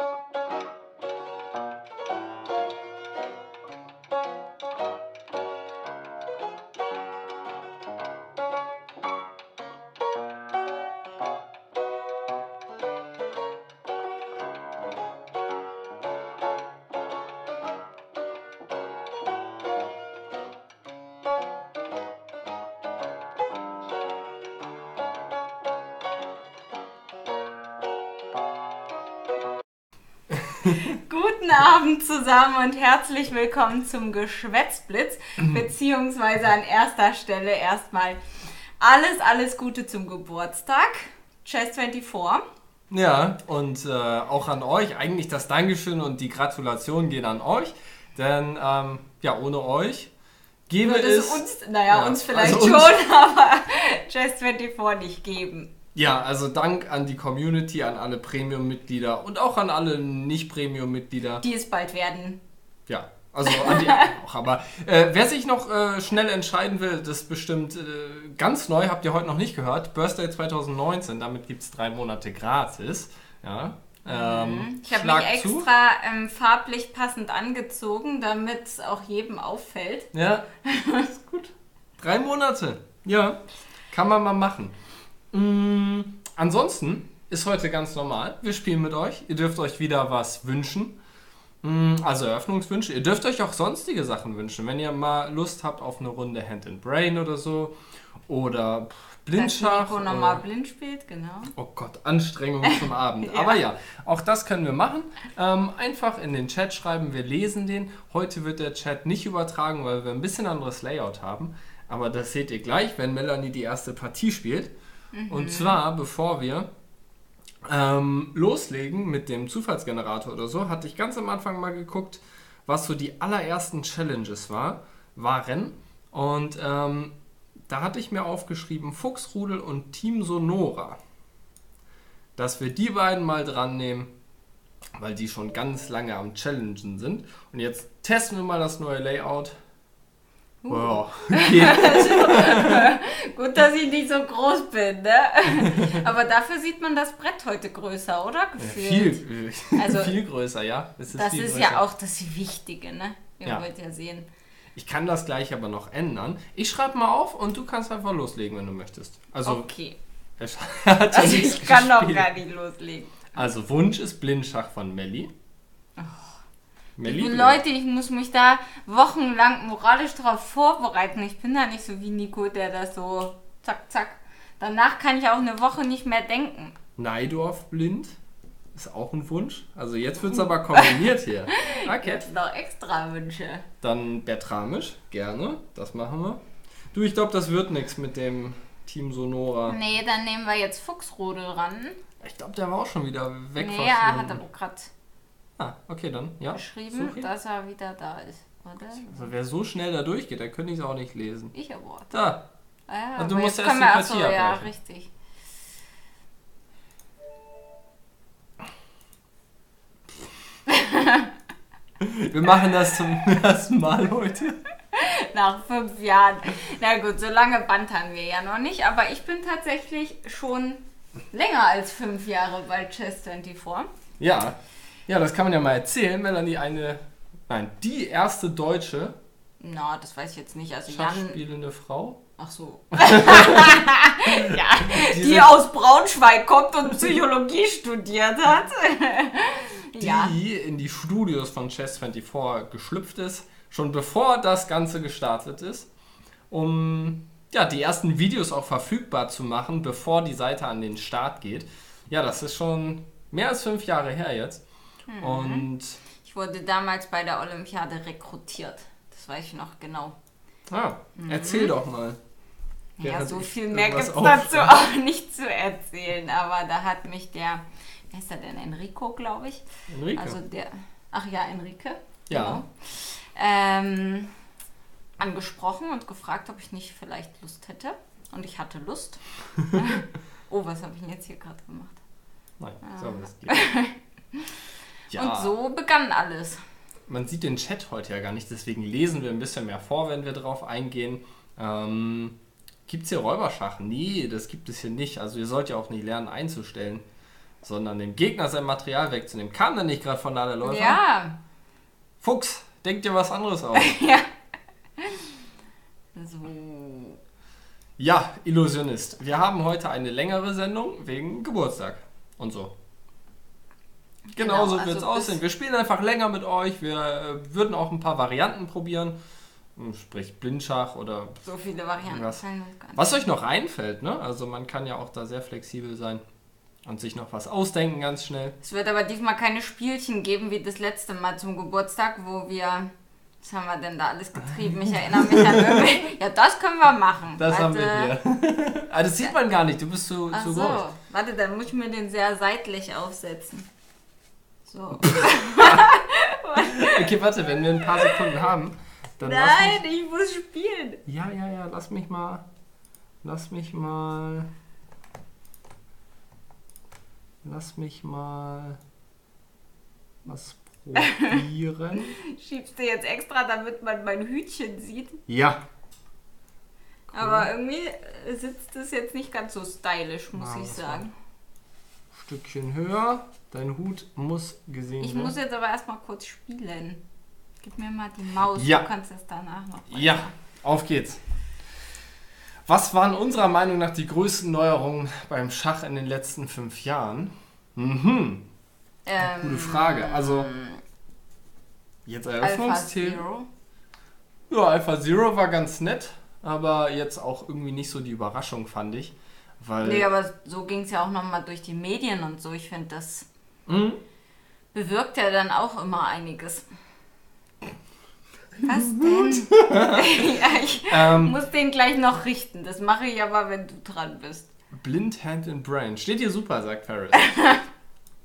Guten Abend zusammen und herzlich willkommen zum Geschwätzblitz, beziehungsweise an erster Stelle erstmal alles, alles Gute zum Geburtstag, Chess24. Ja, und äh, auch an euch. Eigentlich das Dankeschön und die Gratulation gehen an euch. Denn ähm, ja, ohne euch gäbe Würde es. uns, naja, ja, uns vielleicht also schon, uns- aber Chess24 nicht geben. Ja, also Dank an die Community, an alle Premium-Mitglieder und auch an alle Nicht-Premium-Mitglieder. Die es bald werden. Ja, also an die auch. Aber äh, wer sich noch äh, schnell entscheiden will, das ist bestimmt äh, ganz neu, habt ihr heute noch nicht gehört. Birthday 2019, damit gibt es drei Monate gratis. Ja. Ähm, Ich habe mich extra ähm, farblich passend angezogen, damit es auch jedem auffällt. Ja, ist gut. Drei Monate. Ja, kann man mal machen. Mm, ansonsten ist heute ganz normal. Wir spielen mit euch. Ihr dürft euch wieder was wünschen. Mm, also Eröffnungswünsche. Ihr dürft euch auch sonstige Sachen wünschen. Wenn ihr mal Lust habt auf eine Runde Hand in Brain oder so. Oder pff, Dass Blindschach. Nico nochmal blind spielt, genau. Oh Gott, Anstrengung zum Abend. Ja. Aber ja, auch das können wir machen. Ähm, einfach in den Chat schreiben, wir lesen den. Heute wird der Chat nicht übertragen, weil wir ein bisschen anderes Layout haben. Aber das seht ihr gleich, wenn Melanie die erste Partie spielt. Und zwar, bevor wir ähm, loslegen mit dem Zufallsgenerator oder so, hatte ich ganz am Anfang mal geguckt, was so die allerersten Challenges war, waren. Und ähm, da hatte ich mir aufgeschrieben, Fuchsrudel und Team Sonora. Dass wir die beiden mal dran nehmen, weil die schon ganz lange am Challengen sind. Und jetzt testen wir mal das neue Layout. Uh. Wow. Okay. Gut, dass ich nicht so groß bin, ne? Aber dafür sieht man das Brett heute größer, oder? Gefühlt. viel, Also- viel größer, ja. Es das ist größer. ja auch das Wichtige, ne? Ihr Ja. wollt ja sehen. Ich kann das gleich aber noch ändern. Ich schreibe mal auf und du kannst einfach loslegen, wenn du möchtest. Also, Okay. ja Also ich kann noch gespielt. gar nicht loslegen. Also Wunsch ist Blindschach von Melli. Liebe Leute, ich muss mich da wochenlang moralisch darauf vorbereiten. Ich bin da nicht so wie Nico, der das so zack, zack. Danach kann ich auch eine Woche nicht mehr denken. Neidorf blind. Ist auch ein Wunsch. Also jetzt wird es aber kombiniert hier. Okay. Jetzt noch extra Wünsche. Dann Bertramisch, gerne. Das machen wir. Du, ich glaube, das wird nichts mit dem Team Sonora. Nee, dann nehmen wir jetzt Fuchsrudel ran. Ich glaube, der war auch schon wieder weg. Nee, er hat verschwunden. aber gerade Ah, okay, dann. Ja. geschrieben, Such ihn. dass er wieder da ist. Oder? Also wer so schnell da durchgeht, der könnte ich es auch nicht lesen. Ich aber. Da. Ah, ja, Also du musst erst die wir- Partie ja, richtig. Wir machen das zum ersten Mal heute. Nach fünf Jahren. Na gut, so lange bantern wir ja noch nicht, aber ich bin tatsächlich schon länger als fünf Jahre bei Chess24. Ja. Ja, das kann man ja mal erzählen, Melanie eine, nein, die erste deutsche Na, das weiß ich jetzt nicht. Also Jan. Schachspielende Frau. Ach so. ja, die Diese- aus Braunschweig kommt und Psychologie studiert hat. die ja. in die Studios von Chess24 geschlüpft ist, schon bevor das Ganze gestartet ist, um ja, die ersten Videos auch verfügbar zu machen, bevor die Seite an den Start geht. Ja, das ist schon mehr als fünf Jahre her jetzt. Mhm. Und Ich wurde damals bei der Olympiade rekrutiert. Das weiß ich noch genau. ah, erzähl doch mal. Ja, so viel mehr gibt es dazu auch nicht zu erzählen. Aber da hat mich der, wer ist der denn? Enrico, glaube ich. Enrique. Also der, ach ja, Enrique. Ja. Genau. Ähm, angesprochen und gefragt, ob ich nicht vielleicht Lust hätte. Und ich hatte Lust. oh, was habe ich denn jetzt hier gerade gemacht? Nein, Ah. so, das geht. Ja, Und so begann alles. man sieht den Chat heute ja gar nicht, deswegen lesen wir ein bisschen mehr vor, wenn wir drauf eingehen. Ähm, gibt es hier Räuberschach? Nee, das gibt es hier nicht. Also ihr sollt ja auch nicht lernen einzustellen. sondern dem Gegner sein Material wegzunehmen. Kam da nicht gerade von da der Läufer? Ja. Fuchs, denk dir was anderes aus. ja. So. ja, Illusionist. Wir haben heute eine längere Sendung wegen Geburtstag und so. Genau, so also wird es aussehen. Wir spielen einfach länger mit euch. Wir äh, würden auch ein paar Varianten probieren. Hm, Sprich Blindschach oder So viele Varianten Was? was euch noch einfällt. Ne? Also man kann ja auch da sehr flexibel sein und sich noch was ausdenken ganz schnell. Es wird aber diesmal keine Spielchen geben wie das letzte Mal zum Geburtstag, wo wir. Was haben wir denn da alles getrieben? Ich erinnere mich an irgendwie. Ja, das können wir machen. Das haben wir Warte. hier. ah, das sieht man gar nicht. Du bist zu, Ach zu so. groß. Warte, dann muss ich mir den sehr seitlich aufsetzen. So. Okay, warte, wenn wir ein paar Sekunden haben, dann lass Nein, ich muss spielen. mich, Ja, ja, ja, lass mich mal. Lass mich mal. Lass mich mal was probieren. Schiebst du jetzt extra, damit man mein Hütchen sieht. ja. Aber irgendwie äh, sitzt es jetzt nicht ganz so stylisch, muss Na, ich sagen. Stückchen höher. Dein Hut muss gesehen Ich werden. muss jetzt aber erstmal kurz spielen. Gib mir mal die Maus, Ja. du kannst es danach noch. Ja, auf geht's. Was waren unserer Meinung nach die größten Neuerungen beim Schach in den letzten fünf Jahren? Mhm, Ähm, gute Frage. Also, jetzt Alpha Eröffnungsthemen. Zero. Ja, Alpha Zero war ganz nett, aber jetzt auch irgendwie nicht so die Überraschung, fand ich. Weil. Nee, aber so ging es ja auch nochmal durch die Medien und so. Ich finde, das Mhm. bewirkt ja dann auch immer einiges. Was denn? ja, ich Ähm, muss den gleich noch richten. Das mache ich aber, wenn du dran bist. Blind Hand and Brain. Steht dir super, sagt Ferris.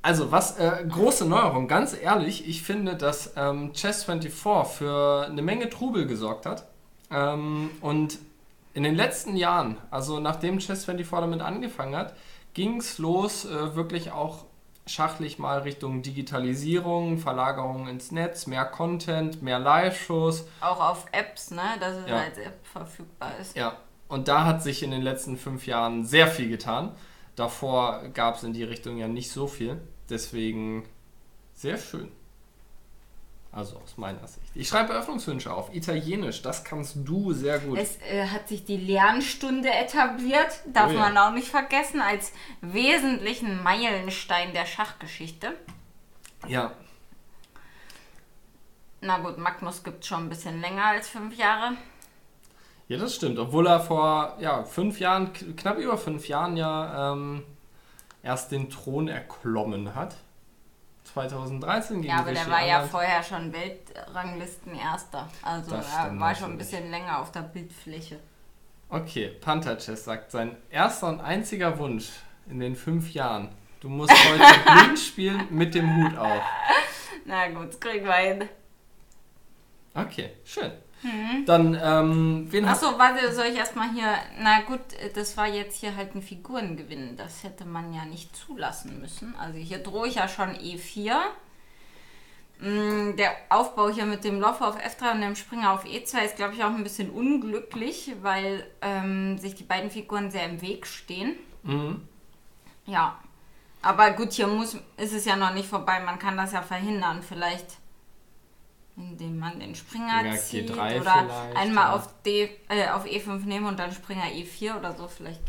Also, was äh, große Neuerung, ganz ehrlich, ich finde, dass ähm, Chess24 für eine Menge Trubel gesorgt hat. Ähm, und in den letzten Jahren, also nachdem Chess24 damit angefangen hat, ging es los, äh, wirklich auch schachlich mal Richtung Digitalisierung, Verlagerung ins Netz, mehr Content, mehr Live-Shows. Auch auf Apps, ne? Dass es Ja. als App verfügbar ist. Ja, und da hat sich in den letzten fünf Jahren sehr viel getan. Davor gab es in die Richtung ja nicht so viel. Deswegen sehr schön. Also aus meiner Sicht. Ich schreibe Eröffnungswünsche auf. Italienisch, das kannst du sehr gut. Es äh, hat sich die Lernstunde etabliert, darf Oh ja. man auch nicht vergessen, als wesentlichen Meilenstein der Schachgeschichte. Ja, Na gut, Magnus gibt schon ein bisschen länger als fünf Jahre. ja, das stimmt. Obwohl er vor ja, fünf Jahren, knapp über fünf Jahren ja ähm, erst den Thron erklommen hat. 2013 gegen Ja, aber der Rishi war ja Anand. vorher schon Weltranglisten-Erster. Also Das er war schon ein bisschen länger auf der Bildfläche. Okay, Panther Chess sagt, sein erster und einziger Wunsch in den fünf Jahren. Du musst heute blind spielen mit dem Hut auf. Na gut, das kriegen wir hin. Okay, schön. Dann, ähm, wen Achso, warte, soll ich erstmal hier. Na gut, das war jetzt hier halt ein Figurengewinn. Das hätte man ja nicht zulassen müssen. Also hier drohe ich ja schon E4. Mm, Der Aufbau hier mit dem Läufer auf F3 und dem Springer auf E2 ist, glaube ich, auch ein bisschen unglücklich, weil ähm, sich die beiden Figuren sehr im Weg stehen. Mhm. Ja. Aber gut, hier muss, ist es ja noch nicht vorbei. Man kann das ja verhindern. Vielleicht, indem man den Springer Ja, zieht. G3 oder vielleicht, einmal ja. auf, D, äh, auf E5 nehmen und dann Springer E4 oder so. Vielleicht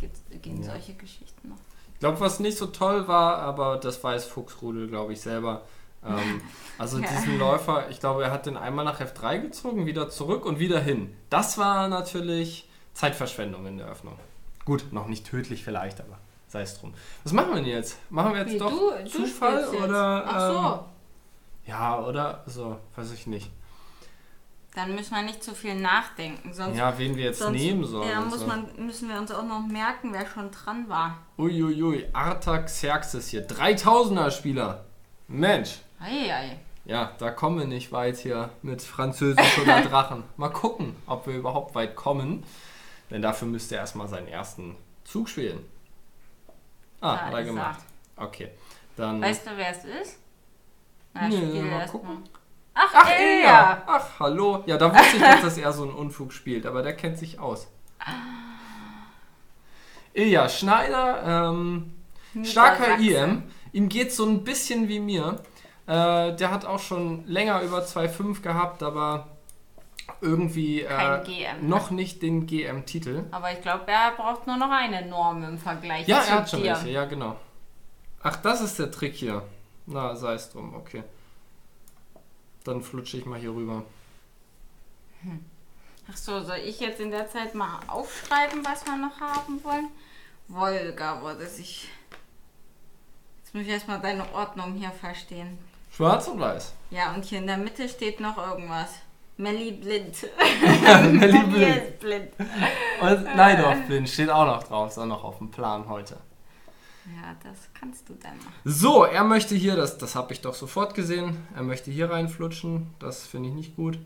gehen Ja. solche Geschichten noch. Ich glaube, was nicht so toll war, aber das weiß Fuchsrudel, glaube ich, selber. Ähm, also diesen Läufer, ich glaube, er hat den einmal nach F3 gezogen, wieder zurück und wieder hin. Das war natürlich Zeitverschwendung in der Öffnung. Gut, noch nicht tödlich vielleicht, aber sei es drum. Was machen wir denn jetzt? Machen wir jetzt Wie, doch du- du Zufall jetzt. oder? Ach so. Ähm, ja, oder so, weiß ich nicht. Dann müssen wir nicht zu viel nachdenken. Sonst, Ja, wen wir jetzt sonst nehmen sollen. ja, muss so. man, müssen wir uns auch noch merken, wer schon dran war. Uiuiui, Artaxerxes hier. 3000er Spieler. Mensch. Eieiei. Ja, da kommen wir nicht weit hier mit Französisch oder Drachen. Mal gucken, ob wir überhaupt weit kommen. Denn dafür müsste er erstmal seinen ersten Zug spielen. Ah, hat er er. gemacht. Okay. Dann. Weißt du, wer es ist? Na, Nee, spiel mal gucken. Ach, Ach, Ilja. er! Ach, hallo. Ja, da wusste ich nicht, dass er so einen Unfug spielt, aber der kennt sich aus. Ilja Schneider, ähm, starker. IM. ihm geht so ein bisschen wie mir. Äh, der hat auch schon länger über 2,5 gehabt, aber irgendwie äh, GM. noch nicht den GM-Titel. Aber ich glaube, er braucht nur noch eine Norm im Vergleich Ja, zu er hat schon dir. welche, ja genau. Ach, das ist der Trick hier. Na, sei es drum, okay. Dann flutsche ich mal hier rüber. Ach so, soll ich jetzt in der Zeit mal aufschreiben, was wir noch haben wollen? Wolga wurde sich. Jetzt muss ich erstmal deine Ordnung hier verstehen. Schwarz und weiß. Ja, und hier in der Mitte steht noch irgendwas. Melly blind. Melli Melli blind. blind. Und Neidorf blind steht auch noch drauf, ist auch noch auf dem Plan heute. Ja, das kannst du dann machen. So, er möchte hier, das, das habe ich doch sofort gesehen, er möchte hier reinflutschen. Das finde ich nicht gut.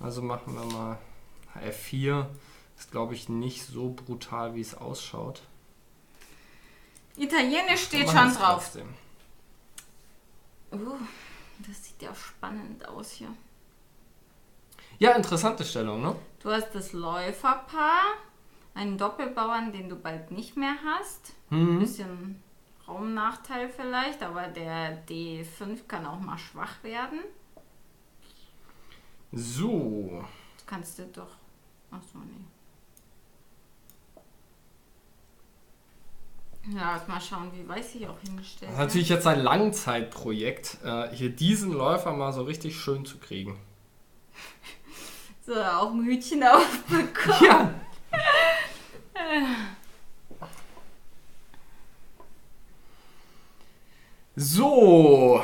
Also machen wir mal F4. Ist, glaube ich, nicht so brutal, wie es ausschaut. Italienisch steht schon drauf. trotzdem. Uh, das sieht ja spannend aus hier. Ja, interessante Stellung, ne? Du hast das Läuferpaar, einen Doppelbauern, den du bald nicht mehr hast. Ein Mhm. bisschen Raumnachteil vielleicht, aber der D5 kann auch mal schwach werden. So. Das kannst du doch. Ach so, nee. Ja, jetzt mal schauen, wie weiß ich auch hingestellt. Das ist natürlich jetzt ein Langzeitprojekt, äh, hier diesen Läufer mal so richtig schön zu kriegen. So, auch ein Hütchen aufbekommen. Ja. So.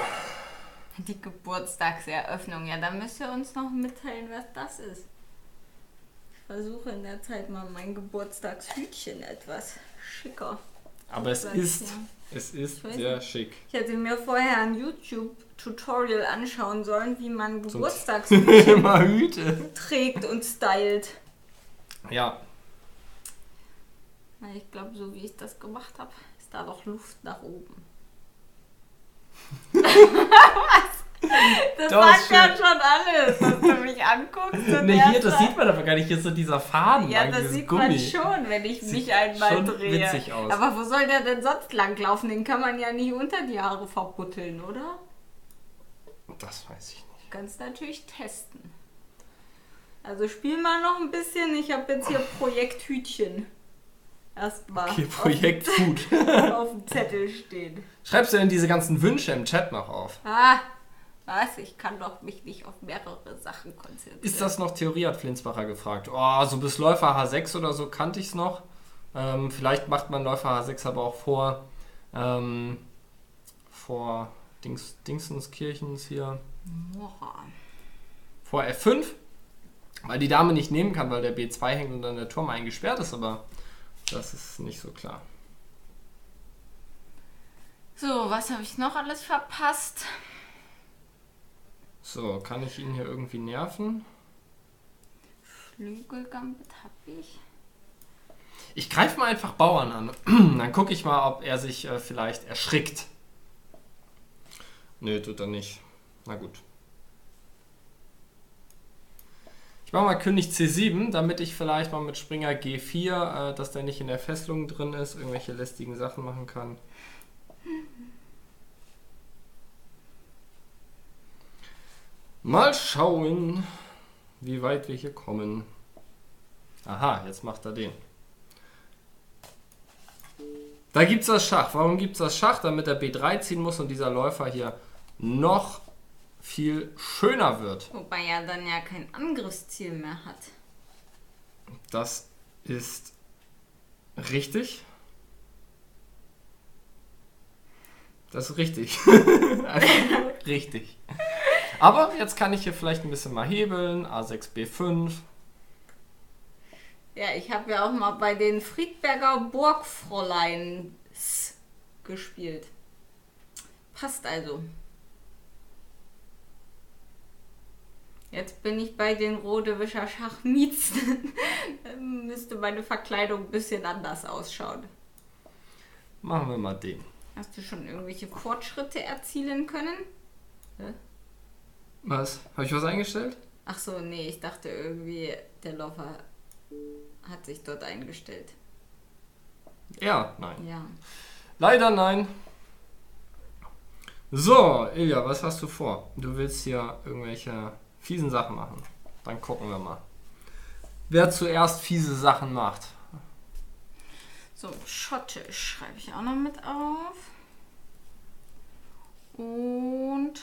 Die Geburtstagseröffnung, ja, da müsst ihr uns noch mitteilen, was das ist. Ich versuche in der Zeit mal mein Geburtstagshütchen etwas schicker. Aber es ist, es ist sehr nicht. schick. Ich hätte mir vorher ein YouTube-Tutorial anschauen sollen, wie man Geburtstagshütchen trägt und stylt. Ja, ich glaube, so wie ich das gemacht habe, ist da doch Luft nach oben. Was? Das Doch, sagt ja schon alles, dass du mich anguckst. und ne, hier, das sieht man aber gar nicht. Hier ist so dieser Faden Ja, lang, das sieht Gummi. man schon, wenn ich Sieht mich einmal schon drehe. witzig aus. Aber wo soll der denn sonst langlaufen? Den kann man ja nicht unter die Haare verbutteln, oder? Das weiß ich nicht. Du kannst natürlich testen. Also spiel mal noch ein bisschen. Ich habe jetzt hier Projekt Hütchen. Erstmal Okay, Projekt Food. auf, auf dem Zettel stehen. Schreibst du denn diese ganzen Wünsche im Chat noch auf? Ah, was? Ich kann doch mich nicht auf mehrere Sachen konzentrieren. Ist das noch Theorie, hat Flinsbacher gefragt. Oh, so bis Läufer H6 oder so kannte ich es noch. Ähm, vielleicht macht man Läufer H6 aber auch vor, ähm, vor Dings, Dingsenskirchens hier, Boah. vor F5, weil die Dame nicht nehmen kann, weil der B2 hängt und dann der Turm eingesperrt ist, aber das ist nicht so klar. So, was habe ich noch alles verpasst? So, kann ich ihn hier irgendwie nerven? Flügelgambit habe ich. Ich greife mal einfach Bauern an. Dann gucke ich mal, ob er sich äh, vielleicht erschrickt. Nö, tut er nicht. Na gut. Ich mache mal König C7, damit ich vielleicht mal mit Springer G4, äh, dass der nicht in der Fesselung drin ist, irgendwelche lästigen Sachen machen kann. Mal schauen, wie weit wir hier kommen. Aha, jetzt macht er den. Da gibt es das Schach. Warum gibt es das Schach? Damit er B3 ziehen muss und dieser Läufer hier noch viel schöner wird. Wobei er dann ja kein Angriffsziel mehr hat. Das ist richtig. Das ist richtig. Einfach richtig. Aber jetzt kann ich hier vielleicht ein bisschen mal hebeln. A6, B5. Ja, ich habe ja auch mal bei den Friedberger Burgfräuleins gespielt. Passt also. Jetzt bin ich bei den Rodewischer Schachmiezen. Dann müsste meine Verkleidung ein bisschen anders ausschauen. Machen wir mal den. Hast du schon irgendwelche Fortschritte erzielen können? Was? Habe ich was eingestellt? Ach so, nee, ich dachte irgendwie, der Läufer hat sich dort eingestellt. Ja, nein. Ja. Leider nein. So, Ilja, was hast du vor? Du willst hier irgendwelche fiesen Sachen machen. Dann gucken wir mal. Wer zuerst fiese Sachen macht. So, Schottisch schreibe ich auch noch mit auf. Und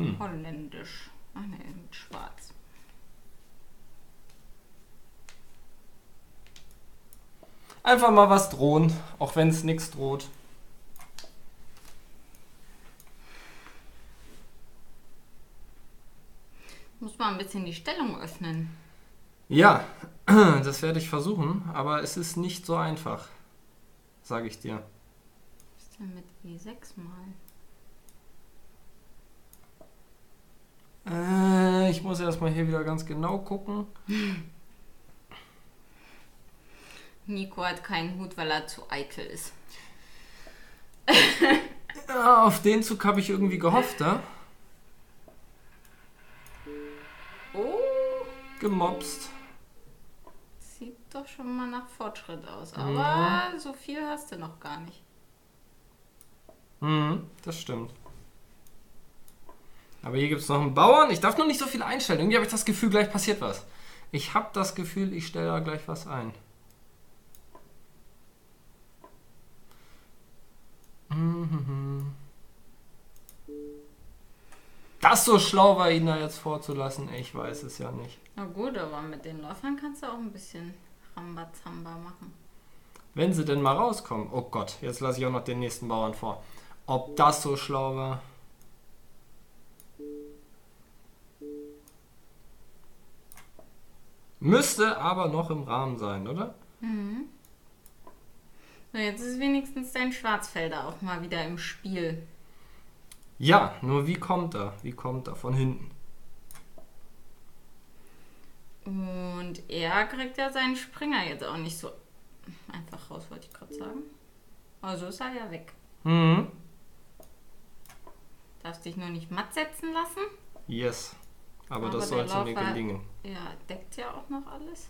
Hm. Holländisch. Ach ne, mit Schwarz. Einfach mal was drohen, auch wenn es nichts droht. Muss mal ein bisschen die Stellung öffnen. Ja, das werde ich versuchen, aber es ist nicht so einfach. Sage ich dir. Was ist denn mit E6 mal? Äh, ich muss erstmal hier wieder ganz genau gucken. Nico hat keinen Hut, weil er zu eitel ist. Ja, auf den Zug habe ich irgendwie gehofft, ja? Oh, Gemobst. sieht doch schon mal nach Fortschritt aus. Mhm. Aber so viel hast du noch gar nicht. Mhm, das stimmt. Aber hier gibt es noch einen Bauern. Ich darf noch nicht so viel einstellen. Irgendwie habe ich das Gefühl, gleich passiert was. Ich habe das Gefühl, ich stelle da gleich was ein. Mhm. Das so schlau war, ihn da jetzt vorzulassen, ich weiß es ja nicht. Na gut, aber mit den Läufern kannst du auch ein bisschen Rambazamba machen. Wenn sie denn mal rauskommen. Oh Gott, jetzt lasse ich auch noch den nächsten Bauern vor. Ob das so schlau war? Müsste aber noch im Rahmen sein, oder? So, jetzt ist wenigstens dein Schwarzfelder auch mal wieder im Spiel. Ja, nur wie kommt er? Wie kommt er von hinten? Und er kriegt ja seinen Springer jetzt auch nicht so einfach raus, wollte ich gerade sagen. Also ist er ja weg. Mhm. Darfst dich nur nicht matt setzen lassen. Yes. Aber, Aber das sollte mir gelingen. Ja, deckt ja auch noch alles.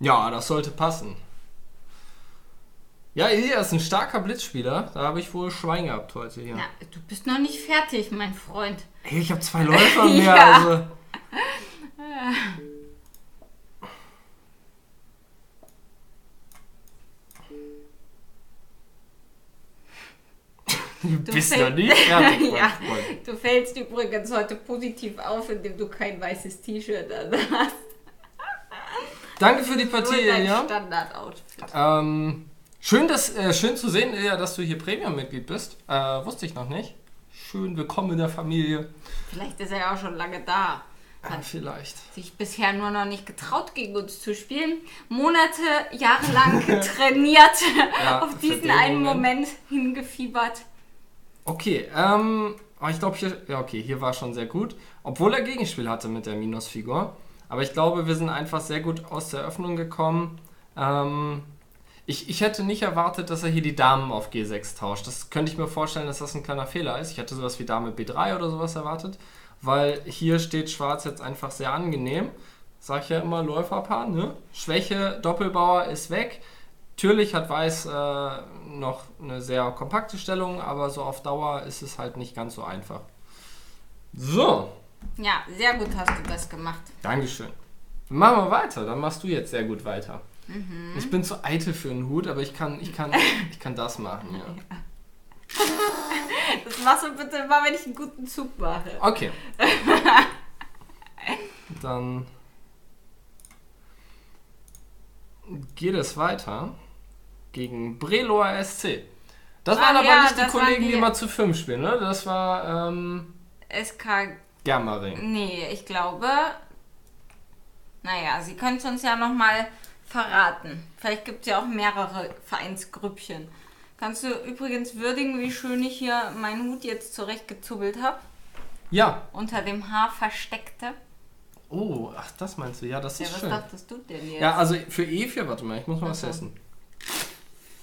Ja, das sollte passen. Ja, Ilya ist ein starker Blitzspieler. Da habe ich wohl Schwein gehabt heute hier. Ja, du bist noch nicht fertig, mein Freund. Hey, ich habe zwei Läufer mehr. Ja. Also. Du bist noch nicht fertig, Ja. Du fällst übrigens heute positiv auf, indem du kein weißes T-Shirt an hast. Danke für die Partie, Ilja. Standard-Outfit. Ähm, schön, dass, äh, schön zu sehen, Ilja, dass du hier Premium-Mitglied bist. Äh, wusste ich noch nicht. Schön, willkommen in der Familie. Vielleicht ist er ja auch schon lange da. Ja, vielleicht. Sich bisher nur noch nicht getraut, gegen uns zu spielen. Monate, Jahre lang trainiert, Ja, auf diesen einen Moment. Moment hingefiebert. Okay, ähm, aber ich glaube hier, ja okay, hier war schon sehr gut, obwohl er Gegenspiel hatte mit der Minusfigur. Aber ich glaube, wir sind einfach sehr gut aus der Öffnung gekommen. Ähm, ich, ich hätte nicht erwartet, dass er hier die Damen auf G6 tauscht. Das könnte ich mir vorstellen, dass das ein kleiner Fehler ist. Ich hätte sowas wie Dame B3 oder sowas erwartet, weil hier steht Schwarz jetzt einfach sehr angenehm. Sag ich ja immer, Läuferpaar, ne? Schwäche, Doppelbauer ist weg. Natürlich hat Weiß äh, noch eine sehr kompakte Stellung, aber so auf Dauer ist es halt nicht ganz so einfach. So, Ja, sehr gut hast du das gemacht. Dankeschön. Machen wir weiter, dann machst du jetzt sehr gut weiter. Ich bin zu eitel für einen Hut, aber ich kann, ich kann, ich kann das machen, ja. Das machst du bitte immer, wenn ich einen guten Zug mache. Okay. Dann geht es weiter gegen Breloer SC. Das Ah, waren aber ja, nicht die Kollegen, die die- immer zu fünf spielen, ne? Das war ähm, SK. Germering. Nee, ich glaube. Naja, sie können es uns ja nochmal verraten. Vielleicht gibt es ja auch mehrere Vereinsgrüppchen. Kannst du übrigens würdigen, wie schön ich hier meinen Hut jetzt zurechtgezubbelt habe? Ja. Unter dem Haar versteckte. Oh, ach, das meinst du? Ja, das Ja, ist was schön. dachtest du denn jetzt? Ja, also für E4, warte mal, ich muss mal was Ach so. essen.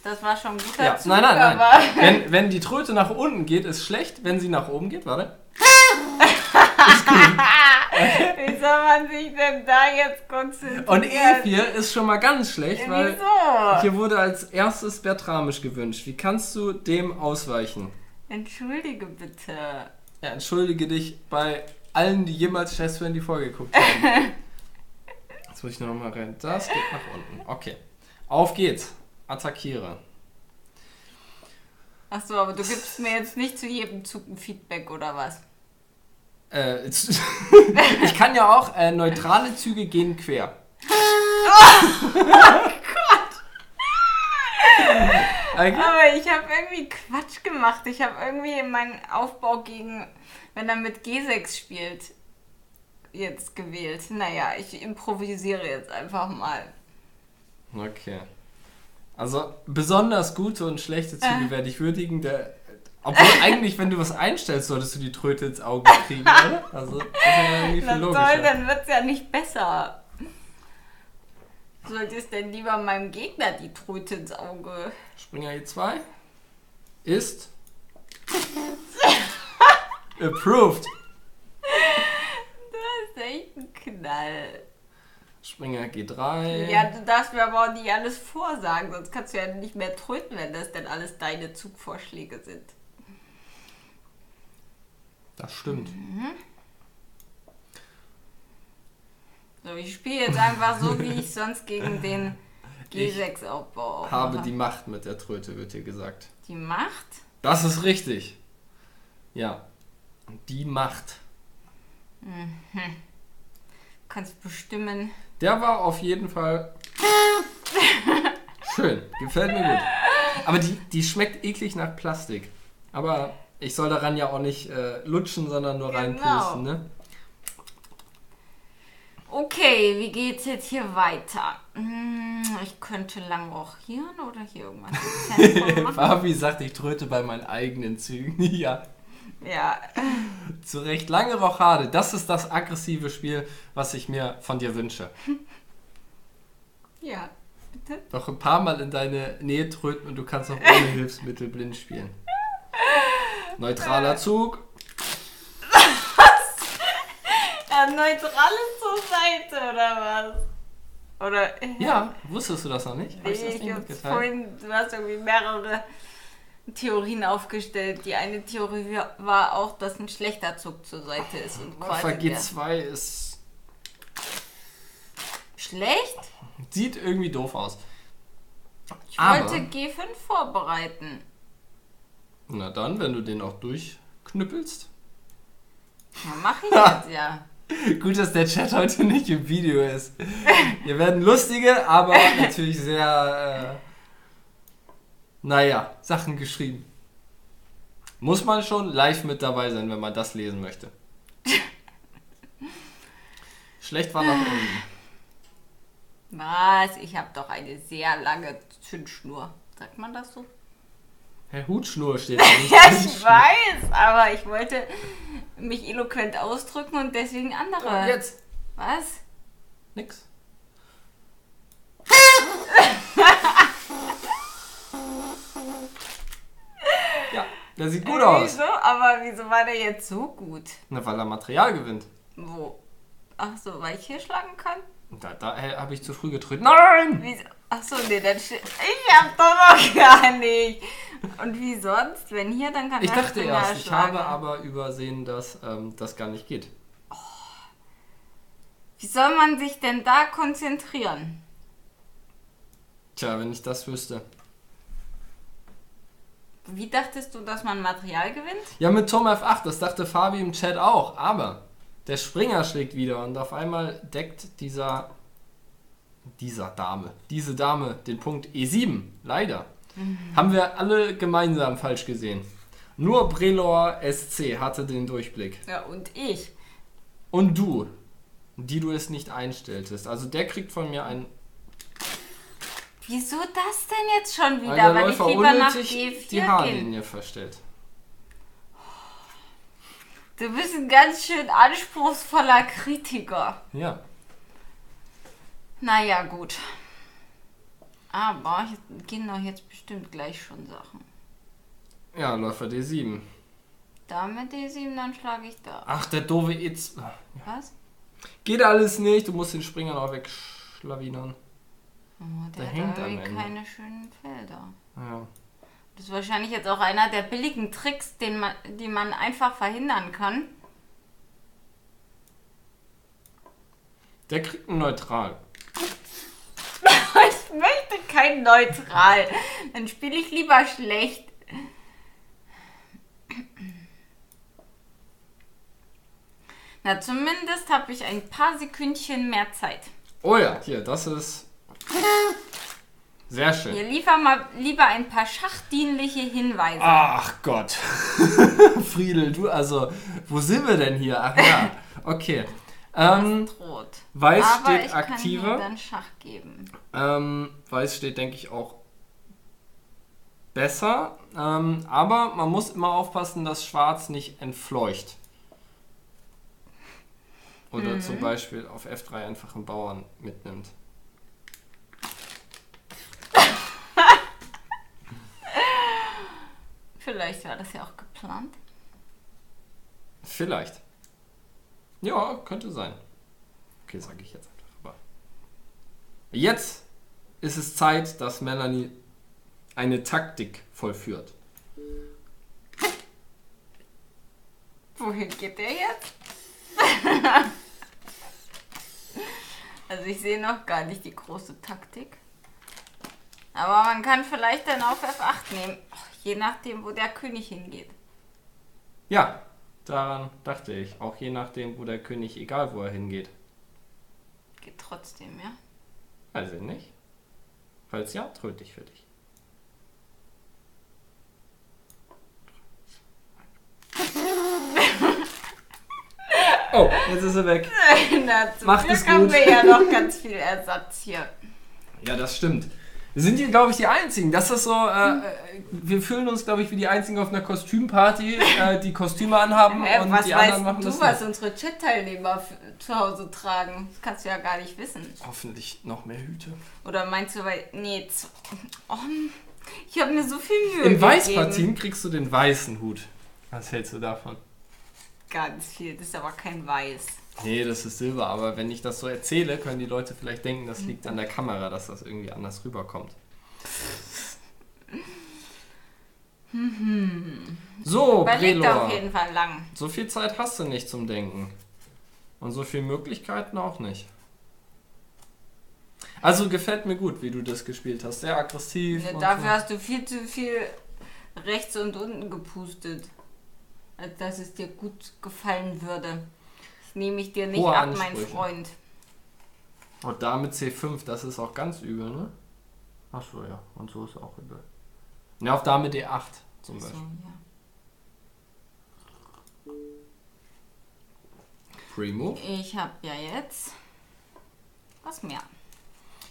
Das war schon ein guter Ja, Zug, nein, nein, nein. Wenn, wenn die Tröte nach unten geht, ist schlecht. Wenn sie nach oben geht, warte. wieso soll man sich denn da jetzt konzentrieren? Und E4 ist schon mal ganz schlecht, weil Wieso? hier wurde als erstes Bertramisch gewünscht. Wie kannst du dem ausweichen? Entschuldige bitte. Ja, entschuldige dich bei allen, die jemals Chess die Folge geguckt haben. Jetzt muss ich noch mal rein. Das geht nach unten. Okay. Auf geht's. Attackiere. Achso, aber du gibst mir jetzt nicht zu jedem Zug ein Feedback oder was? Äh, ich kann ja auch, äh, neutrale Züge gehen quer. Okay. Aber ich habe irgendwie Quatsch gemacht. Ich habe irgendwie meinen Aufbau gegen, wenn er mit G6 spielt, jetzt gewählt. Naja, ich improvisiere jetzt einfach mal. Okay. Also besonders gute und schlechte Züge Äh. werde ich würdigen. Der, obwohl eigentlich, wenn du was einstellst, solltest du die Tröte ins Auge kriegen, oder? Also das ist ja irgendwie viel logischer. dann wird es ja nicht besser. Solltest denn lieber meinem Gegner die Tröte ins Auge. Springer E2 ist approved. Das ist echt ein Knall. Springer G3. Ja, du darfst mir aber auch nicht alles vorsagen, sonst kannst du ja nicht mehr tröten, wenn das denn alles deine Zugvorschläge sind. Das stimmt. So, ich spiele jetzt einfach so, wie ich sonst gegen den G6-Aufbau auch Habe mache. die Macht mit der Tröte, wird dir gesagt. die Macht? Das ist richtig. Ja. Die Macht. Du kannst bestimmen. Der war auf jeden Fall schön. Gefällt mir gut. Aber die, die schmeckt eklig nach Plastik. Aber ich soll daran ja auch nicht äh, lutschen, sondern nur Genau. reinpusten, ne? Okay, wie geht's jetzt hier weiter? Hm, Ich könnte lang rochieren oder hier irgendwas. Fabi sagt, ich tröte bei meinen eigenen Zügen. ja, Ja, zu Recht. Lange Rochade. Das ist das aggressive Spiel, was ich mir von dir wünsche. ja, bitte. Noch ein paar Mal in deine Nähe tröten und du kannst auch ohne Hilfsmittel blind spielen. Neutraler Zug. Ja, neutrales zur Seite oder was? Oder? äh, Ja, wusstest du das noch nicht? Nee, ich das ich nicht mitgeteilt? vorhin, du hast irgendwie mehrere Theorien aufgestellt. Die eine Theorie war auch, dass ein schlechter Zug zur Seite ist und Alpha quasi der G2 ist. schlecht. Sieht irgendwie doof aus. Ich Aber- wollte G5 vorbereiten. Na dann, wenn du den auch durchknüppelst. Ja, mach ich jetzt ja. Gut, dass der Chat heute nicht im Video ist. Hier werden lustige, aber natürlich sehr, äh, naja, Sachen geschrieben. Muss man schon live mit dabei sein, wenn man das lesen möchte. Schlecht war nach unten. Was? Ich habe doch eine sehr lange Zündschnur. Sagt man das so? Herr Hutschnur steht da nicht. Ja, ich weiß, aber ich wollte mich eloquent ausdrücken und deswegen andere. Und jetzt Was? nix. Ja, der sieht gut Äh, aus. Wieso? Aber wieso war der jetzt so gut? Na, weil er Material gewinnt. Wo? Ach so, weil ich hier schlagen kann? Da, da habe ich zu früh getreten. Nein! Wieso? Ach so, nee, dann steht. Ich hab doch noch gar nicht. Und wie sonst? Wenn hier, dann kann Ich der dachte erst, ich habe aber übersehen, dass ähm, das gar nicht geht. Wie soll man sich denn da konzentrieren? Tja, wenn ich das wüsste. Wie dachtest du, dass man Material gewinnt? Ja, mit Tom F8, das dachte Fabi im Chat auch. Aber der Springer schlägt wieder und auf einmal deckt dieser, dieser Dame, diese Dame den Punkt E7. Leider. Haben wir alle gemeinsam falsch gesehen. Nur Brelor SC hatte den Durchblick. Ja, und ich. Und du, die du es nicht einstelltest. Also der kriegt von mir ein Wieso das denn jetzt schon weil wieder? der Weil ich lieber nach unnötig G4 die. Haarlinie verstellt. Du bist ein ganz schön anspruchsvoller Kritiker. Ja. Naja, gut. Aber gehen doch jetzt bestimmt gleich schon Sachen. Ja, Läufer D7. Da mit D7, dann schlage ich da. Ach, der doofe E2. Was? Geht alles nicht, du musst den Springer noch wegschlawinern. Oh, Der der hängt hat am Ende. keine schönen Felder. Ja. Das ist wahrscheinlich jetzt auch einer der billigen Tricks, den man, die man einfach verhindern kann. Der kriegt ein Neutral. Ich möchte kein Neutral. Dann spiele ich lieber schlecht. Na, zumindest habe ich ein paar Sekündchen mehr Zeit. Oh ja, hier, das ist sehr schön. Wir liefern mal lieber ein paar schachdienliche Hinweise. Ach Gott. Friedel, du, also, wo sind wir denn hier? Ach ja, okay. Ähm, Droht. Weiß Aber steht ich kann aktive. hier dann Schach geben. ähm, Weiß steht, denke ich, auch besser. Ähm, aber man muss immer aufpassen, dass Schwarz nicht entfleucht. Oder Mhm. zum Beispiel auf F3 einfach einen Bauern mitnimmt. Vielleicht war das ja auch geplant. Vielleicht. Ja, könnte sein. Okay, sage ich jetzt einfach. Aber jetzt ist es Zeit, dass Melanie eine Taktik vollführt. Wohin geht der jetzt? also ich sehe noch gar nicht die große Taktik. Aber man kann vielleicht dann auf F8 nehmen. Oh, je nachdem, wo der König hingeht. Ja, daran dachte ich. Auch je nachdem, wo der König, egal wo er hingeht. Geht trotzdem, ja? Weiß ich nicht. Falls ja, tröte ich für dich. Oh, jetzt ist er weg. Na, zum Macht Glück es haben gut. wir ja noch ganz viel Ersatz hier. Ja, das stimmt. Wir sind hier, glaube ich, die Einzigen. Das ist so, äh, äh, wir fühlen uns, glaube ich, wie die Einzigen auf einer Kostümparty, äh, die Kostüme anhaben Hä, und was die anderen machen du, das was nicht. unsere Chat-Teilnehmer zu Hause tragen? Das kannst du ja gar nicht wissen. Hoffentlich noch mehr Hüte. Oder meinst du, weil. Nee, oh, ich habe mir so viel Mühe Im gegeben. Weißpartin kriegst du den weißen Hut. Was hältst du davon? Ganz viel, das ist aber kein Weiß. Nee, das ist Silber, aber wenn ich das so erzähle, können die Leute vielleicht denken, das liegt an der Kamera, dass das irgendwie anders rüberkommt. So, Überlegt auf jeden Fall lang. So viel Zeit hast du nicht zum Denken. Und so viele Möglichkeiten auch nicht. Also gefällt mir gut, wie du das gespielt hast. Sehr aggressiv. Ja, und dafür so. hast du viel zu viel rechts und unten gepustet. Als dass es dir gut gefallen würde. Nehme ich dir nicht Hohe ab, mein Ansprüche. Freund. Und damit C5, das ist auch ganz übel, ne? Ach so, ja. Und so ist auch übel. Ja, auf Dame D8 zum So, Beispiel. ja. Primo. Ich habe ja jetzt was mehr.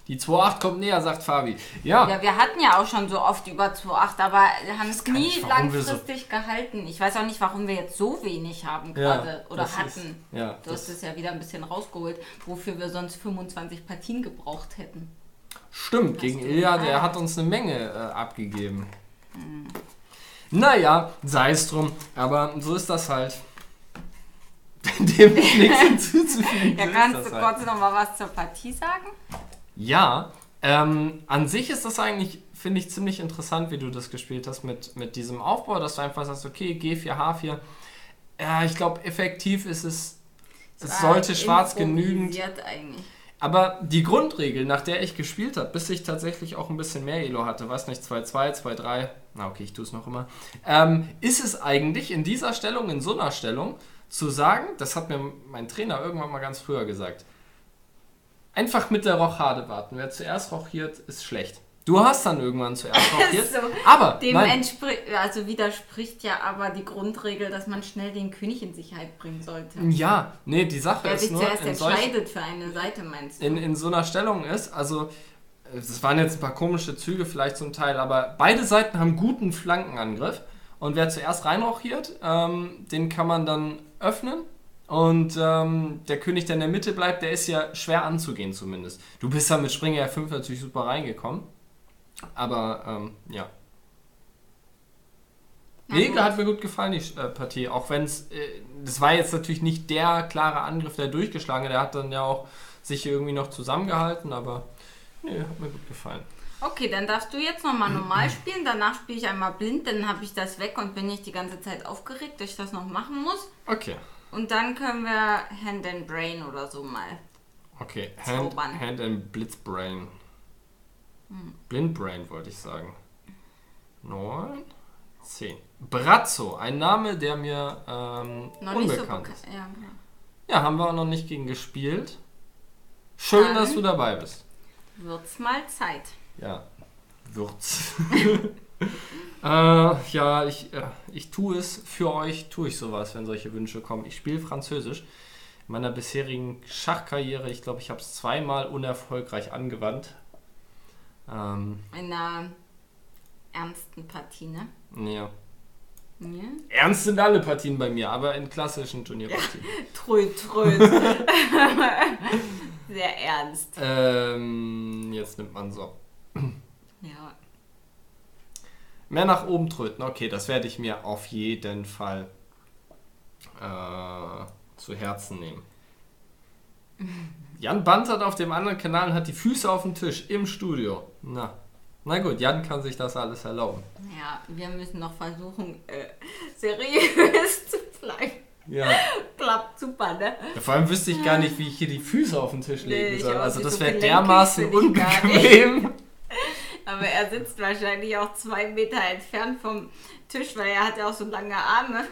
Die 2.8 kommt näher, sagt Fabi. Ja, Ja, wir hatten ja auch schon so oft über 2,8, aber haben es nie nicht, wir so- langfristig gehalten. Ich weiß auch nicht, warum wir jetzt so wenig haben gerade oder das hatten. Ist, ja, Du hast es ja wieder ein bisschen rausgeholt, wofür wir sonst 25 Partien gebraucht hätten. stimmt. Gegen du Ilya, der hat uns eine Menge äh, abgegeben. Naja, sei es drum. Aber so ist das halt. Dem ist nichts hinzuzufügen. Ja, kannst du halt. kurz noch mal was zur Partie sagen? Ja, ähm, an sich ist das eigentlich, finde ich, ziemlich interessant, wie du das gespielt hast mit, mit diesem Aufbau, dass du einfach sagst, okay, G4, H4. Ja, ich glaube, effektiv ist es, es sollte schwarz genügend. Eigentlich. Aber die Grundregel, nach der ich gespielt habe, bis ich tatsächlich auch ein bisschen mehr Elo hatte, weiß nicht, 2-2, 2-3, na okay, ich tue es noch immer, ähm, ist es eigentlich in dieser Stellung, in so einer Stellung, zu sagen, das hat mir mein Trainer irgendwann mal ganz früher gesagt, einfach mit der Rochade warten. Wer zuerst rochiert, ist schlecht. Du hast dann irgendwann zuerst rochiert, So, aber Dem also widerspricht ja aber die Grundregel, dass man schnell den König in Sicherheit bringen sollte. ja, nee, die Sache Wer ist sich nur, zuerst entscheidet für eine Seite, meinst du? in, in so einer Stellung ist, also es waren jetzt ein paar komische Züge vielleicht zum Teil, aber beide Seiten haben guten Flankenangriff und wer zuerst reinrochiert, ähm, den kann man dann öffnen und ähm, der König, der in der Mitte bleibt, der ist ja schwer anzugehen zumindest. Du bist ja mit Springer R5 natürlich super reingekommen, aber ähm, ja. Gut. hat mir gut gefallen, die äh, Partie. Auch wenn es, äh, das war jetzt natürlich nicht der klare Angriff, der durchgeschlagen hat. Der hat dann ja auch sich irgendwie noch zusammengehalten, aber nee, hat mir gut gefallen. Okay, dann darfst du jetzt nochmal normal spielen. Danach spiele ich einmal blind, dann habe ich das weg und bin nicht die ganze Zeit aufgeregt, dass ich das noch machen muss. Okay, Und dann können wir Hand and Brain oder so mal. okay. Hand, Zaubern. Hand and Blitzbrain. Blindbrain wollte ich sagen. Neun, zehn. Brazzo, ein Name, der mir ähm, Noch nicht so unbekannt bekannt. ist. Ja, genau. Ja, haben wir auch noch nicht gegen gespielt. Schön, Dann- dass du dabei bist. Wird's mal Zeit. Ja, Würz. äh, ja, ich, äh, ich tue es für euch, tue ich sowas, wenn solche Wünsche kommen. Ich spiele Französisch. In meiner bisherigen Schachkarriere, ich glaube, ich habe es zweimal unerfolgreich angewandt. Ähm, In einer ernsten Partie, ne? ja. Ja. Ernst sind alle Partien bei mir, aber in klassischen Turnierpartien. Tröd, tröd. Sehr ernst. ähm, jetzt nimmt man so. Ja. Mehr nach oben tröten, okay, das werde ich mir auf jeden Fall äh, zu Herzen nehmen. Jan bantert auf dem anderen Kanal und hat die Füße auf dem Tisch im Studio. Na, na gut, Jan kann sich das alles erlauben. Ja, wir müssen noch versuchen, äh, seriös zu bleiben. Ja. Klappt super, ne? ja. Vor allem wüsste ich gar nicht, wie ich hier die Füße auf den Tisch Nee, legen ich soll. Also das So wäre dermaßen unbequem. Aber er sitzt wahrscheinlich auch zwei Meter entfernt vom Tisch, weil er hat ja auch so lange Arme.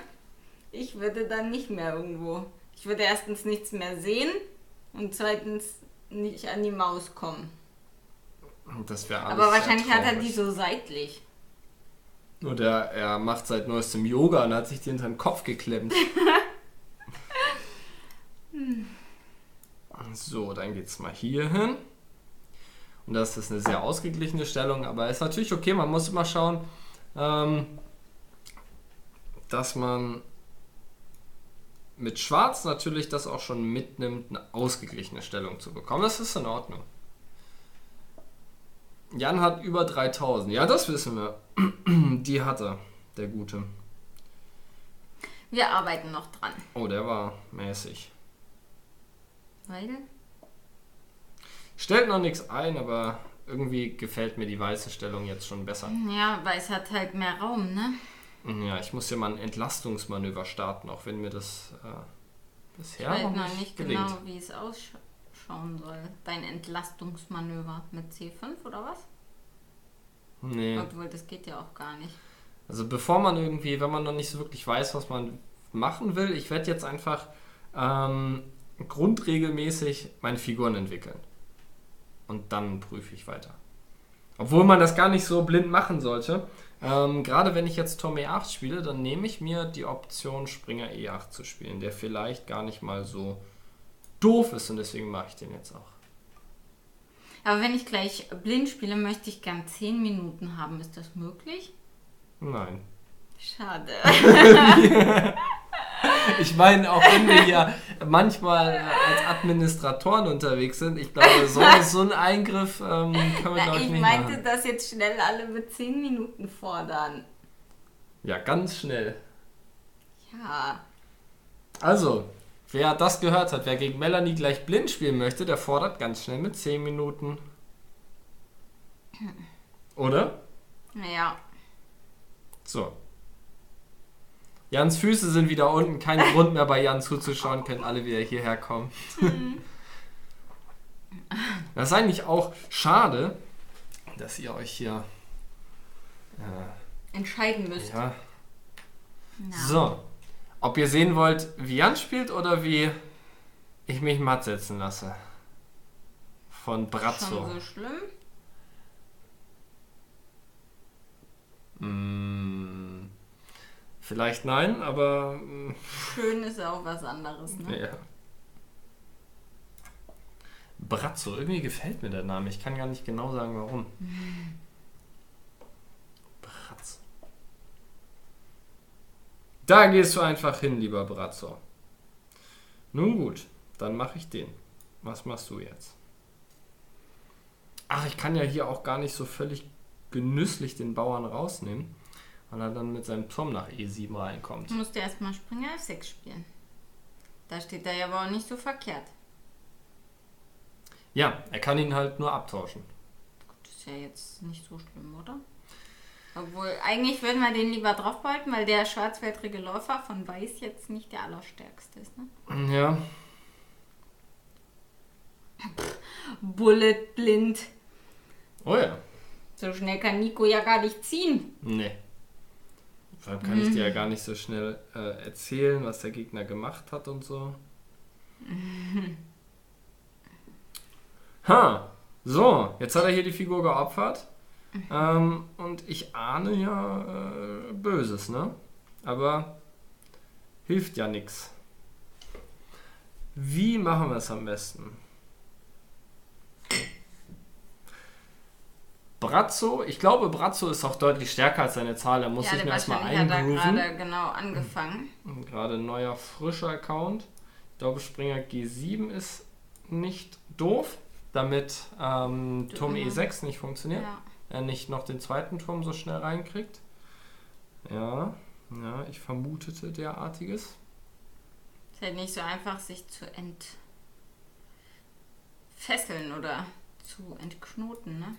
Ich würde dann nicht mehr irgendwo. Ich würde erstens nichts mehr sehen und zweitens nicht an die Maus kommen. Das wäre alles Aber wahrscheinlich hat er die so seitlich. Oder er macht seit neuestem Yoga und hat sich die hinter den Kopf geklemmt. so, dann geht's mal hier hin. Und das ist eine sehr ausgeglichene Stellung, aber ist natürlich okay. Man muss immer schauen, ähm, dass man mit Schwarz natürlich das auch schon mitnimmt, eine ausgeglichene Stellung zu bekommen. Das ist in Ordnung. Jan hat über 3000. Ja, das wissen wir. Die hat er, der Gute. Wir arbeiten noch dran. Oh, der war mäßig. Weil? Stellt noch nichts ein, aber irgendwie gefällt mir die weiße Stellung jetzt schon besser. Ja, weil es hat halt mehr Raum, ne? Ja, ich muss ja mal ein Entlastungsmanöver starten, auch wenn mir das äh, bisher ich weiß noch nicht gelingt. genau, wie es ausschauen soll. Dein Entlastungsmanöver mit C5 oder was? Nee. Obwohl, das geht ja auch gar nicht. Also bevor man irgendwie, wenn man noch nicht so wirklich weiß, was man machen will, ich werde jetzt einfach ähm, grundregelmäßig meine Figuren entwickeln. Und dann prüfe ich weiter. Obwohl man das gar nicht so blind machen sollte. Ähm, gerade wenn ich jetzt Turm E8 spiele, dann nehme ich mir die Option Springer E8 zu spielen, der vielleicht gar nicht mal so doof ist und deswegen mache ich den jetzt auch. Aber wenn ich gleich blind spiele, möchte ich gern 10 Minuten haben. Ist das möglich? Nein. Schade. Ich meine, auch wenn wir hier manchmal als Administratoren unterwegs sind, ich glaube, so, so einen Eingriff ähm, können wir, glaube ich, ich nicht meinte, machen. dass jetzt schnell alle mit 10 Minuten fordern. Ja, ganz schnell. Ja. Also, wer das gehört hat, wer gegen Melanie gleich blind spielen möchte, der fordert ganz schnell mit 10 Minuten. Oder? Naja. So. Jans Füße sind wieder unten, kein Grund mehr bei Jan zuzuschauen, können alle wieder hierher kommen. das ist eigentlich auch schade, dass ihr euch hier. Äh, Entscheiden müsst. ja. So. Ob ihr sehen wollt, wie Jan spielt oder wie ich mich matt setzen lasse. Von Brazzo. Schon so schlimm? Mm, vielleicht nein, aber. mm, Schön ist auch was anderes, ne? Ja. Brazzo, irgendwie gefällt mir der Name. Ich kann gar nicht genau sagen, warum. Brazzo. Da gehst du einfach hin, lieber Brazzo. Nun gut, dann mache ich den. Was machst du jetzt? Ach, ich kann ja hier auch gar nicht so völlig genüsslich den Bauern rausnehmen. Weil er dann mit seinem Turm nach E7 reinkommt. Du musst ja erstmal Springer F6 spielen. Da steht er ja aber auch nicht so verkehrt. Ja, er kann ihn halt nur abtauschen. Das ist ja jetzt nicht so schlimm, oder? Obwohl, eigentlich würden wir den lieber drauf behalten, weil der schwarzwältrige Läufer von Weiß jetzt nicht der allerstärkste ist. Ne? Ja, Bullet blind. oh ja. So schnell kann Nico ja gar nicht ziehen. Nee. Allem kann ich dir ja gar nicht so schnell äh, erzählen, was der Gegner gemacht hat und so. Ha! So, jetzt hat er hier die Figur geopfert. Ähm, und ich ahne ja äh, Böses, ne? Aber hilft ja nichts. Wie machen wir es am besten? Brazzo, ich glaube, Brazzo ist auch deutlich stärker als seine Zahl. Er muss ja, der mir erstmal wahrscheinlich hat da eingrooven. gerade genau angefangen. Und Gerade ein neuer, frischer Account. Ich glaube, Springer G7 ist nicht doof, damit ähm, Turm immer- E6 nicht funktioniert. Ja. Er nicht noch den zweiten Turm so schnell reinkriegt. Ja, ja, ich vermutete derartiges. Ist halt nicht so einfach, sich zu entfesseln oder zu entknoten, ne?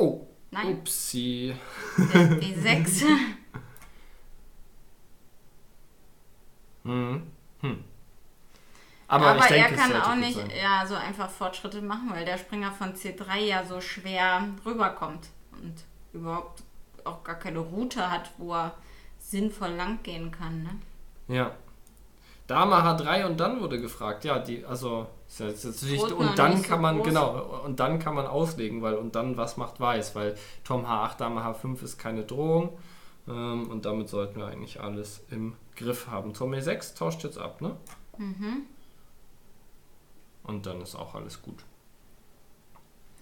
Oh, Nein, upsi. der D6. Hm. Hm. Aber, ich denke, er kann auch nicht sein. ja, so einfach Fortschritte machen, weil der Springer von C3 ja so schwer rüberkommt und überhaupt auch gar keine Route hat, wo er sinnvoll lang gehen kann. Ne? Ja. Dame H3 und dann wurde gefragt. Ja, die, also, ist ja jetzt natürlich, und dann so kann man, groß. genau, und dann kann man auslegen, weil, und dann, was macht Weiß, weil Turm H8, Dame H5 ist keine Drohung, ähm, und damit sollten wir eigentlich alles im Griff haben. Turm E6 tauscht jetzt ab, ne? Mhm. Und dann ist auch alles gut.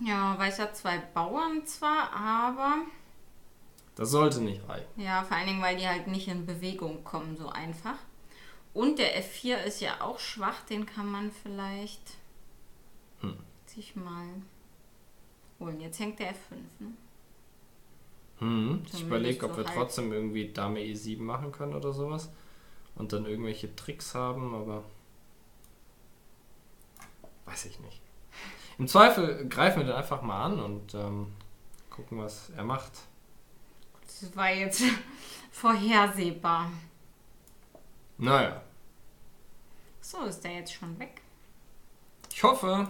Ja, Weiß hat zwei Bauern zwar, aber Das sollte nicht reichen. ja, vor allen Dingen, weil die halt nicht in Bewegung kommen so einfach. Und der F4 ist ja auch schwach, den kann man vielleicht Hm. sich mal holen. Jetzt hängt der F5, ne? Hm. Ich überlege, ob so wir halb. trotzdem irgendwie Dame E7 machen können oder sowas. Und dann irgendwelche Tricks haben, aber. Weiß ich nicht. Im Zweifel greifen wir den einfach mal an und ähm, gucken, was er macht. Das war jetzt vorhersehbar. Naja, So, ist der jetzt schon weg. ich hoffe,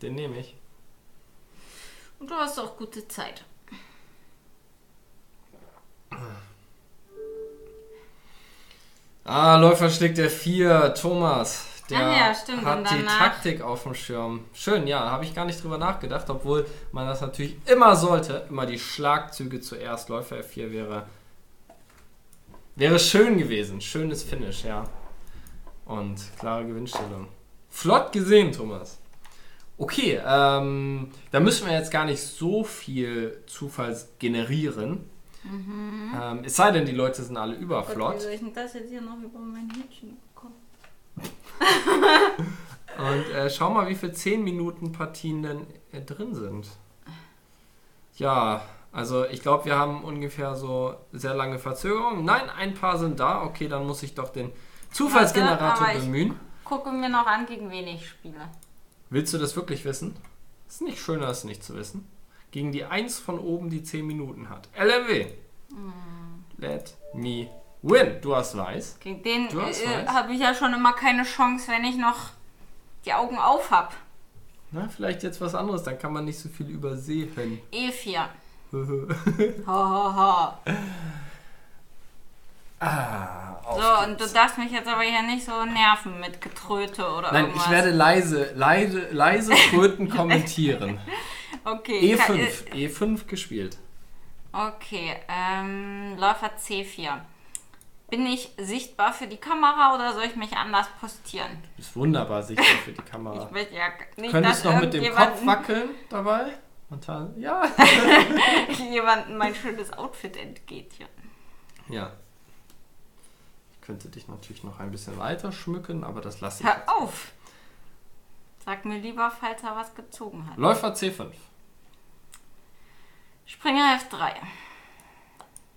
den nehme ich. Und du hast auch gute Zeit. Ah, Läufer schlägt der 4, Thomas. Der ja, stimmt, hat die Taktik auf dem Schirm. Schön, ja, habe ich gar nicht drüber nachgedacht, obwohl man das natürlich immer sollte. Immer die Schlagzüge zuerst. Läufer F4 wäre, wäre schön gewesen. Schönes Finish, ja. Und klare Gewinnstellung. Flott gesehen, Thomas. Okay, ähm, da müssen wir jetzt gar nicht so viel Zufall generieren. Ähm, es sei denn, die Leute sind alle Gott, überflott. wie soll ich denn das jetzt hier noch über mein Händchen bekommen? Und äh, schau mal, wie viele 10 Minuten Partien denn äh, drin sind. Ja, also ich glaube, wir haben ungefähr so sehr lange Verzögerung. Nein, ein paar sind da. Okay, dann muss ich doch den Zufallsgenerator ich- bemühen. Gucke mir noch an, gegen wen ich spiele. Willst du das wirklich wissen? Ist nicht schöner, es nicht zu wissen. Gegen die 1 von oben, die 10 Minuten hat. LMW. Let me win. Du hast weiß. Gegen den äh, habe ich ja schon immer keine Chance, wenn ich noch die Augen auf habe. Na, vielleicht jetzt was anderes, dann kann man nicht so viel übersehen. E4. Ho, ho, ho. ah, So, und du darfst mich jetzt aber hier nicht so nerven mit Getröte oder Nein, irgendwas. ich werde leise, leise, leise Kröten kommentieren. Okay, kann- E5, E5 gespielt. Okay, ähm, Läufer C4. Bin ich sichtbar für die Kamera oder soll ich mich anders postieren? Du bist wunderbar sichtbar für die Kamera. Ich will ja nicht, Könntest dass noch mit dem Kopf wackeln dabei? Und dann, ja. jemandem mein schönes Outfit entgeht hier. Ja. Ich könnte dich natürlich noch ein bisschen weiter schmücken, aber das lasse ich. Hör jetzt. auf! Sag mir lieber, falls er was gezogen hat. Läufer C5. Springer F3.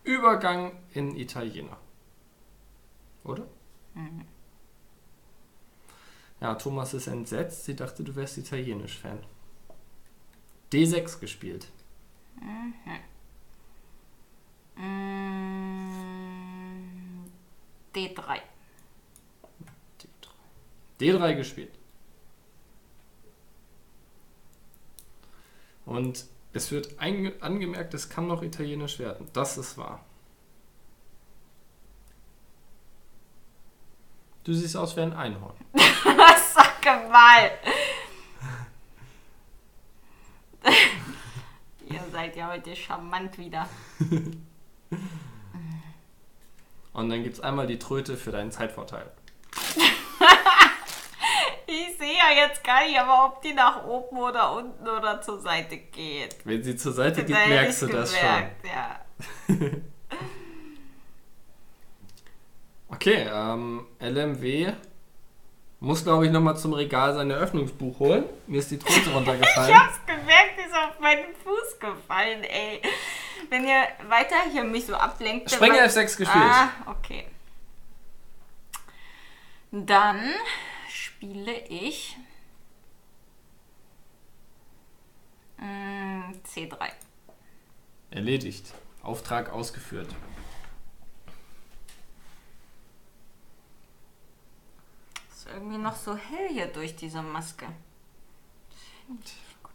Übergang in Italiener. Oder? Mhm. Ja, Thomas ist entsetzt. Sie dachte, du wärst Italienisch-Fan. D6 gespielt. Mm, D3. D3. D3 gespielt. Und es wird angemerkt, es kann noch Italienisch werden. Das ist wahr. Du siehst aus wie ein Einhorn. Sag mal. Ihr seid ja heute charmant wieder. Und dann gibt es einmal die Tröte für deinen Zeitvorteil. Ich sehe ja jetzt gar nicht, aber ob die nach oben oder unten oder zur Seite geht. Wenn sie zur Seite geht, hätte merkst du ich's das schon. gemerkt, Ja. Okay, ähm, LMW muss, glaube ich, nochmal zum Regal sein Eröffnungsbuch holen. Mir ist die Ich runtergefallen. hab's gemerkt, die ist auf meinen Fuß gefallen, ey. Wenn ihr weiter hier mich so ablenkt. Springer mal- F6 gespielt. Ah, okay. Dann spiele ich mm, C3. Erledigt. Auftrag ausgeführt. Ist irgendwie noch so hell hier durch diese Maske. Das finde ich gut.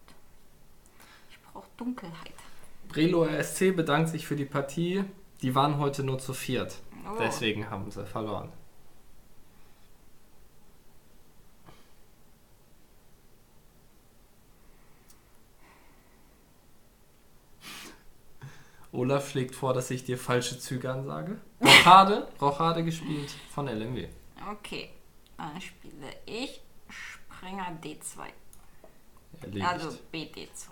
Ich brauche Dunkelheit. Brelo RSC bedankt sich für die Partie. Die waren heute nur zu viert. Oh. Deswegen haben sie verloren. Olaf schlägt vor, dass ich dir falsche Züge ansage. Rochade, Rochade gespielt von LMW. Okay, dann spiele ich Springer D2. Erledigt. Also BD2.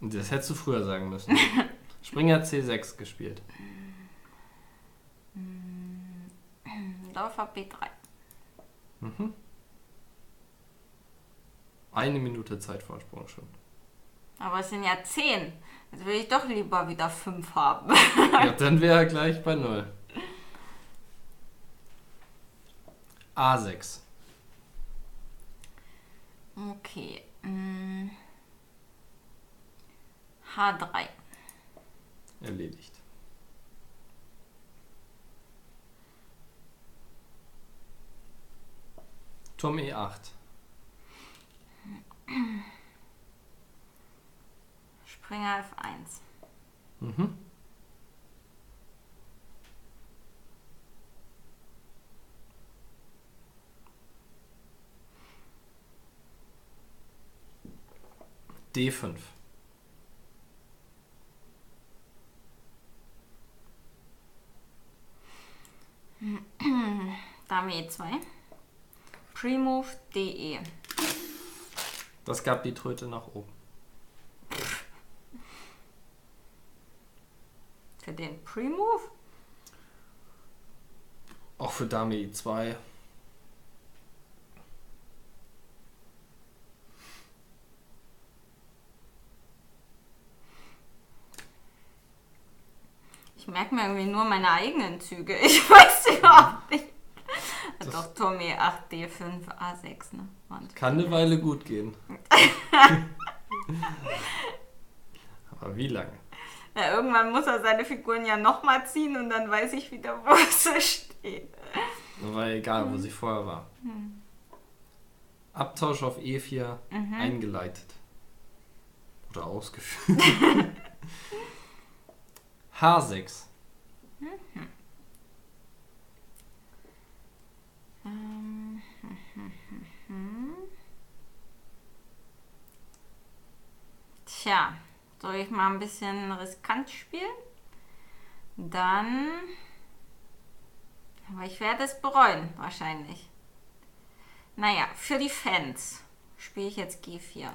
ne? Das hättest du früher sagen müssen. Springer C6 gespielt. Läufer B3. Mhm. Eine Minute Zeitvorsprung schon. Aber es sind ja 10. Jetzt will ich doch lieber wieder 5 haben. Ja, dann wäre er gleich bei 0. A6. Okay. mm. H3. Erledigt. Turm E E8. Springer F1. Mhm. D5. Dame E2. Pre-Move DE. Das gab die Tröte nach oben. Für den Pre-Move? Auch für Dame E E2. Merke mir irgendwie nur meine eigenen Züge. Ich weiß überhaupt nicht. Das- Doch, Turm E8, D5, A6, ne? Und Kann eine Weile gut gehen. Aber wie lange? ja, irgendwann muss er seine Figuren ja nochmal ziehen und dann weiß ich wieder, wo sie steht. War egal, wo sie vorher war. Abtausch auf E4 eingeleitet. Oder ausgeführt. H6. Ähm, Tja, soll ich mal ein bisschen riskant spielen? Dann. Aber ich werde es bereuen, wahrscheinlich. Naja, für die Fans spiele ich jetzt G4.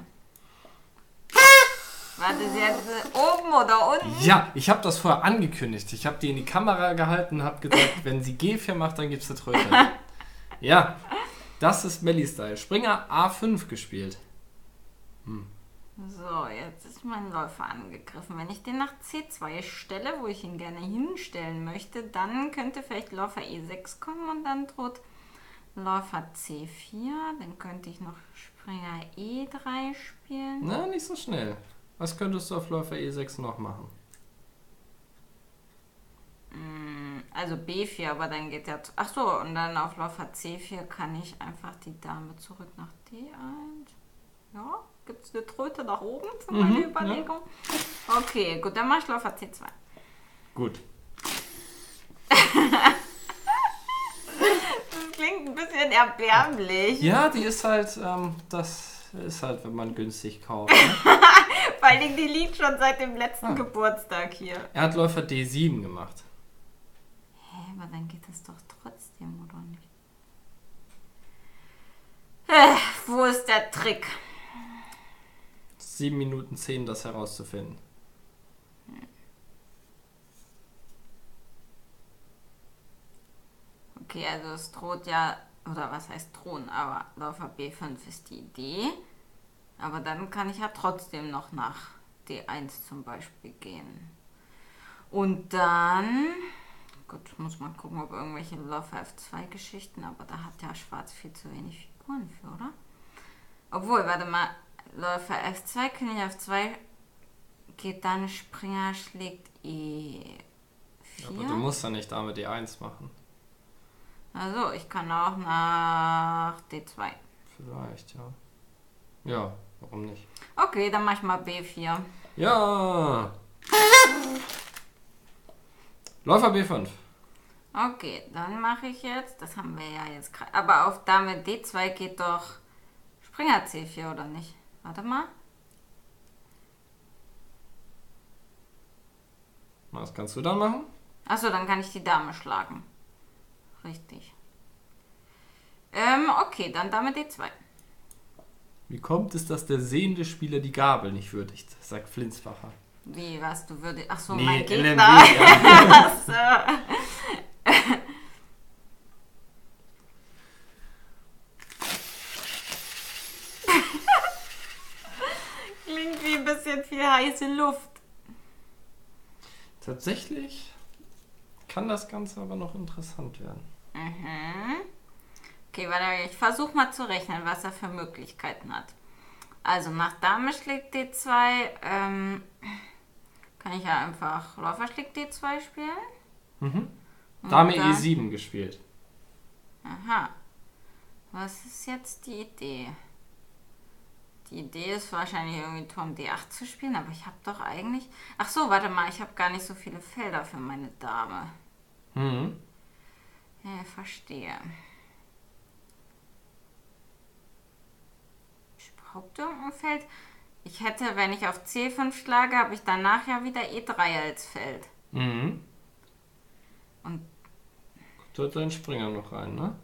Warte, sie hat äh, oben oder unten? Ja, ich habe das vorher angekündigt. Ich habe die in die Kamera gehalten und habe gesagt, wenn sie G4 macht, dann gibt's eine Tröte. Ja, das ist Melly-Style. Springer A5 gespielt. Hm. So, jetzt ist mein Läufer angegriffen. Wenn ich den nach C2 stelle, wo ich ihn gerne hinstellen möchte, dann könnte vielleicht Läufer E6 kommen und dann droht Läufer C4. Dann könnte ich noch Springer E3 spielen. Na, nicht so schnell. Was könntest du auf Läufer E6 noch machen? Mm, Also B4, aber dann geht der. Ach so, und dann auf Läufer C4 kann ich einfach die Dame zurück nach D1. Ja, gibt es eine Tröte nach oben für meine Mhm, ja. Überlegung? Okay, gut, dann mache ich Läufer C2. Gut. Das klingt ein bisschen erbärmlich. Ja, die ist halt, ähm, das ist halt, wenn man günstig kauft. Ne? Vor allen Dingen, die liegt schon seit dem letzten Ah. Geburtstag hier. er hat Läufer D7 gemacht. Hä, aber dann geht das doch trotzdem, oder nicht? Äh, wo ist der Trick? 7 Minuten 10, das herauszufinden. Okay, also es droht ja, oder was heißt drohen, aber Läufer B5 ist die Idee. Aber dann kann ich ja trotzdem noch nach D1 zum Beispiel gehen. Und dann, gut, muss man gucken, ob irgendwelche Läufer F2 Geschichten, aber da hat ja Schwarz viel zu wenig Figuren für, oder? Obwohl, warte mal, Läufer F2, König F2 geht dann, Springer schlägt E4. Aber du musst ja nicht damit D1 machen. Also, ich kann auch nach D2. Vielleicht, ja. Ja, warum nicht? Okay, dann mach ich mal B4. Ja! Läufer B5. Okay, dann mache ich jetzt, das haben wir ja jetzt gerade, aber auf Dame D2 geht doch Springer C4 oder nicht? Warte mal. Was kannst du dann machen? Achso, dann kann ich die Dame schlagen. Richtig. Ähm, okay, dann Dame D2. Wie kommt es, dass der sehende Spieler die Gabel nicht würdigt? Sagt Flinsbacher. Wie, was, du würdest, achso, Nee, mein Gegner. ja. Achso. Klingt wie ein bisschen viel heiße Luft. Tatsächlich kann das Ganze aber noch interessant werden. Mhm. Okay, warte, ich versuche mal zu rechnen, was er für Möglichkeiten hat. Also nach Dame schlägt D2, ähm, kann ich ja einfach Läufer schlägt D2 spielen. Mhm. Dame dann- E7 gespielt. Aha. Was ist jetzt die Idee? Die Idee ist wahrscheinlich irgendwie Turm D8 zu spielen, aber ich habe doch eigentlich... Ach so, warte mal, ich habe gar nicht so viele Felder für meine Dame. Mhm. Ja, verstehe. Ich brauche irgendein Feld. Ich hätte, wenn ich auf C5 schlage, habe ich danach ja wieder E3 als Feld. Mhm. Und Dort dein Springer noch rein, ne?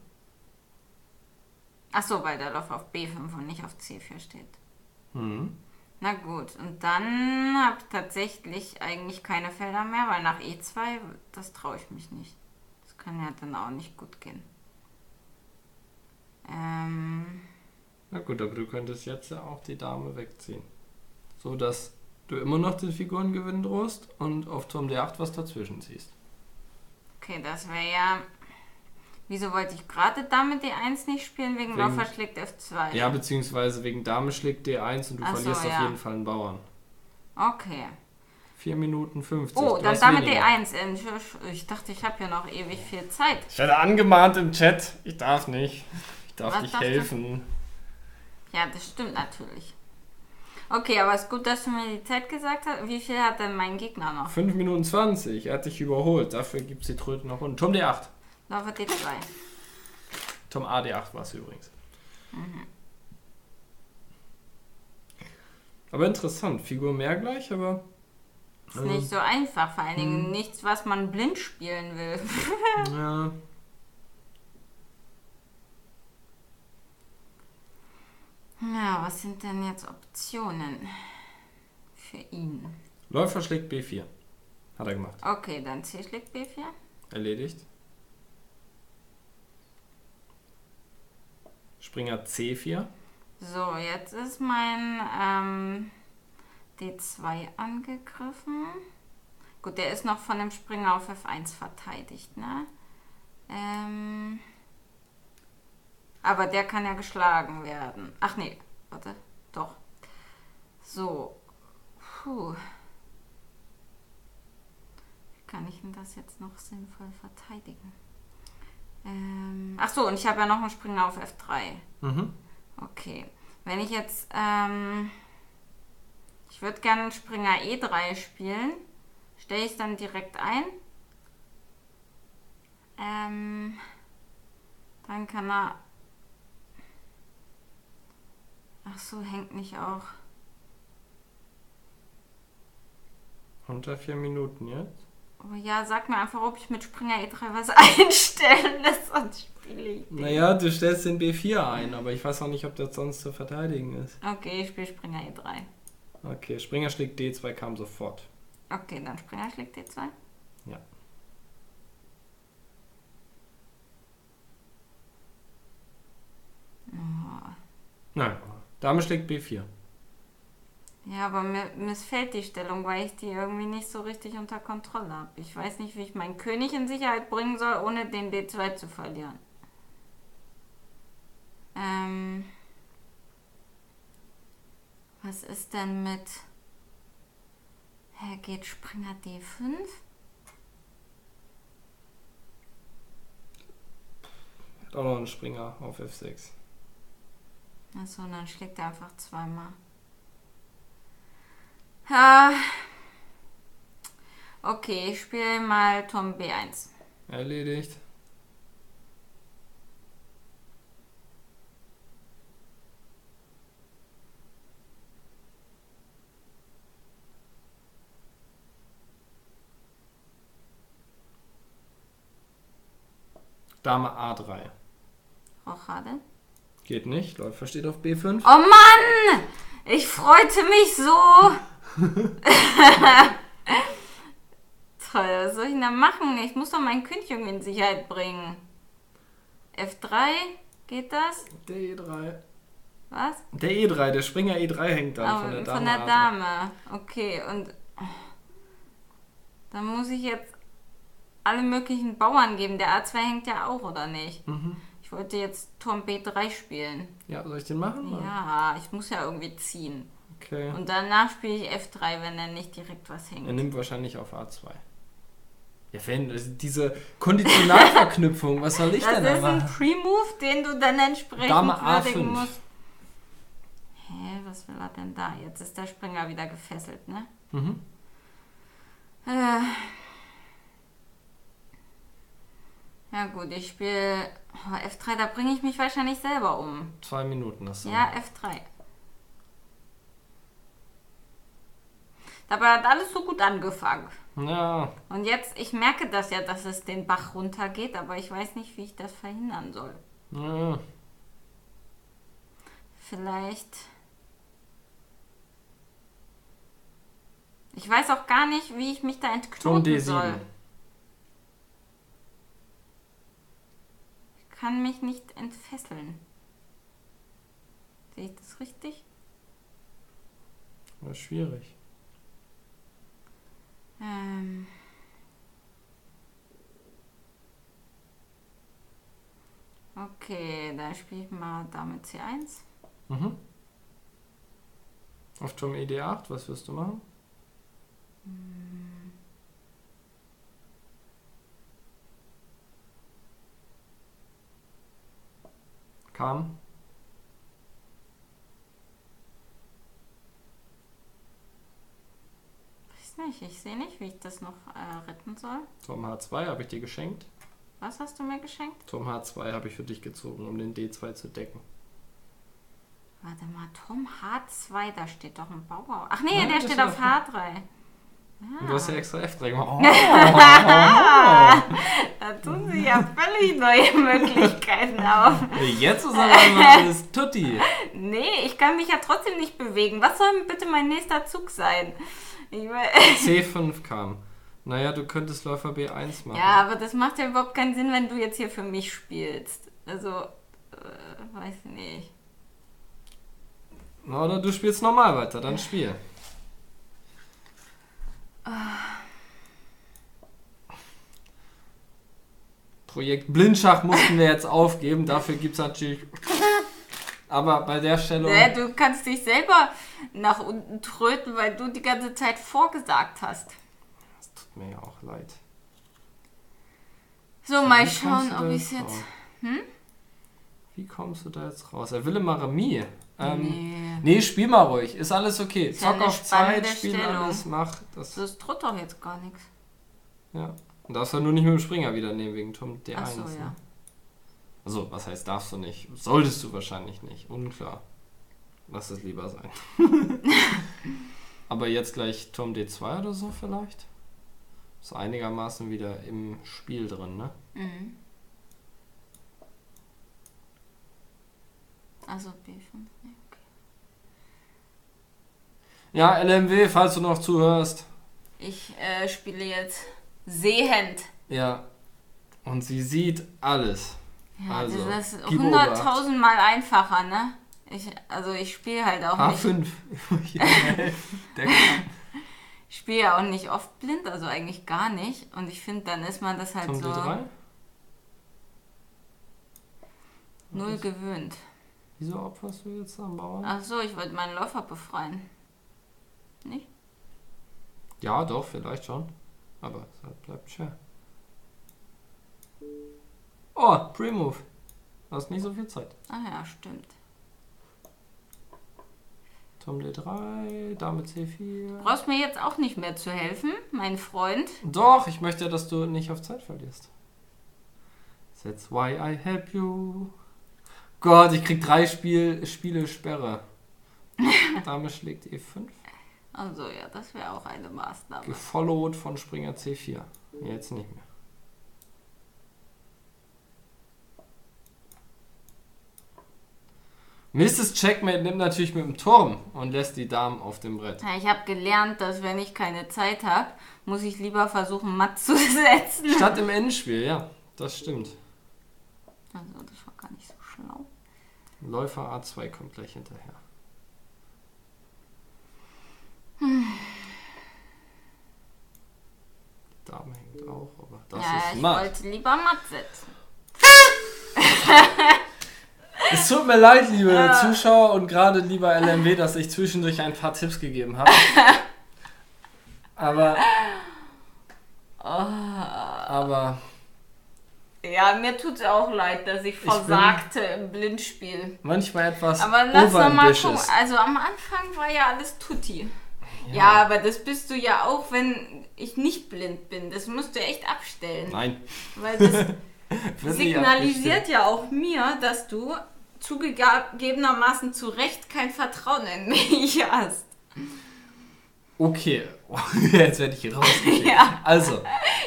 ach so, weil der Lauf auf B5 und nicht auf C4 steht. Mhm. Na gut, und dann habe ich tatsächlich eigentlich keine Felder mehr, weil nach E2, das traue ich mich nicht. Das kann ja dann auch nicht gut gehen. Ähm, Na gut, aber du könntest jetzt ja auch die Dame wegziehen. So dass du immer noch den Figurengewinn drohst und auf Turm D8 was dazwischen ziehst. okay, das wäre ja... Wieso wollte ich gerade Dame D1 nicht spielen? Wegen, Wegen- Läufer schlägt F2. Ja, beziehungsweise wegen Dame schlägt D1 und du Ach so, verlierst auf ja. jeden Fall einen Bauern. Okay. 4 Minuten 50. Oh, du dann Dame weniger. D1. Ich dachte, ich habe ja noch ewig viel Zeit. Ich werde angemahnt im Chat. Ich darf nicht. Ich darf Was nicht darfst du? Ja, das stimmt natürlich. Okay, aber es ist gut, dass du mir die Zeit gesagt hast. Wie viel hat denn mein Gegner noch? 5 Minuten 20. Er hat dich überholt. Dafür gibt es die Tröten noch unten. Turm D8. Läufer D2. Turm AD8 war es übrigens. Mhm. Aber interessant. Figur mehr gleich, aber. Ist nicht so einfach, vor allen Dingen Hm. nichts, was man blind spielen will. Ja. Ja, was sind denn jetzt Optionen für ihn? Läufer schlägt B4. Hat er gemacht. Okay, dann C schlägt B4. Erledigt. Springer C4. So, jetzt ist mein ähm, D2 angegriffen. Gut, der ist noch von dem Springer auf F1 verteidigt, ne? Ähm, aber der kann ja geschlagen werden. Ach nee, warte, doch. So. Puh. Wie kann ich denn das jetzt noch sinnvoll verteidigen? Ähm, ach so, und ich habe ja noch einen Springer auf F3. Mhm. Okay. Wenn ich jetzt, ähm, ich würde gerne Springer E3 spielen, stelle ich es dann direkt ein. Ähm, dann kann er. Ach so, hängt nicht auch. Unter vier Minuten jetzt. Oh ja, sag mir einfach, ob ich mit Springer E3 was einstellen lässt, sonst spiele ich. den. Naja, du stellst den B4 ein, aber ich weiß auch nicht, ob das sonst zu verteidigen ist. Okay, ich spiele Springer E3. Okay, Springer schlägt D2 kam sofort. Okay, dann Springer schlägt D2. Ja. Oh. Nein, Dame schlägt B4. Ja, aber mir missfällt die Stellung, weil ich die irgendwie nicht so richtig unter Kontrolle habe. Ich weiß nicht, wie ich meinen König in Sicherheit bringen soll, ohne den D2 zu verlieren. Ähm, was ist denn mit... Hä, geht Springer D5? Hat auch noch einen Springer auf F6. Achso, dann schlägt er einfach zweimal. Ja. Okay, ich spiele mal Turm B1. Erledigt. Dame A3. Rochade. Geht nicht. Läufer steht auf B5. Oh Mann! Ich freute mich so! Toll, was soll ich denn da machen? Ich muss doch meinen König irgendwie in Sicherheit bringen. F3, geht das? Der E3. Was? Der E3, der Springer E3 hängt dann Oh, von der Dame. von der A3. Dame. Okay, und dann muss ich jetzt alle möglichen Bauern geben. Der A2 hängt ja auch, oder nicht? Mhm. Ich wollte jetzt Turm B3 spielen. Ja, soll ich den machen? Ja, ich muss ja irgendwie ziehen. Okay. Und danach spiele ich F3, wenn er nicht direkt was hängt. Er nimmt wahrscheinlich auf A2. Ja, wenn, das ist diese Konditionalverknüpfung, was soll ich Das denn da ist ein machen? Pre-Move, den du dann entsprechend Dame würdigen A5. musst. Hä, was will er denn da? Jetzt ist der Springer wieder gefesselt, ne? Mhm. Äh. Ja gut, ich spiele F3, da bringe ich mich wahrscheinlich selber um. Zwei Minuten hast du. Ja, F3. Dabei hat alles so gut angefangen. Ja, Und jetzt, ich merke das ja, dass es den Bach runtergeht, aber ich weiß nicht, wie ich das verhindern soll. ja. Vielleicht. Ich weiß auch gar nicht, wie ich mich da entknoten D7. soll. Kann mich nicht entfesseln. Sehe ich das richtig? Das ist schwierig. Ähm. Okay, dann spiele ich mal Dame C1. Mhm. Auf Turm E ED8, was wirst du machen? Kam. Weiß nicht, ich sehe nicht, wie ich das noch äh, retten soll. Turm H2 habe ich dir geschenkt. Was hast du mir geschenkt? Turm H2 habe ich für dich gezogen, um den D2 zu decken. Warte mal, Turm H2, da steht doch ein Bauer. Ach nee, Nein, der steht auf- H3. Und du hast ja extra F3 gemacht. Oh, Da tun sich ja völlig neue Möglichkeiten auf. Jetzt ist aber mal alles Tutti. Nee, ich kann mich ja trotzdem nicht bewegen. Was soll bitte mein nächster Zug sein? Ich will, C5 kam. Naja, du könntest Läufer B1 machen. ja, aber das macht ja überhaupt keinen Sinn, wenn du jetzt hier für mich spielst. Also, äh, weiß nicht. Na, Oder du spielst normal weiter, dann spiel. Projekt Blindschach mussten wir jetzt aufgeben. Dafür gibt es natürlich. Aber bei der Stelle. Nee, du kannst dich selber nach unten tröten, weil du die ganze Zeit vorgesagt hast. Das tut mir ja auch leid. So, ja, mal schauen, ob ich es jetzt. Hm? Wie kommst du da jetzt raus? Er will immer Remi. Ähm, Nee. nee. spiel mal ruhig. Ist alles okay. Ist ja Zock eine auf Zeit, spiel Stellung. alles, mach das. Das tritt doch jetzt gar nichts. Ja. Und darfst du nur nicht mit dem Springer wieder nehmen wegen Turm D1. Ach so, ne? ja. Also, was heißt darfst du nicht? Solltest du wahrscheinlich nicht. Unklar. Lass es lieber sein. Aber jetzt gleich Turm D2 oder so vielleicht? Ist einigermaßen wieder im Spiel drin, ne? Mhm. Also B5. Ja, LMW, falls du noch zuhörst. Ich äh, spiele jetzt Sehend. Ja. Und sie sieht alles. Ja, Also, das ist gib 100.000 Mal einfacher, ne? Ich, also ich spiele halt auch nicht. H5. Der kann. Ich spiele ja auch nicht oft blind, also eigentlich gar nicht. Und ich finde, dann ist man das halt Turm so D3? null gewöhnt. Wieso opferst du jetzt am Bauern? Ach so, ich wollte meinen Läufer befreien. Nicht? Ja, doch, vielleicht schon. Aber es bleibt schwer. Oh, Pre-Move. Du hast nicht so viel Zeit. Ach ja, stimmt. Turm D3, Dame C4. Du brauchst mir jetzt auch nicht mehr zu helfen, mein Freund. Doch, ich möchte, dass du nicht auf Zeit verlierst. That's why I help you. Gott, ich krieg drei Spiel, Spiele Sperre. Dame schlägt E5. Also ja, das wäre auch eine Maßnahme. Gefollowed von Springer C4. Jetzt nicht mehr. Mrs. Checkmate nimmt natürlich mit dem Turm und lässt die Damen auf dem Brett. Ja, ich habe gelernt, dass wenn ich keine Zeit habe, muss ich lieber versuchen, matt zu setzen. Statt im Endspiel, ja, das stimmt. Also das war gar nicht so schlau. Läufer A2 kommt gleich hinterher. Die Dame hängt auch, aber das ja, ist ich matt. wollte lieber matt setzen. Es tut mir leid, liebe Zuschauer und gerade lieber LMW, dass ich zwischendurch ein paar Tipps gegeben habe. Aber. Aber. Ja, mir tut es auch leid, dass ich versagte im Blindspiel. Manchmal etwas Aber lass mal gucken. Also am Anfang war ja alles tutti. Ja. aber das bist du ja auch, wenn ich nicht blind bin. Das musst du echt abstellen. Nein. Weil das signalisiert ja auch mir, dass du zugegebenermaßen zu Recht kein Vertrauen in mich hast. Okay. Jetzt werde ich hier rausgekriegt. Ja. Also,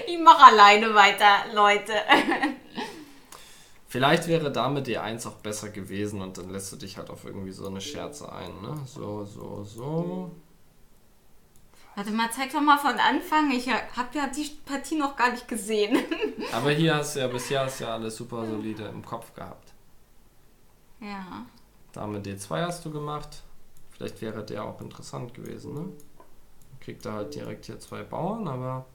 Ich mache alleine weiter, Leute. vielleicht wäre Dame D1 auch besser gewesen und dann lässt du dich halt auf irgendwie so eine Scherze ein, ne? So, so, so. Warte mal, zeig doch mal von Anfang. Ich habe ja die Partie noch gar nicht gesehen. Aber hier hast du ja bisher hast du ja alles super solide im Kopf gehabt. Ja. Dame D2 hast du gemacht. Vielleicht wäre der auch interessant gewesen, ne? Kriegt er halt direkt hier zwei Bauern, aber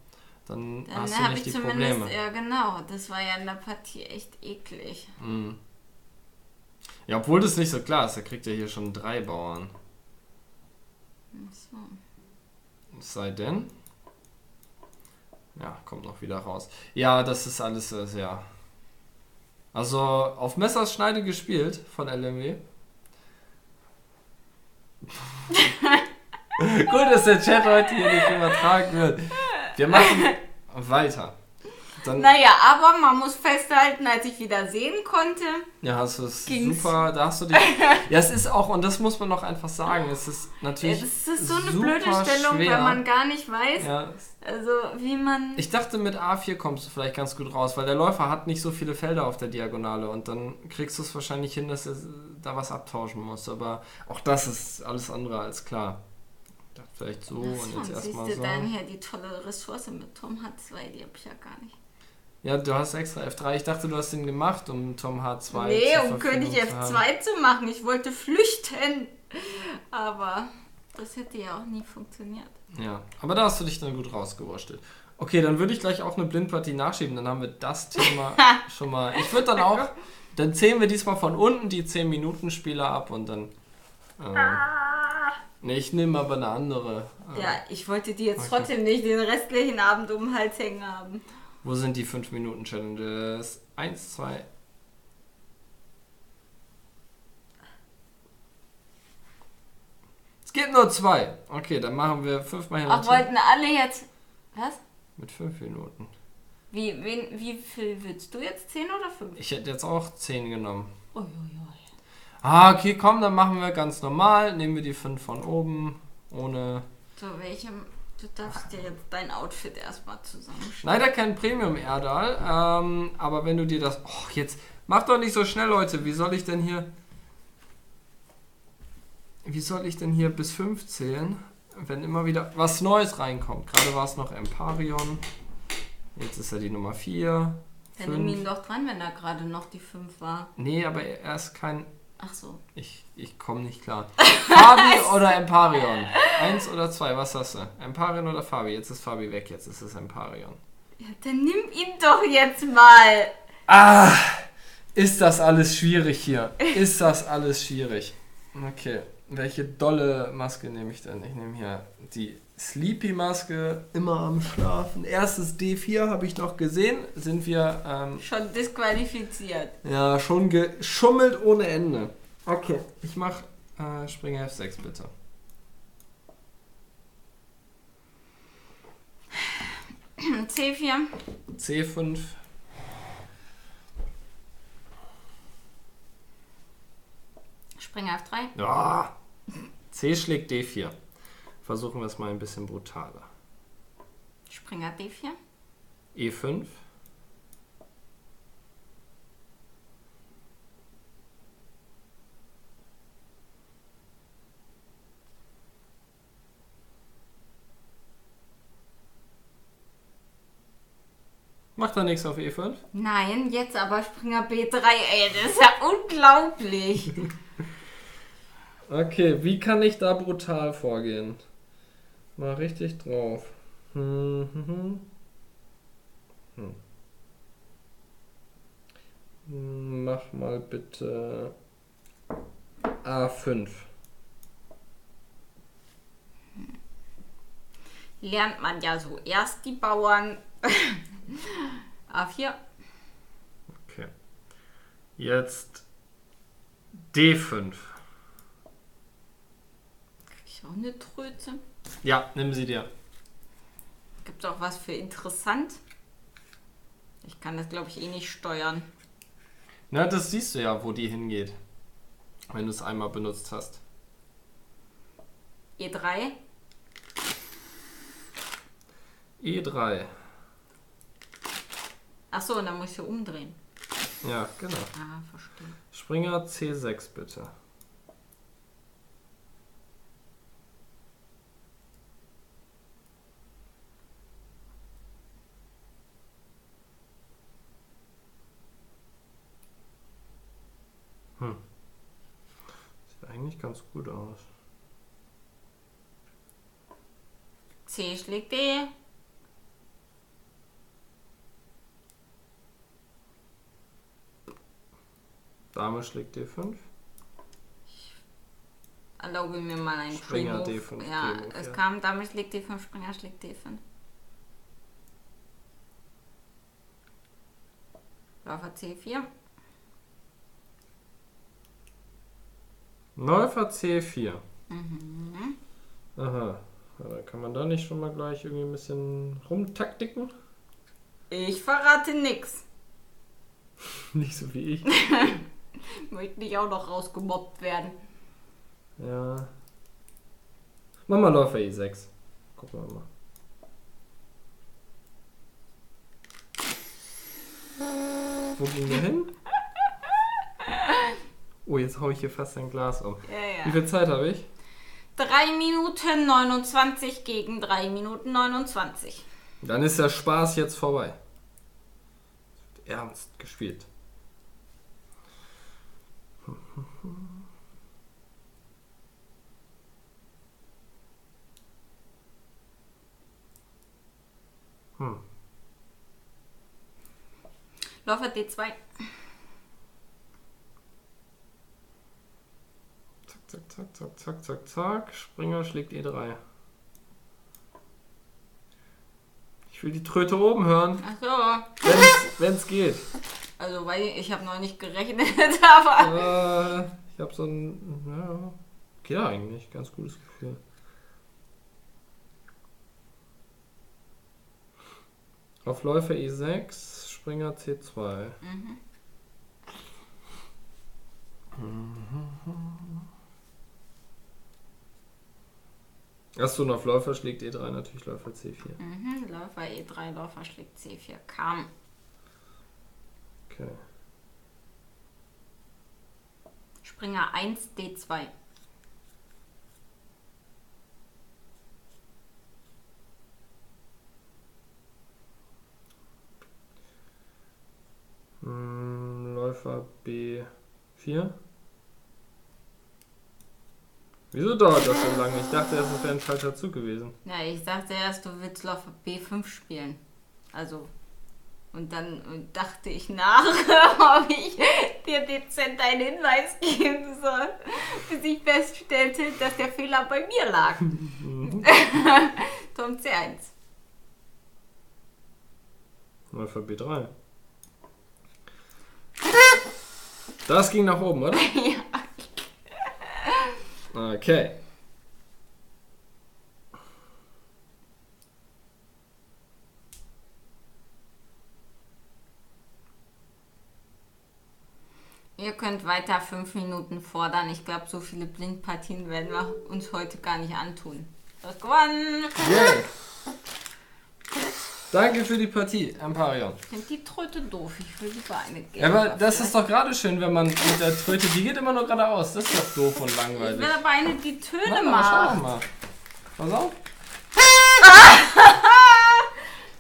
dann, Dann hast du habe nicht ich die zumindest, Probleme. ja genau, das war ja in der Partie echt eklig. Mhm. Ja, obwohl das nicht so klar ist, er kriegt ja hier schon drei Bauern. Ach so. Es sei denn. Ja, kommt noch wieder raus. Ja, das ist alles äh, sehr. Also auf Messerschneide gespielt von LMW. Gut, dass der Chat heute hier nicht übertragen wird. Wir machen weiter. Dann Naja, aber man muss festhalten, als ich wieder sehen konnte, ja, hast du es Ging's. super. Da hast du dich. Ja, es ist auch, und das muss man noch einfach sagen, es ist ja, natürlich. das ist so eine blöde Stellung, schwer. wenn man gar nicht weiß, Ja, also wie man... Ich dachte, mit A4 kommst du vielleicht ganz gut raus, weil der Läufer hat nicht so viele Felder auf der Diagonale und dann kriegst du es wahrscheinlich hin, dass er da was abtauschen muss. Aber auch das ist alles andere als klar. Vielleicht so Ach und jetzt siehst erstmal du so. dann hier die tolle Ressource mit Tom H2, die habe ich ja gar nicht. Ja, du hast extra F3. Ich dachte, du hast den gemacht, um Tom H2 nee, zur um Verfügung König zu haben. F2 zu machen. Ich wollte flüchten. Aber Das hätte ja auch nie funktioniert. Ja, aber da hast du dich dann gut rausgewurschtelt. Okay, dann würde ich gleich auch eine Blindpartie nachschieben, dann haben wir das Thema schon mal. Ich würde dann auch, dann zählen wir diesmal von unten die 10-Minuten-Spieler ab und dann. Äh, ne, ich nehme aber eine andere. Äh, Ja, ich wollte die jetzt Okay. trotzdem nicht den restlichen Abend um den Hals hängen haben. Wo sind die 5-Minuten-Challenges? Eins, zwei. Es gibt nur zwei. Okay, dann machen wir fünfmal hin Ach, wollten alle jetzt. Was? Mit fünf Minuten. Wie, wen, wie viel willst du jetzt? 10 oder 5? Ich hätte jetzt auch zehn genommen. Uiuiui. Ah, okay, komm, dann machen wir ganz normal. Nehmen wir die fünf von oben. Ohne. So, welchem. Du darfst dir jetzt dein Outfit erstmal zusammenstellen. Leider kein Premium-Erdal. Ähm, aber wenn du dir das. Och, jetzt. Mach doch nicht so schnell, Leute. Wie soll ich denn hier. Wie soll ich denn hier bis 5 zählen, wenn immer wieder was Neues reinkommt? Gerade war es noch Emparion. Jetzt ist er die Nummer 4. Dann nimm ihn doch dran, wenn da gerade noch die 5 war. Nee, aber er ist kein. Ach so. Ich, ich komme nicht klar. Fabi oder Emparion? Eins oder zwei, was hast du? Emparion oder Fabi? Jetzt ist Fabi weg, jetzt ist es Emparion. Ja, dann nimm ihn doch jetzt mal. Ah, ist das alles schwierig hier? Ist das alles schwierig? Okay, welche dolle Maske nehme ich denn? Ich nehme hier die Sleepy-Maske, immer am Schlafen. Erstes D4 habe ich noch gesehen. Sind wir ähm, Schon disqualifiziert. ja schon geschummelt ohne Ende. Okay, ich mache äh, Springer F6 bitte. C4. C5. Springer F3. Ja. C schlägt D4. Versuchen wir es mal ein bisschen brutaler. Springer D4. E5. Macht er nichts auf E E5? Nein, jetzt aber Springer B3. Ey, das ist ja unglaublich. Okay, wie kann ich da brutal vorgehen? Mal richtig drauf. Hm, hm, hm. Hm. Hm, Mach mal bitte A5. Lernt man ja so erst die Bauern. A4. Okay. Jetzt D5. Krieg ich auch eine Tröte. Ja, nimm sie dir. Gibt auch was für interessant? Ich kann das, glaube ich, eh nicht steuern. Na, das siehst du ja, wo die hingeht. Wenn du es einmal benutzt hast. E3. E3. Achso, und dann muss ich hier umdrehen. Ja, genau. Ah, verstehe. Springer C6 bitte. Hm. Sieht eigentlich ganz gut aus. C schlägt D. Dame schlägt D5. Erlaube mir mal einen Springer Pre-Move. D5, Ja, Pre-Move, es ja. kam, Dame schlägt D5, Springer schlägt D5. Läufer C4. Läufer C4. Mhm. Aha. Ja, kann man da nicht schon mal gleich irgendwie ein bisschen rumtaktiken? Ich verrate nix. Nicht so wie ich. Möchte nicht auch noch rausgemobbt werden. Ja. Mach mal Läufer E6. Gucken wir mal. Wo ging der hin? Oh, jetzt haue ich hier fast ein Glas auf. Ja, ja. Wie viel Zeit habe ich? 3 Minuten 29 gegen 3 Minuten 29. Dann ist der Spaß jetzt vorbei. Ernst gespielt. Hm. Läufer D2. Zack, zack, zack, zack, zack, zack. Springer schlägt E3. Ich will die Tröte oben hören, Ach so. wenn es geht. Also, weil ich habe noch nicht gerechnet, aber. Äh, ich habe so ein. Ja, geht eigentlich. Ganz gutes Gefühl. Auf Läufer E6, Springer C2. Achso, und auf Läufer schlägt E3 natürlich Läufer C4. Mhm, Läufer E3, Läufer schlägt C4. Kam. Okay. Springer 1, D2. Hm, Läufer B4. Wieso dauert das so lange? Ich dachte, das wäre ein falscher Zug gewesen. Ja, ich dachte erst, du willst Läufer B5 spielen. Also. Und dann dachte ich nach, ob ich dir dezent einen Hinweis geben soll, bis ich feststellte, dass der Fehler bei mir lag. Turm C1. Läufer B3. Das ging nach oben, oder? ja. Okay. Ihr könnt weiter fünf Minuten fordern. Ich glaube, so viele Blindpartien werden wir uns heute gar nicht antun. Du hast gewonnen. Yay. Danke für die Partie, Emparion. Ich finde die Tröte doof. Ich will die Beine Ja, gerne. aber das dafür. ist doch gerade schön, wenn man mit der Tröte, die geht immer nur geradeaus. Das ist doch doof und Ich langweilig. will aber eine, die Töne na, schau macht. doch mal. Pass auf.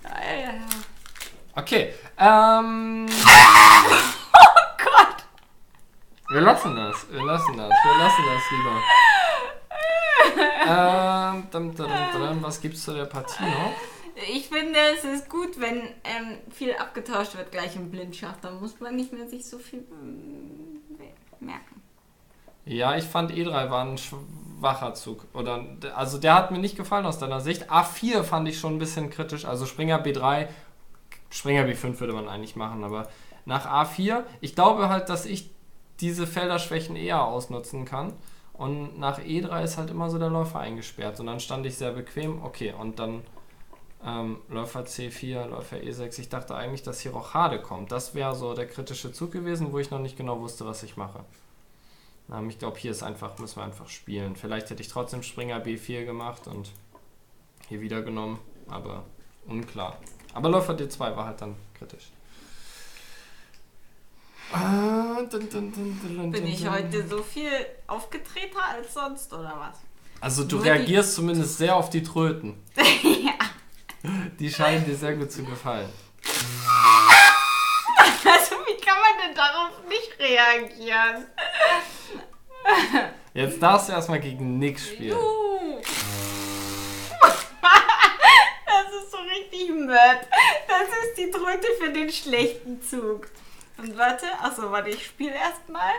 Ja, ja, ja. Okay. Ähm. Oh Gott. Wir lassen das. Wir lassen das. Wir lassen das lieber. ähm, dum, dum, dum. was gibt's zu der Partie noch? Ich finde, es ist gut, wenn ähm, viel abgetauscht wird gleich im Blindschach. Dann muss man nicht mehr sich so viel merken. Ja, ich fand E3 war ein schwacher Zug. Oder, also der hat mir nicht gefallen aus deiner Sicht. A4 fand ich schon ein bisschen kritisch. Also Springer B3, Springer B5 würde man eigentlich machen, aber nach A4, ich glaube halt, dass ich diese Felderschwächen eher ausnutzen kann. Und nach E3 ist halt immer so der Läufer eingesperrt. Und dann stand ich sehr bequem, okay, und dann ähm, Läufer C4, Läufer E6. Ich dachte eigentlich, dass hier Rochade kommt. Das wäre so der kritische Zug gewesen, wo ich noch nicht genau wusste, was ich mache. Ähm, ich glaube, hier ist einfach, müssen wir einfach spielen. Vielleicht hätte ich trotzdem Springer B4 gemacht und hier wieder genommen, aber unklar. Aber Läufer D2 war halt dann kritisch. Ah, Bin ich heute so viel aufgetreter als sonst oder was? Also du Nur die- reagierst zumindest sehr auf die Tröten. Die scheinen dir sehr gut zu gefallen. Also wie kann man denn darauf nicht reagieren? Jetzt darfst du erstmal gegen Nix spielen. Juhu. Das ist so richtig mad. Das ist die Tröte für den schlechten Zug. Und warte, achso, warte, ich spiele erstmal.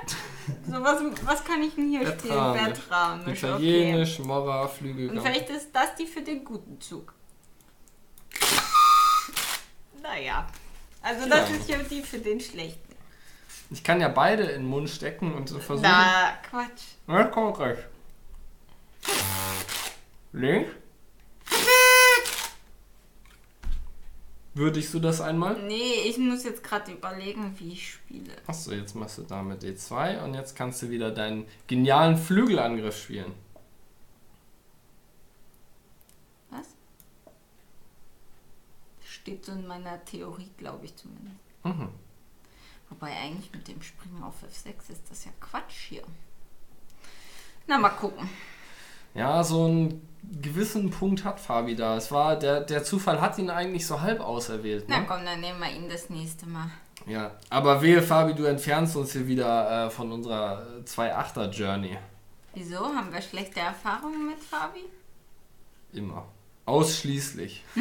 So, was, was kann ich denn hier spielen? Bertramisch. Bertramisch, okay. Italienisch, Morra, Und vielleicht ist das die für den guten Zug. Naja. Also das Ja. ist ja die für den schlechten. Ich kann ja beide in den Mund stecken und so versuchen. Na, Quatsch. Ja, komm gleich. Links. Würdigst du das einmal? Nee, ich muss jetzt gerade überlegen, wie ich spiele. Achso, jetzt machst du damit D2 und jetzt kannst du wieder deinen genialen Flügelangriff spielen. Was? Steht so in meiner Theorie, glaube ich zumindest. Mhm. Wobei eigentlich mit dem Springen auf F6 ist das ja Quatsch hier. Na, mal gucken. Ja, so einen gewissen Punkt hat Fabi da. Es war, der, der Zufall hat ihn eigentlich so halb auserwählt. Na Ne? komm, dann nehmen wir ihn das nächste Mal. Ja, aber wehe Fabi, du entfernst uns hier wieder äh, von unserer 2-8er-Journey. Wieso? Haben wir schlechte Erfahrungen mit Fabi? Immer. Ausschließlich.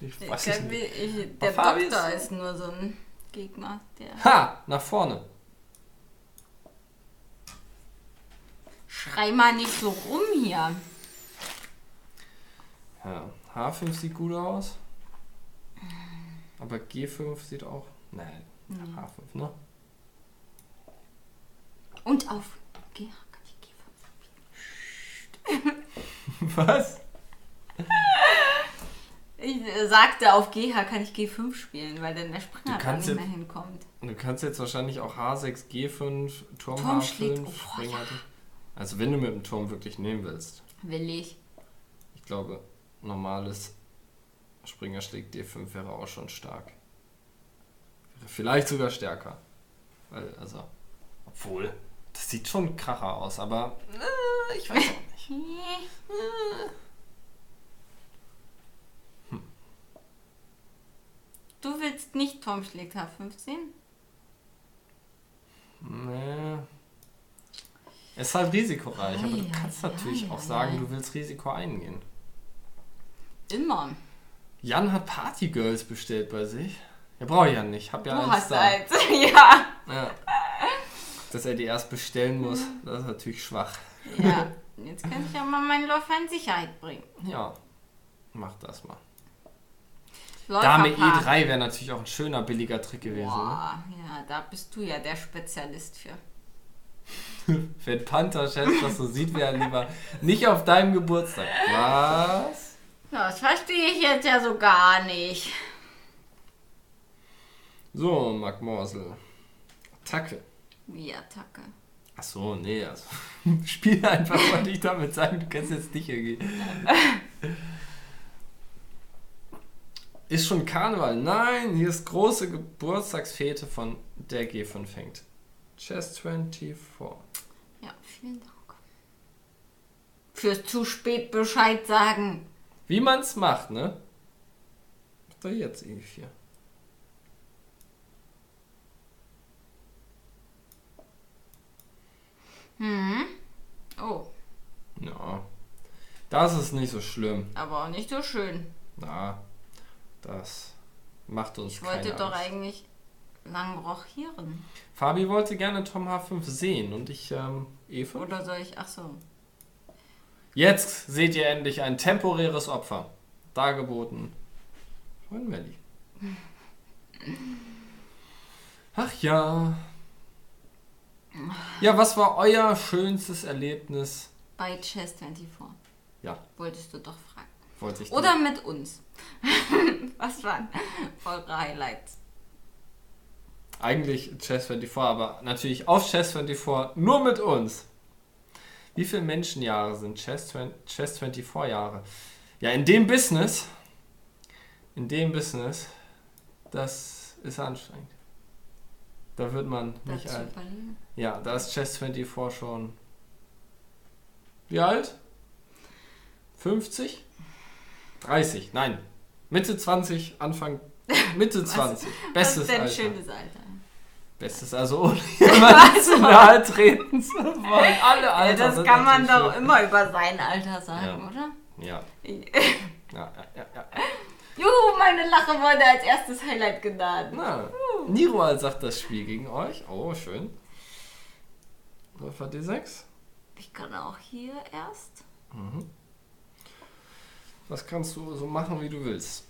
Ich weiß Ich, nicht. ich, der Doktor ist- ist nur so ein Gegner. Der Ha! Nach vorne. Schrei mal nicht so rum hier. Ja. H5 sieht gut aus. Aber G5 sieht auch. Nein. H5, ne? Und auf. G5. Was? Ich äh, sagte, auf GH kann ich G5 spielen, weil dann der Springer da kannst nicht jetzt- mehr hinkommt. Du kannst jetzt wahrscheinlich auch H6, G5, Turm, Turm H5, schlägt- oh, Springer. Also wenn du mit dem Turm wirklich nehmen willst. Will ich. Ich glaube, normales Springer schlägt D5 wäre auch schon stark. Wäre vielleicht sogar stärker. Weil, also, obwohl, das sieht schon kracher aus, aber äh, ich weiß auch nicht. Du willst nicht Turm schlägt H15? Nee. Es ist halt risikoreich, aber du Ja, kannst ja, natürlich ja, auch sagen, ja. du willst Risiko eingehen. Immer. Jan hat Partygirls bestellt bei sich. Ja, brauche ich ja nicht. Hab ja du eins hast da. eins. ja. Ja. Dass er die erst bestellen muss, das ist natürlich schwach. Ja. Jetzt kann ich auch mal meinen Läufer in Sicherheit bringen. Ja, mach das mal. Dame E3 wäre natürlich auch ein schöner, billiger Trick gewesen. Ne? Boah, ja, da bist du ja der Spezialist für. Wenn Panther-Chef das so sieht, wäre er lieber nicht auf deinem Geburtstag. Was? Das verstehe ich jetzt ja so gar nicht. So, Mark Morsel. Attacke. Wie Attacke. Ach so, nee, also. Spiel einfach mal nicht damit sagen, du kannst jetzt nicht irgendwie. Ist schon Karneval? Nein, hier ist große Geburtstagsfete von der G5 fängt. Chess 24. Ja, vielen Dank. Fürs zu spät Bescheid sagen. Wie man's macht, ne? Er jetzt E4. Hm. Oh, Ja. Das ist nicht so schlimm. aber auch nicht so schön. Na, das macht uns Ich wollte doch Angst. eigentlich lang rochieren. Fabi wollte gerne Tom H5 sehen und ich ähm, E5. Oder soll ich. Ach so. Jetzt seht ihr endlich ein temporäres Opfer. Dargeboten von Melli. Ach ja. Ja, was war euer schönstes Erlebnis? Bei Chess 24. Ja, Wolltest du doch fragen. wollte ich. Oder mit uns. Was waren eure Highlights? Eigentlich Chess 24, aber natürlich auf Chess 24 nur mit uns. Wie viele Menschenjahre sind Chess, 20 Chess 24 Jahre? Ja, in dem Business, in dem Business, das ist anstrengend. Da wird man nicht Dazu alt. Ja, da ist Chess 24 schon. Wie alt? 50? 30? Nein. Mitte 20, Anfang. Mitte 20. Was Bestes ist denn Alter. schönes Alter? Bestes, also ohne jemanden zu nahe treten zu wollen. Alle Ja, Alter. das sind kann man doch schön. immer über sein Alter sagen, Ja. oder? Ja, ja, ja, ja. ja. Juhu, meine Lache wurde als erstes Highlight genannt. Na, Niroal sagt das Spiel gegen euch. Oh, schön. Läufer D6. Ich kann auch hier erst. Mhm. Das kannst du so machen, wie du willst.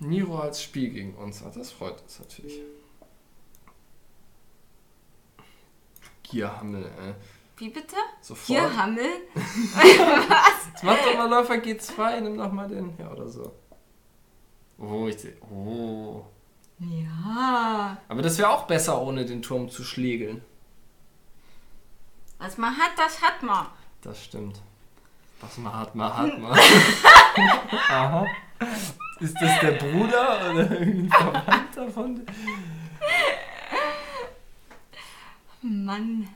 Niro als Spiel gegen uns. Das freut uns natürlich. Gierhammel, äh. Wie bitte? Sofort. Hier, Hammel. Jetzt mach doch mal Läufer G2, nimm doch mal den. Ja, oder so. Oh, ich sehe. Oh. Ja. Aber das wäre auch besser, ohne den Turm zu schlägeln. Was man hat, das hat man. Das stimmt. Was man hat, man hat man. Aha. Ist das der Bruder oder irgendein Verwandter von dir? Mann.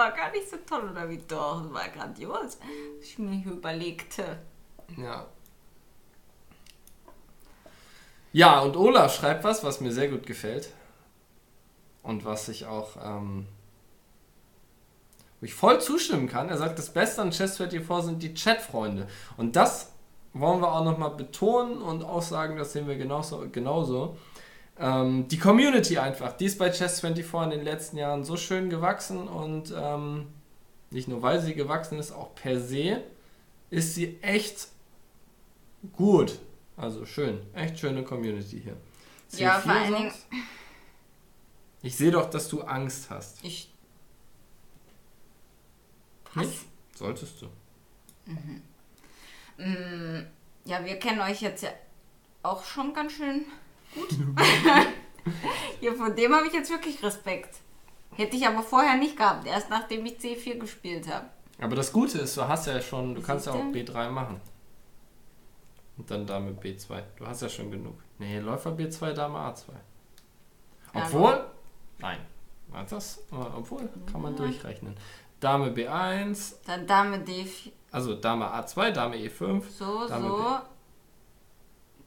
war gar nicht so toll, oder wie doch? War grandios. was Ich mir hier überlegte. Ja. Ja, und Olaf schreibt was, was mir sehr gut gefällt. Und was ich auch ähm, wo ich voll zustimmen kann. Er sagt, das Beste an Chess24 sind die Chatfreunde. Und das wollen wir auch nochmal betonen und auch sagen, das sehen wir genauso. genauso. Ähm, die Community einfach, die ist bei Chess24 in den letzten Jahren so schön gewachsen und ähm, nicht nur weil sie gewachsen ist, auch per se ist sie echt gut. Also schön, echt schöne Community hier. C4 Ja, vor allen Dingen-? Ich sehe doch, dass du Angst hast. Ich. Was? Nicht? Solltest du. Mm, ja, wir kennen euch jetzt ja auch schon ganz schön gut. ja, von dem habe ich jetzt wirklich Respekt. Hätte ich aber vorher nicht gehabt, erst nachdem ich C4 gespielt habe. Aber das Gute ist, du hast ja schon, du Was kannst ja auch denn? B3 machen. Und dann Dame B2. Du hast ja schon genug. Nee, Läufer B2, Dame A2. Ja, Obwohl, nein. War Das, obwohl, kann man Ja. durchrechnen. Dame B1, Dann Dame D4, also Dame A2, Dame E E5. so, Dame so.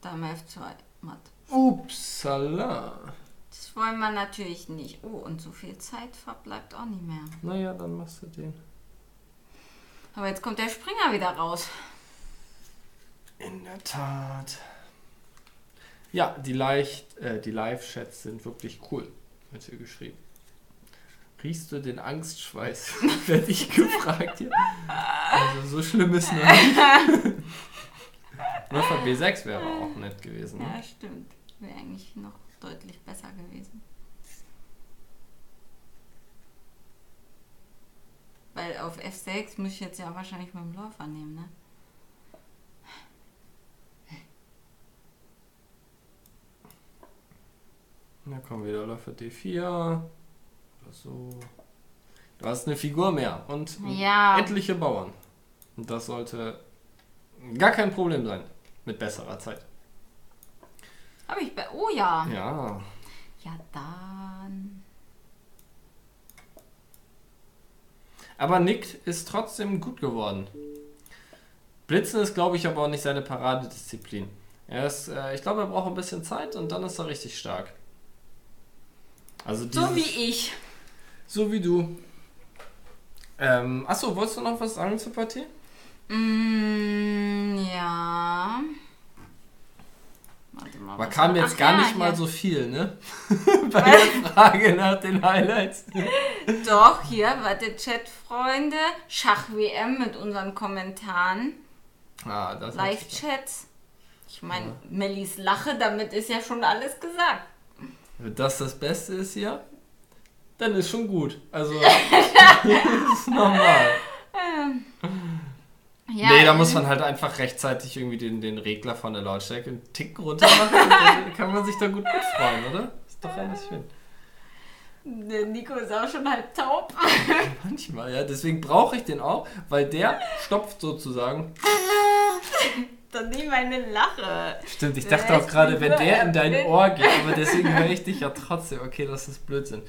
Dame F2, matt. Upsala. Das wollen wir natürlich nicht. Oh, und so viel Zeit verbleibt auch nicht mehr. Naja, dann machst du den. Aber jetzt kommt der Springer wieder raus. In der Tat. Ja, die, leicht, äh, die Live-Chats sind wirklich cool, wird hier geschrieben. Riechst du den Angstschweiß? Werde ich gefragt hier. Also so schlimm ist noch nicht. Läufer B6 wäre auch nett gewesen. Ja, Ne? stimmt. Wäre eigentlich noch deutlich besser gewesen. Weil auf F6 muss ich jetzt ja wahrscheinlich mit dem Läufer nehmen, ne? Da kommen wieder Läufer D4. Oder so. Du hast eine Figur mehr und Ja. etliche Bauern. Und das sollte gar kein Problem sein. Mit besserer Zeit. Habe ich bei. Oh ja. Ja. Ja, dann. Aber Nick ist trotzdem gut geworden. Blitzen ist, glaube ich, aber auch nicht seine Paradedisziplin. Er ist, äh, ich glaube, er braucht ein bisschen Zeit und dann ist er richtig stark. Also dieses, So wie ich. So wie du. Ähm, achso, wolltest du noch was sagen zur Partie? Mm, ja. Warte mal. Aber kam jetzt Ach gar ja, nicht mal hier. so viel, ne? Bei der Frage nach den Highlights. Doch, hier, warte, Chat-Freunde. Schach-WM mit unseren Kommentaren. Ah, das ist Live-Chats. Ich meine, Mellis Lache, damit ist ja schon alles gesagt. Wenn das das Beste ist hier, dann ist schon gut. Also, das ist normal. Ja, nee, da muss ähm, man halt einfach rechtzeitig irgendwie den, den Regler von der Lautstärke einen Tick runter machen. und dann kann man sich da gut mitfreuen, oder? Ist doch alles schön. Der Nico ist auch schon halb taub. Manchmal, ja. Deswegen brauche ich den auch, weil der stopft sozusagen. Dann nie meine Lache. Stimmt, ich dachte auch ist gerade, wenn der in dein. Ohr geht, aber deswegen höre ich dich ja trotzdem. Okay, das ist Blödsinn.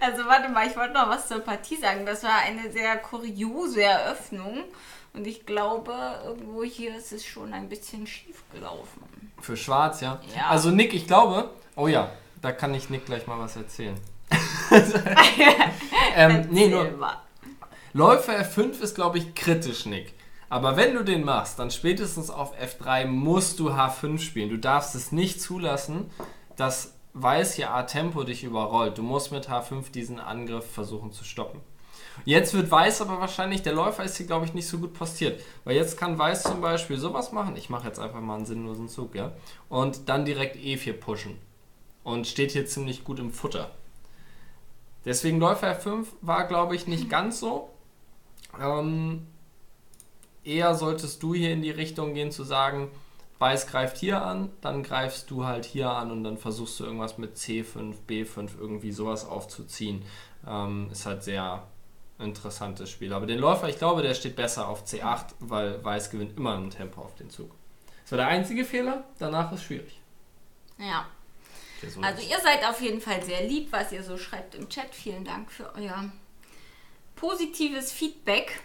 Also warte mal, ich wollte noch was zur Partie sagen. Das war eine sehr kuriose Eröffnung. Und ich glaube, irgendwo hier ist es schon ein bisschen schief gelaufen. Für Schwarz, ja. Ja. Also Nick, ich glaube, oh ja, da kann ich Nick gleich mal was erzählen. ähm, nee, nur Silber. Läufer F5 ist, glaube ich, kritisch, Nick. Aber wenn du den machst, dann spätestens auf F3 musst du H5 spielen. Du darfst es nicht zulassen, dass Weiß hier A-Tempo dich überrollt. Du musst mit H5 diesen Angriff versuchen zu stoppen. Jetzt wird Weiß aber wahrscheinlich, der Läufer ist hier, glaube ich, nicht so gut postiert. Weil jetzt kann Weiß zum Beispiel sowas machen. Ich mache jetzt einfach mal einen sinnlosen Zug, ja. Und dann direkt E4 pushen. Und steht hier ziemlich gut im Futter. Deswegen Läufer F5 war, glaube ich, nicht ganz so. Ähm, eher solltest du hier in die Richtung gehen zu sagen, Weiß greift hier an, dann greifst du halt hier an und dann versuchst du irgendwas mit C5, B5 irgendwie sowas aufzuziehen. Ähm, ist halt sehr interessantes Spiel. Aber den Läufer, ich glaube, der steht besser auf C8, weil Weiß gewinnt immer ein Tempo auf den Zug. Das war der einzige Fehler, danach ist schwierig. Ja. So Also ihr seid auf jeden Fall sehr lieb, was ihr so schreibt im Chat. Vielen Dank für euer positives Feedback,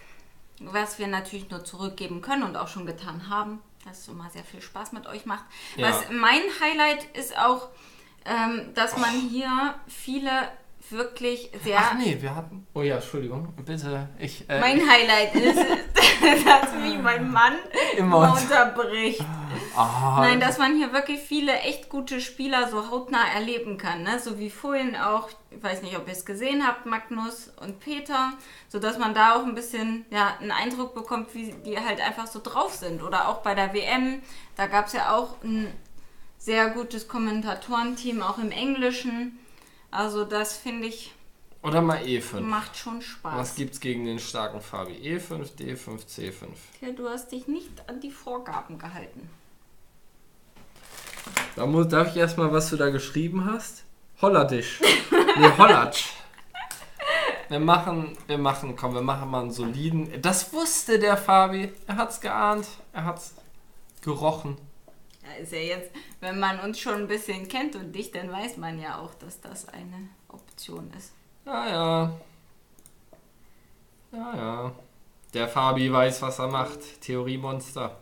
was wir natürlich nur zurückgeben können und auch schon getan haben. Dass es immer sehr viel Spaß mit euch macht. Ja. Was mein Highlight ist auch, ähm, dass man hier viele wirklich sehr. Ach nee, wir hatten. Oh ja, Entschuldigung, bitte. Ich, äh, Mein Highlight ist, dass mich mein Mann Immer unterbricht. ah, Nein, dass man hier wirklich viele echt gute Spieler so hautnah erleben kann. Ne? So wie vorhin auch, ich weiß nicht, ob ihr es gesehen habt, Magnus und Peter, sodass man da auch ein bisschen ja, einen Eindruck bekommt, wie die halt einfach so drauf sind. Oder auch bei der WM, da gab es ja auch ein sehr gutes Kommentatorenteam, auch im Englischen. Also das finde ich Oder mal E5. macht schon Spaß. Was gibt's gegen den starken Fabi? E E5, D5, C5. Ja, du hast dich nicht an die Vorgaben gehalten. Da muss, darf ich erstmal, was du da geschrieben hast? Holladisch. nee, Hollatsch. Wir machen, wir machen, komm, wir machen mal einen soliden. Das wusste der Fabi. Er hat's geahnt. Er hat's gerochen. Ja, ist ja jetzt, wenn man uns schon ein bisschen kennt und dich, dann weiß man ja auch, dass das eine Option ist. Ja, ja. Ja, ja. Der Fabi weiß, was er macht. Theoriemonster.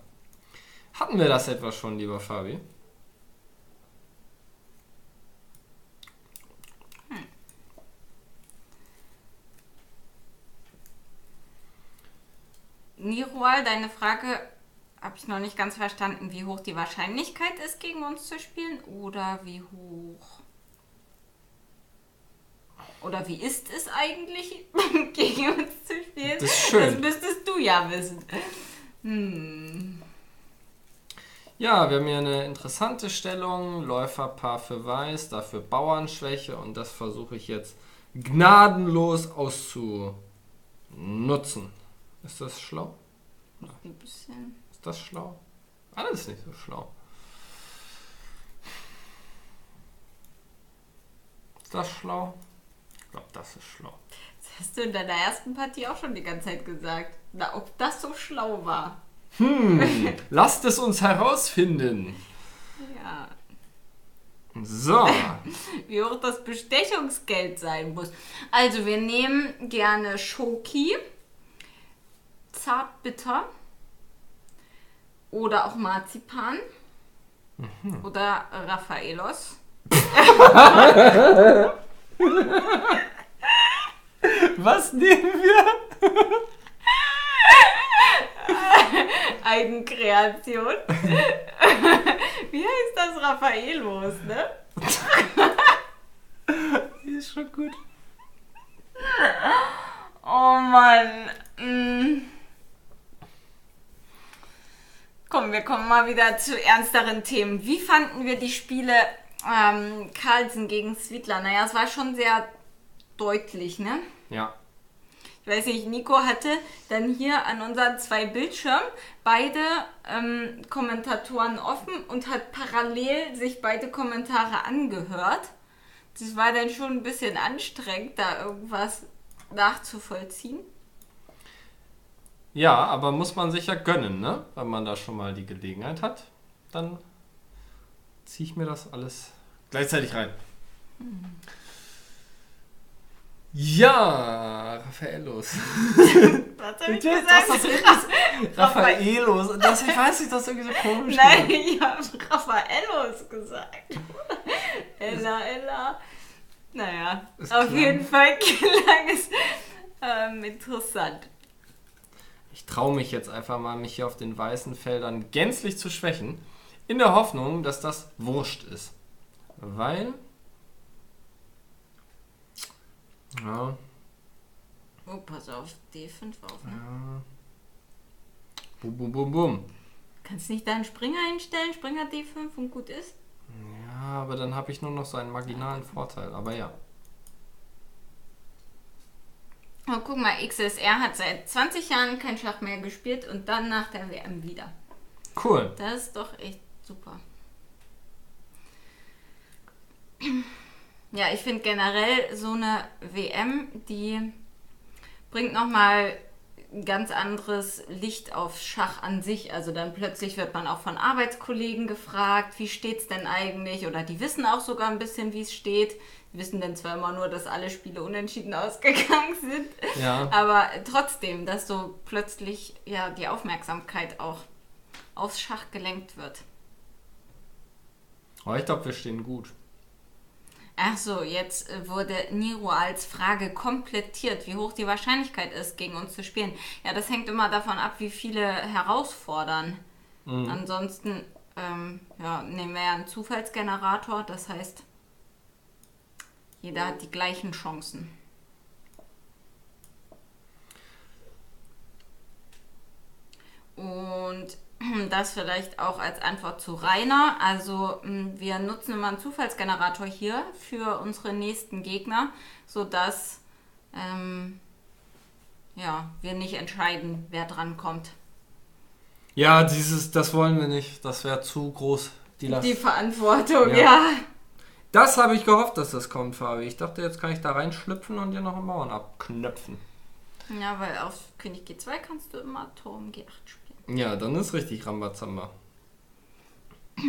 Hatten wir das etwa schon, lieber Fabi? Nirual, deine Frage habe ich noch nicht ganz verstanden, wie hoch die Wahrscheinlichkeit ist, gegen uns zu spielen oder wie hoch. Oder wie ist es eigentlich, gegen uns zu spielen? Das ist schön. Das müsstest du ja wissen. Hm. Ja, wir haben hier eine interessante Stellung. Läuferpaar für Weiß, dafür Bauernschwäche und das versuche ich jetzt gnadenlos auszunutzen. Ist das schlau? Ein bisschen. Ist das schlau? Alles nicht so schlau. Ist das schlau? Ich glaube, das ist schlau. Das hast du in deiner ersten Partie auch schon die ganze Zeit gesagt. Na, ob das so schlau war. Hm, lasst es uns herausfinden. Ja. So, Wie hoch das Bestechungsgeld sein muss. Also, wir nehmen gerne Schoki, Zartbitter oder auch Marzipan oder Raffaelos. was nehmen wir? Eigenkreation. Wie heißt das Raffaelos, ne? Die ist schon gut. Oh Mann. Komm, wir kommen mal wieder zu ernsteren Themen. Wie fanden wir die Spiele ähm, Carlsen gegen Svitler? Naja, es war schon sehr deutlich, ne? Ja, Ich weiß nicht, Nico hatte dann hier an unseren zwei Bildschirmen beide ähm, Kommentatoren offen und hat parallel sich beide Kommentare angehört. Das war dann schon ein bisschen anstrengend, da irgendwas nachzuvollziehen. Ja, aber muss man sich ja gönnen, ne? Wenn man da schon mal die Gelegenheit hat, dann ziehe ich mir das alles gleichzeitig rein. Ja, Raffaellos. Was hab ich gesagt? das ist. Raffaelos. Das, ich weiß nicht, das ist irgendwie so komisch. Nein, ich habe Raffaellos gesagt. Ella, Ella. Naja, Ist auf klar. jeden Fall klang es ähm, interessant. Ich traue mich jetzt einfach mal, mich hier auf den weißen Feldern gänzlich zu schwächen, in der Hoffnung, dass das wurscht ist. Weil. Ja, Oh, pass auf, D5 auf. Ne? ja. Bum, bum, bum, bum. Kannst nicht deinen Springer einstellen, Springer D5 und gut ist? Ja, aber dann habe ich nur noch so einen marginalen Vorteil. Aber ja. Oh, guck mal, XSR hat seit 20 Jahren kein Schach mehr gespielt und dann nach der WM wieder. Cool. Das ist doch echt super. Ja, ich finde generell so eine WM, die bringt nochmal ein ganz anderes Licht auf Schach an sich. Also dann plötzlich wird man auch von Arbeitskollegen gefragt, wie steht's denn eigentlich? Oder die wissen auch sogar ein bisschen, wie es steht. Die wissen dann zwar immer nur, dass alle Spiele unentschieden ausgegangen sind. Ja. Aber trotzdem, dass so plötzlich ja die Aufmerksamkeit auch aufs Schach gelenkt wird. Aber ich glaube, wir stehen gut. Ach so, jetzt äh, wurde Niro als Frage komplettiert, wie hoch die Wahrscheinlichkeit ist, gegen uns zu spielen. Ja, das hängt immer davon ab, wie viele herausfordern. Ansonsten ähm, ja, nehmen wir ja einen Zufallsgenerator, das heißt, jeder hat die gleichen Chancen. Und das vielleicht auch als Antwort zu Rainer. Also mh, wir nutzen immer einen Zufallsgenerator hier für unsere nächsten Gegner, sodass ähm, ja, wir nicht entscheiden, wer dran kommt. Ja, dieses, das wollen wir nicht. Das wäre zu groß. Die Last. Die Verantwortung, Ja. ja. Das habe ich gehofft, dass das kommt, Fabi. Ich dachte, jetzt kann ich da reinschlüpfen und dir noch einen Mauern abknöpfen. Ja, weil auf König G2 kannst du immer Turm G8 spielen. Ja, dann ist richtig Rambazamba.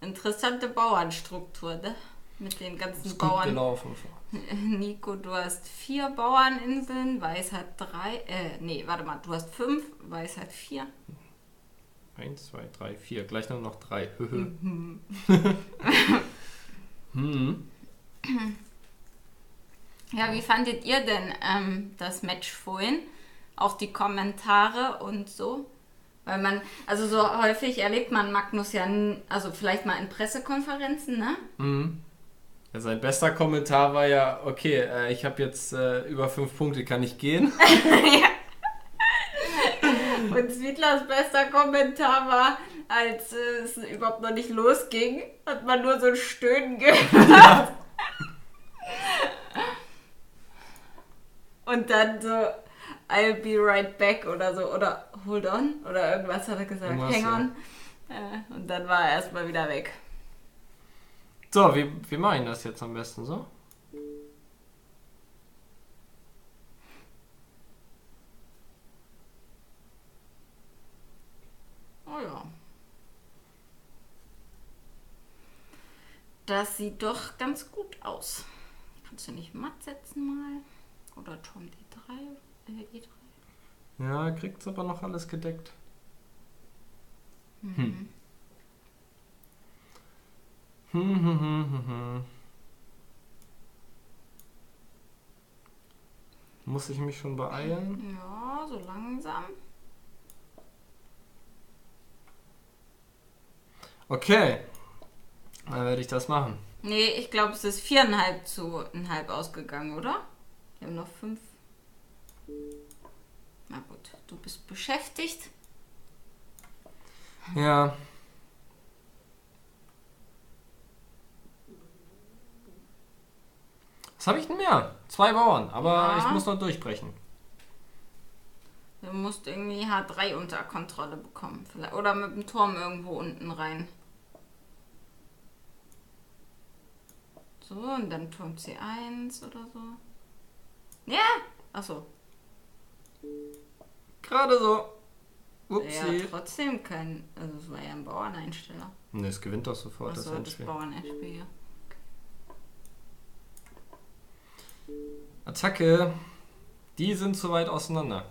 Interessante Bauernstruktur, ne? Mit den ganzen Ist gut Bauern. gelaufen. Nico, du hast vier Bauerninseln, Weiß hat drei, äh, nee, warte mal, du hast fünf, Weiß hat vier. Eins, zwei, drei, vier. Gleich nur noch drei. hm. Ja, wie fandet ihr denn ähm, das Match vorhin? Auch die Kommentare und so? Weil man, also so häufig erlebt man Magnus ja, also vielleicht mal in Pressekonferenzen, ne? Mhm. Ja, sein bester Kommentar war ja, okay, äh, ich habe jetzt äh, über fünf Punkte, kann ich gehen? Und Swiedlers bester Kommentar war, als äh, es überhaupt noch nicht losging, hat man nur so ein Stöhnen gehört. Und dann so, I'll be right back oder so, oder hold on, oder irgendwas hat er gesagt, Irgendwas, hang ja. on. Äh, und dann war er erstmal wieder weg. So, wie, wie mache ich das jetzt am besten so? Oh ja. Das sieht doch ganz gut aus. Kannst du nicht matt setzen mal? Oder Turm D3? Äh, E3? Ja, kriegt's aber noch alles gedeckt. Hm. Hm, hm, hm, hm, hm. Muss ich mich schon beeilen? Ja, so langsam. Okay. Dann werde ich das machen. Nee, ich glaube, es ist viereinhalb zu einhalb ausgegangen, oder? Wir haben noch fünf. Na gut, du bist beschäftigt. Ja. Was habe ich denn mehr? Zwei Bauern, aber Ja. ich muss noch durchbrechen. Du musst irgendwie H3 unter Kontrolle bekommen. Vielleicht- Oder mit dem Turm irgendwo unten rein. So, und dann Turm C1 oder so. Ja! Achso. Gerade so. Ja, Upsi. trotzdem kein. Also, es war ja ein Bauerneinsteller. Ne, es gewinnt doch sofort das Achso, das Endspiel. Bauerneinspiel. ja. Attacke. Die sind zu weit auseinander.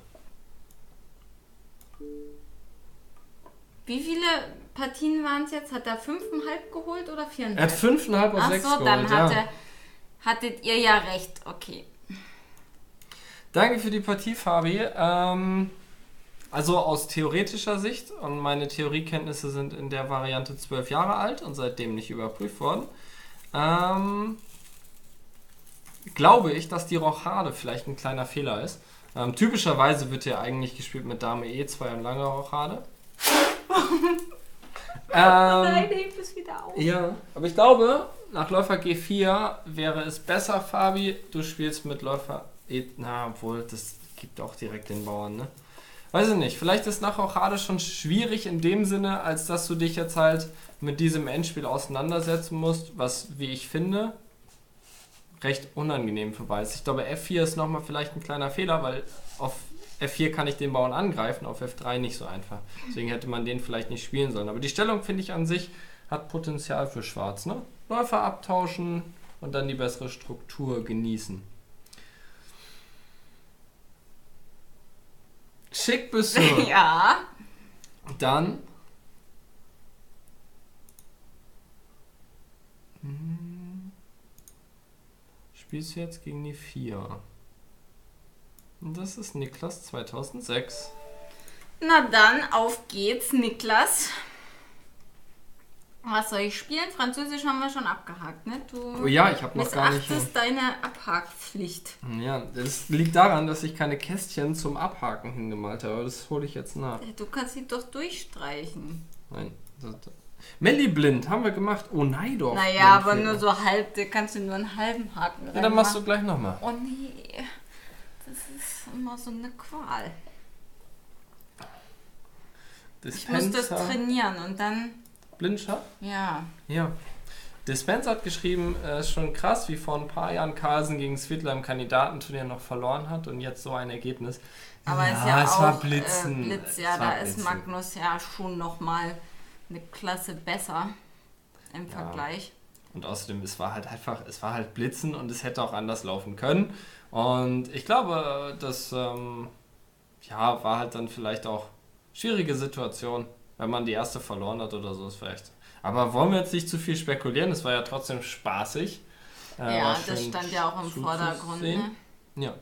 Wie viele Partien waren es jetzt? Hat er fünfeinhalb geholt oder Er hat viereinhalb? fünfeinhalb aus Ach sechs so, dann geholt, ja. hatte, hattet ihr ja recht. Okay. Danke für die Partie, Fabi. Ähm, also aus theoretischer Sicht, und meine Theoriekenntnisse sind in der Variante zwölf Jahre alt und seitdem nicht überprüft worden, ähm, glaube ich, dass die Rochade vielleicht ein kleiner Fehler ist. Ähm, typischerweise wird ja eigentlich gespielt mit Dame E2 und lange Rochade. ähm, heb es wieder auf. ja, aber ich glaube, nach Läufer G4 wäre es besser, Fabi, du spielst mit Läufer. Na, obwohl, das gibt auch direkt den Bauern, ne? Weiß ich nicht, vielleicht ist nach Rochade schon schwierig in dem Sinne, als dass du dich jetzt halt mit diesem Endspiel auseinandersetzen musst, was, wie ich finde, recht unangenehm vorbei ist. Ich glaube, F4 ist nochmal vielleicht ein kleiner Fehler, weil auf F4 kann ich den Bauern angreifen, auf F3 nicht so einfach. Deswegen hätte man den vielleicht nicht spielen sollen. Aber die Stellung, finde ich an sich, hat Potenzial für Schwarz. Ne? Läufer abtauschen und dann die bessere Struktur genießen. Schick bist du. Ja. Dann. Hm. Spielst du jetzt gegen die 4. Und das ist Niklas 2006. Na dann, auf geht's, Niklas. Was soll ich spielen? Französisch haben wir schon abgehakt, ne? Du Oh ja, ich habe noch gar nicht. missachtest deine Abhakpflicht. Ja, das liegt daran, dass ich keine Kästchen zum Abhaken hingemalt habe. Aber das hole ich jetzt nach. Du kannst sie doch durchstreichen. Nein. Das, das. Melly blind haben wir gemacht. Oh, Neidorf. Naja, blind aber nur so halb, da kannst du nur einen halben Haken Ja, dann machst du gleich nochmal. Oh nee, das ist immer so eine Qual. Ich muss das Dispenser. trainieren und dann, Blindschach? ja. Ja. Dispenser hat geschrieben, äh, ist schon krass, wie vor ein paar Jahren Carlsen gegen Swittler im Kandidatenturnier noch verloren hat und jetzt so ein Ergebnis. Aber ist ja es auch war Blitzen. Äh, Blitz, Es ja, da ist. Magnus ja schon nochmal eine Klasse besser im Ja. Vergleich. Und außerdem, es war halt einfach, es war halt Blitzen und es hätte auch anders laufen können. Und ich glaube, das ähm, ja, war halt dann vielleicht auch schwierige Situation, wenn man die erste verloren hat oder so, ist vielleicht. Aber wollen wir jetzt nicht zu viel spekulieren? Es war ja trotzdem spaßig. Äh, ja, das stand ja auch im Vordergrund. Ne? Ja.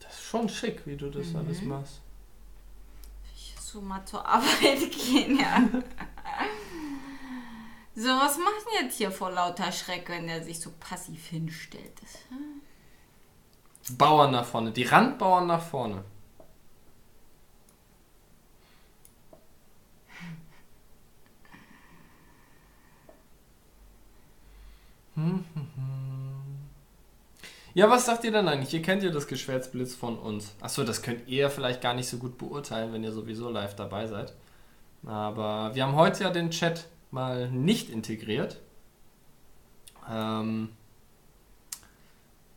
Das ist schon schick, wie du das Mhm. alles machst. Ich so mal zur Arbeit gehen, ja. so, was macht denn jetzt hier vor lauter Schreck, wenn er sich so passiv hinstellt? Das, Bauern nach vorne, die Randbauern nach vorne. Hm, hm, hm. Ja, was sagt ihr denn eigentlich? Ihr kennt ja das Geschwätzblitz von uns. Achso, das könnt ihr vielleicht gar nicht so gut beurteilen, wenn ihr sowieso live dabei seid. Aber wir haben heute ja den Chat mal nicht integriert. Ähm,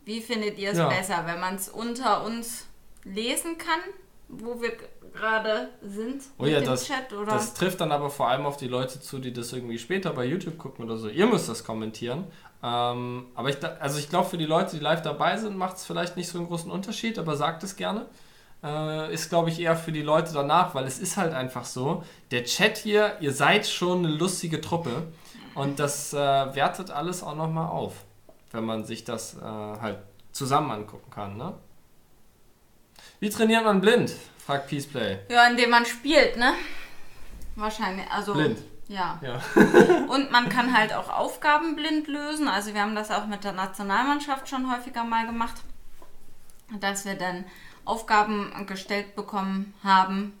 Wie findet ihr es Ja. besser, wenn man es unter uns lesen kann, wo wir gerade sind Oh ja, das, Chat? Oder? das trifft dann aber vor allem auf die Leute zu, die das irgendwie später bei YouTube gucken oder so. Ihr müsst das kommentieren. Ähm, aber ich, also ich glaube, für die Leute, die live dabei sind, macht es vielleicht nicht so einen großen Unterschied, aber sagt es gerne. Äh, ist, glaube ich, eher für die Leute danach, weil es ist halt einfach so. Der Chat hier, ihr seid schon eine lustige Truppe und das äh, wertet alles auch nochmal auf, wenn man sich das äh, halt zusammen angucken kann. Ne? Wie trainiert man blind? fragt Peaceplay. ja, indem man spielt, ne? Wahrscheinlich. Also, Blind. Ja. Ja. Und man kann halt auch Aufgaben blind lösen. Also wir haben das auch mit der Nationalmannschaft schon häufiger mal gemacht, dass wir dann Aufgaben gestellt bekommen haben,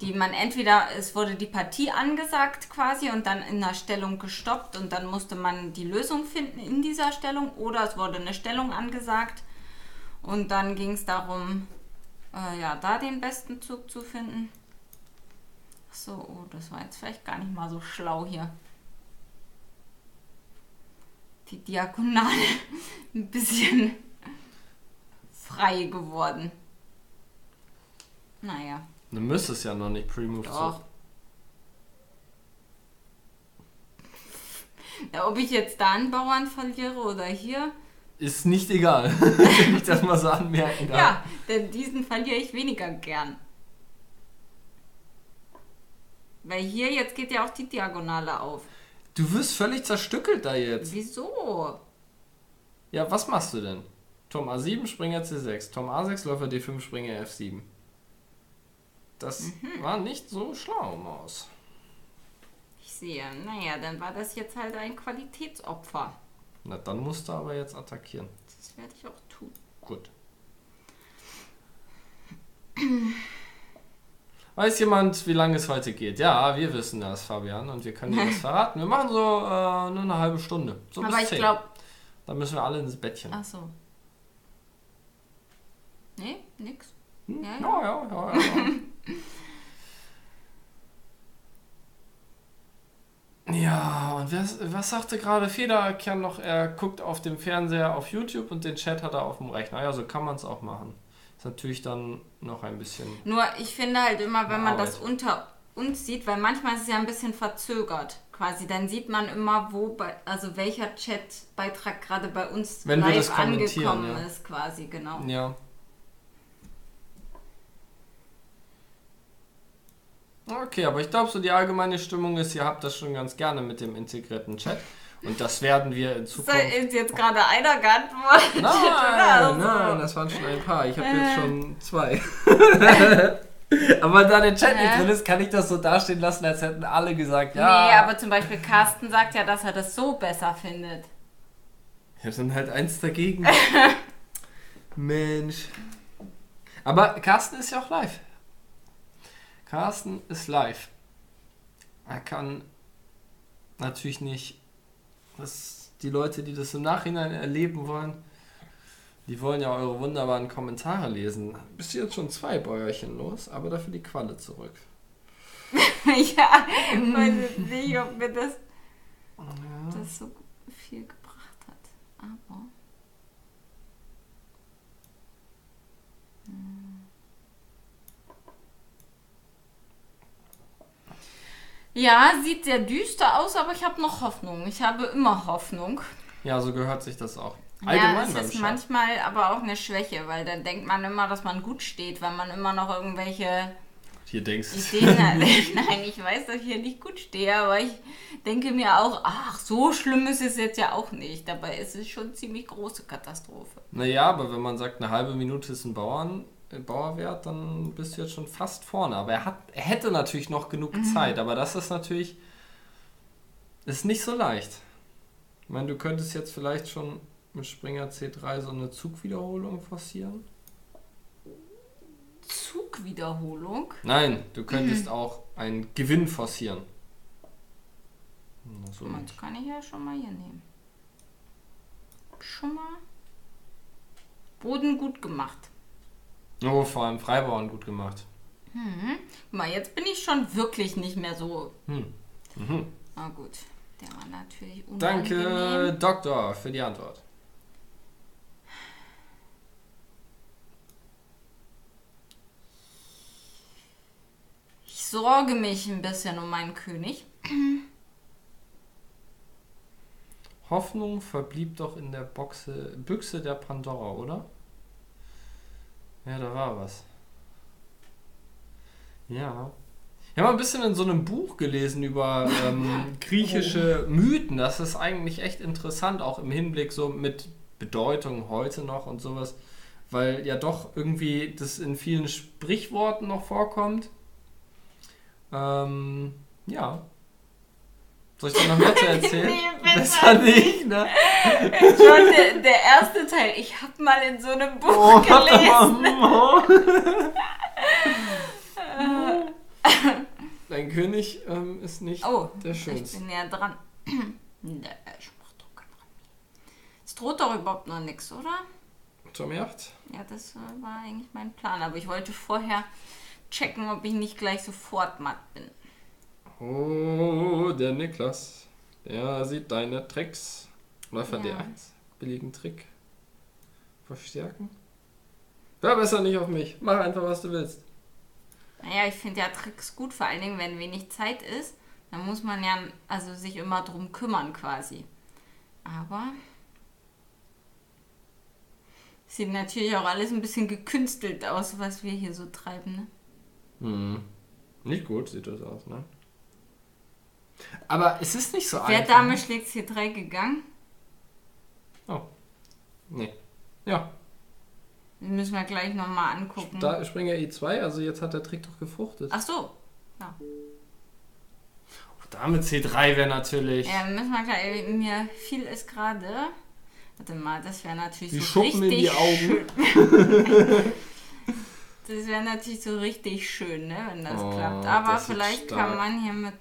die man entweder, es wurde die Partie angesagt quasi und dann in einer Stellung gestoppt und dann musste man die Lösung finden in dieser Stellung oder es wurde eine Stellung angesagt und dann ging es darum, äh, ja, da den besten Zug zu finden. So, oh, das war jetzt vielleicht gar nicht mal so schlau hier. Die Diagonale ein bisschen frei geworden. Naja, Du müsstest ja noch nicht Pre-Move doch. Ja, ob ich jetzt da einen Bauern verliere oder hier, Ist nicht egal. Wenn ich das mal so anmerken darf. ja, denn diesen verliere ich weniger gern. Weil hier jetzt geht ja auch die Diagonale auf. Du wirst völlig zerstückelt da jetzt. Wieso? Ja, was machst du denn? Turm A7, Springer C6. Turm A6, Läufer D5, Springer F7. Das Mhm. war nicht so schlau, Maus. Ich sehe, naja, dann war das jetzt halt ein Qualitätsopfer. Na, dann musst du aber jetzt attackieren. Das werde ich auch tun. Gut. Weiß jemand, wie lange es heute geht? Ja, wir wissen das, Fabian, und wir können dir das verraten. Wir machen so äh, nur eine halbe Stunde. So Aber bis ich 10. glaube. Dann müssen wir alle ins Bettchen. Ach so. Nee, nix. Hm? Ja, Ja, ja, ja, ja. ja. Ja, und was, was sagte gerade Federkern noch? Er guckt auf dem Fernseher auf YouTube und den Chat hat er auf dem Rechner. Ja, so kann man es auch machen. Ist natürlich dann noch ein bisschen. Nur ich finde halt immer, wenn man das Arbeit. unter uns sieht, weil manchmal ist es ja ein bisschen verzögert quasi, dann sieht man immer, wo bei, also welcher Chatbeitrag gerade bei uns Wenn live das angekommen ja. ist, quasi, genau. Ja. Okay, aber ich glaube, so die allgemeine Stimmung ist, ihr habt das schon ganz gerne mit dem integrierten Chat. Und das werden wir in Zukunft. ist jetzt gerade einer geantwortet? Nein, oder? nein, das waren schon ein paar. Ich habe jetzt schon zwei. aber da der Chat nicht drin ist, kann ich das so dastehen lassen, als hätten alle gesagt, ja. Nee, aber zum Beispiel Carsten sagt ja, dass er das so besser findet. Ich habe dann halt eins dagegen. Mensch. Aber Carsten ist ja auch live. Carsten ist live. Er kann natürlich nicht, dass die Leute, die das im Nachhinein erleben wollen, die wollen ja eure wunderbaren Kommentare lesen. Bist du jetzt schon zwei Bäuerchen los, aber dafür die Qualle zurück. ja, ich weiß nicht, ob mir das, das so viel gebracht hat. Aber. Ja, sieht sehr düster aus, aber ich habe noch Hoffnung. Ich habe immer Hoffnung. Ja, so gehört sich das auch. ja, Allgemein es beim ist Schach. manchmal aber auch eine Schwäche, weil dann denkt man immer, dass man gut steht, wenn man immer noch irgendwelche Hier denkst Ideen hat. Nein, ich weiß, dass ich hier nicht gut stehe, aber ich denke mir auch, ach, so schlimm ist es jetzt ja auch nicht. Dabei ist es schon ziemlich große Katastrophe. Naja, aber wenn man sagt, eine halbe Minute ist ein Bauern, Bauerwert, dann bist du jetzt schon fast vorne. Aber er, hat, er hätte natürlich noch genug Mhm. Zeit, aber das ist natürlich ist nicht so leicht. Ich meine, du könntest jetzt vielleicht schon mit Springer C3 so eine Zugwiederholung forcieren. Zugwiederholung? Nein, du Mhm. könntest auch einen Gewinn forcieren. So Das kann ich ja schon mal hier nehmen. Schon mal. Boden gut gemacht. Oh, vor allem Freibauern gut gemacht. Mhm. Guck mal, jetzt bin ich schon wirklich nicht mehr so. Hm. Mhm. Na gut, der war natürlich unangenehm. Danke, Doktor, für die Antwort. Ich sorge mich ein bisschen um meinen König. Hoffnung verblieb doch in der Boxe, Büchse der Pandora, oder? Ja, da war was. Ja. Ich habe mal ein bisschen in so einem Buch gelesen über ähm, griechische Mythen. Das ist eigentlich echt interessant, auch im Hinblick so mit Bedeutung heute noch und sowas. Weil ja doch irgendwie das in vielen Sprichworten noch vorkommt. Ähm, ja. Soll ich dir noch mehr zu erzählen? Nee, Besser nicht, ne? Schon der, der erste Teil. Ich habe mal in so einem Buch Oh, gelesen. Dein König ähm, ist nicht Oh, der ich schönste. bin näher dran. nee, ich mach doch keinen Remis. Es droht doch überhaupt noch nichts, oder? Turm 8. Ja, das äh, war eigentlich mein Plan. Aber ich wollte vorher checken, ob ich nicht gleich sofort matt bin. Oh, der Niklas. Der sieht deine Tricks. Läufer Ja. D1. Billigen Trick. Verstärken. Hör besser nicht auf mich. Mach einfach, was du willst. Naja, ich finde ja Tricks gut, vor allen Dingen, wenn wenig Zeit ist. Dann muss man ja also sich immer drum kümmern quasi. Aber sieht natürlich auch alles ein bisschen gekünstelt aus, was wir hier so treiben. Ne? Hm. Nicht gut sieht das aus, ne? Aber es ist nicht so Wer einfach. Dame schlägt hier drei gegangen? Oh. Nee. Ja. Den müssen wir gleich nochmal angucken. Da Springer E2, also jetzt hat der Trick doch gefruchtet. Ach so. Ja. Dame C3 wäre natürlich. Ja, müssen wir gleich. Mir fiel es gerade. Warte mal, das wäre natürlich Die so Schuppen in richtig die Augen. schön. das wäre natürlich so richtig schön, ne, wenn das Oh, klappt. Aber das vielleicht stark. kann man hier mit.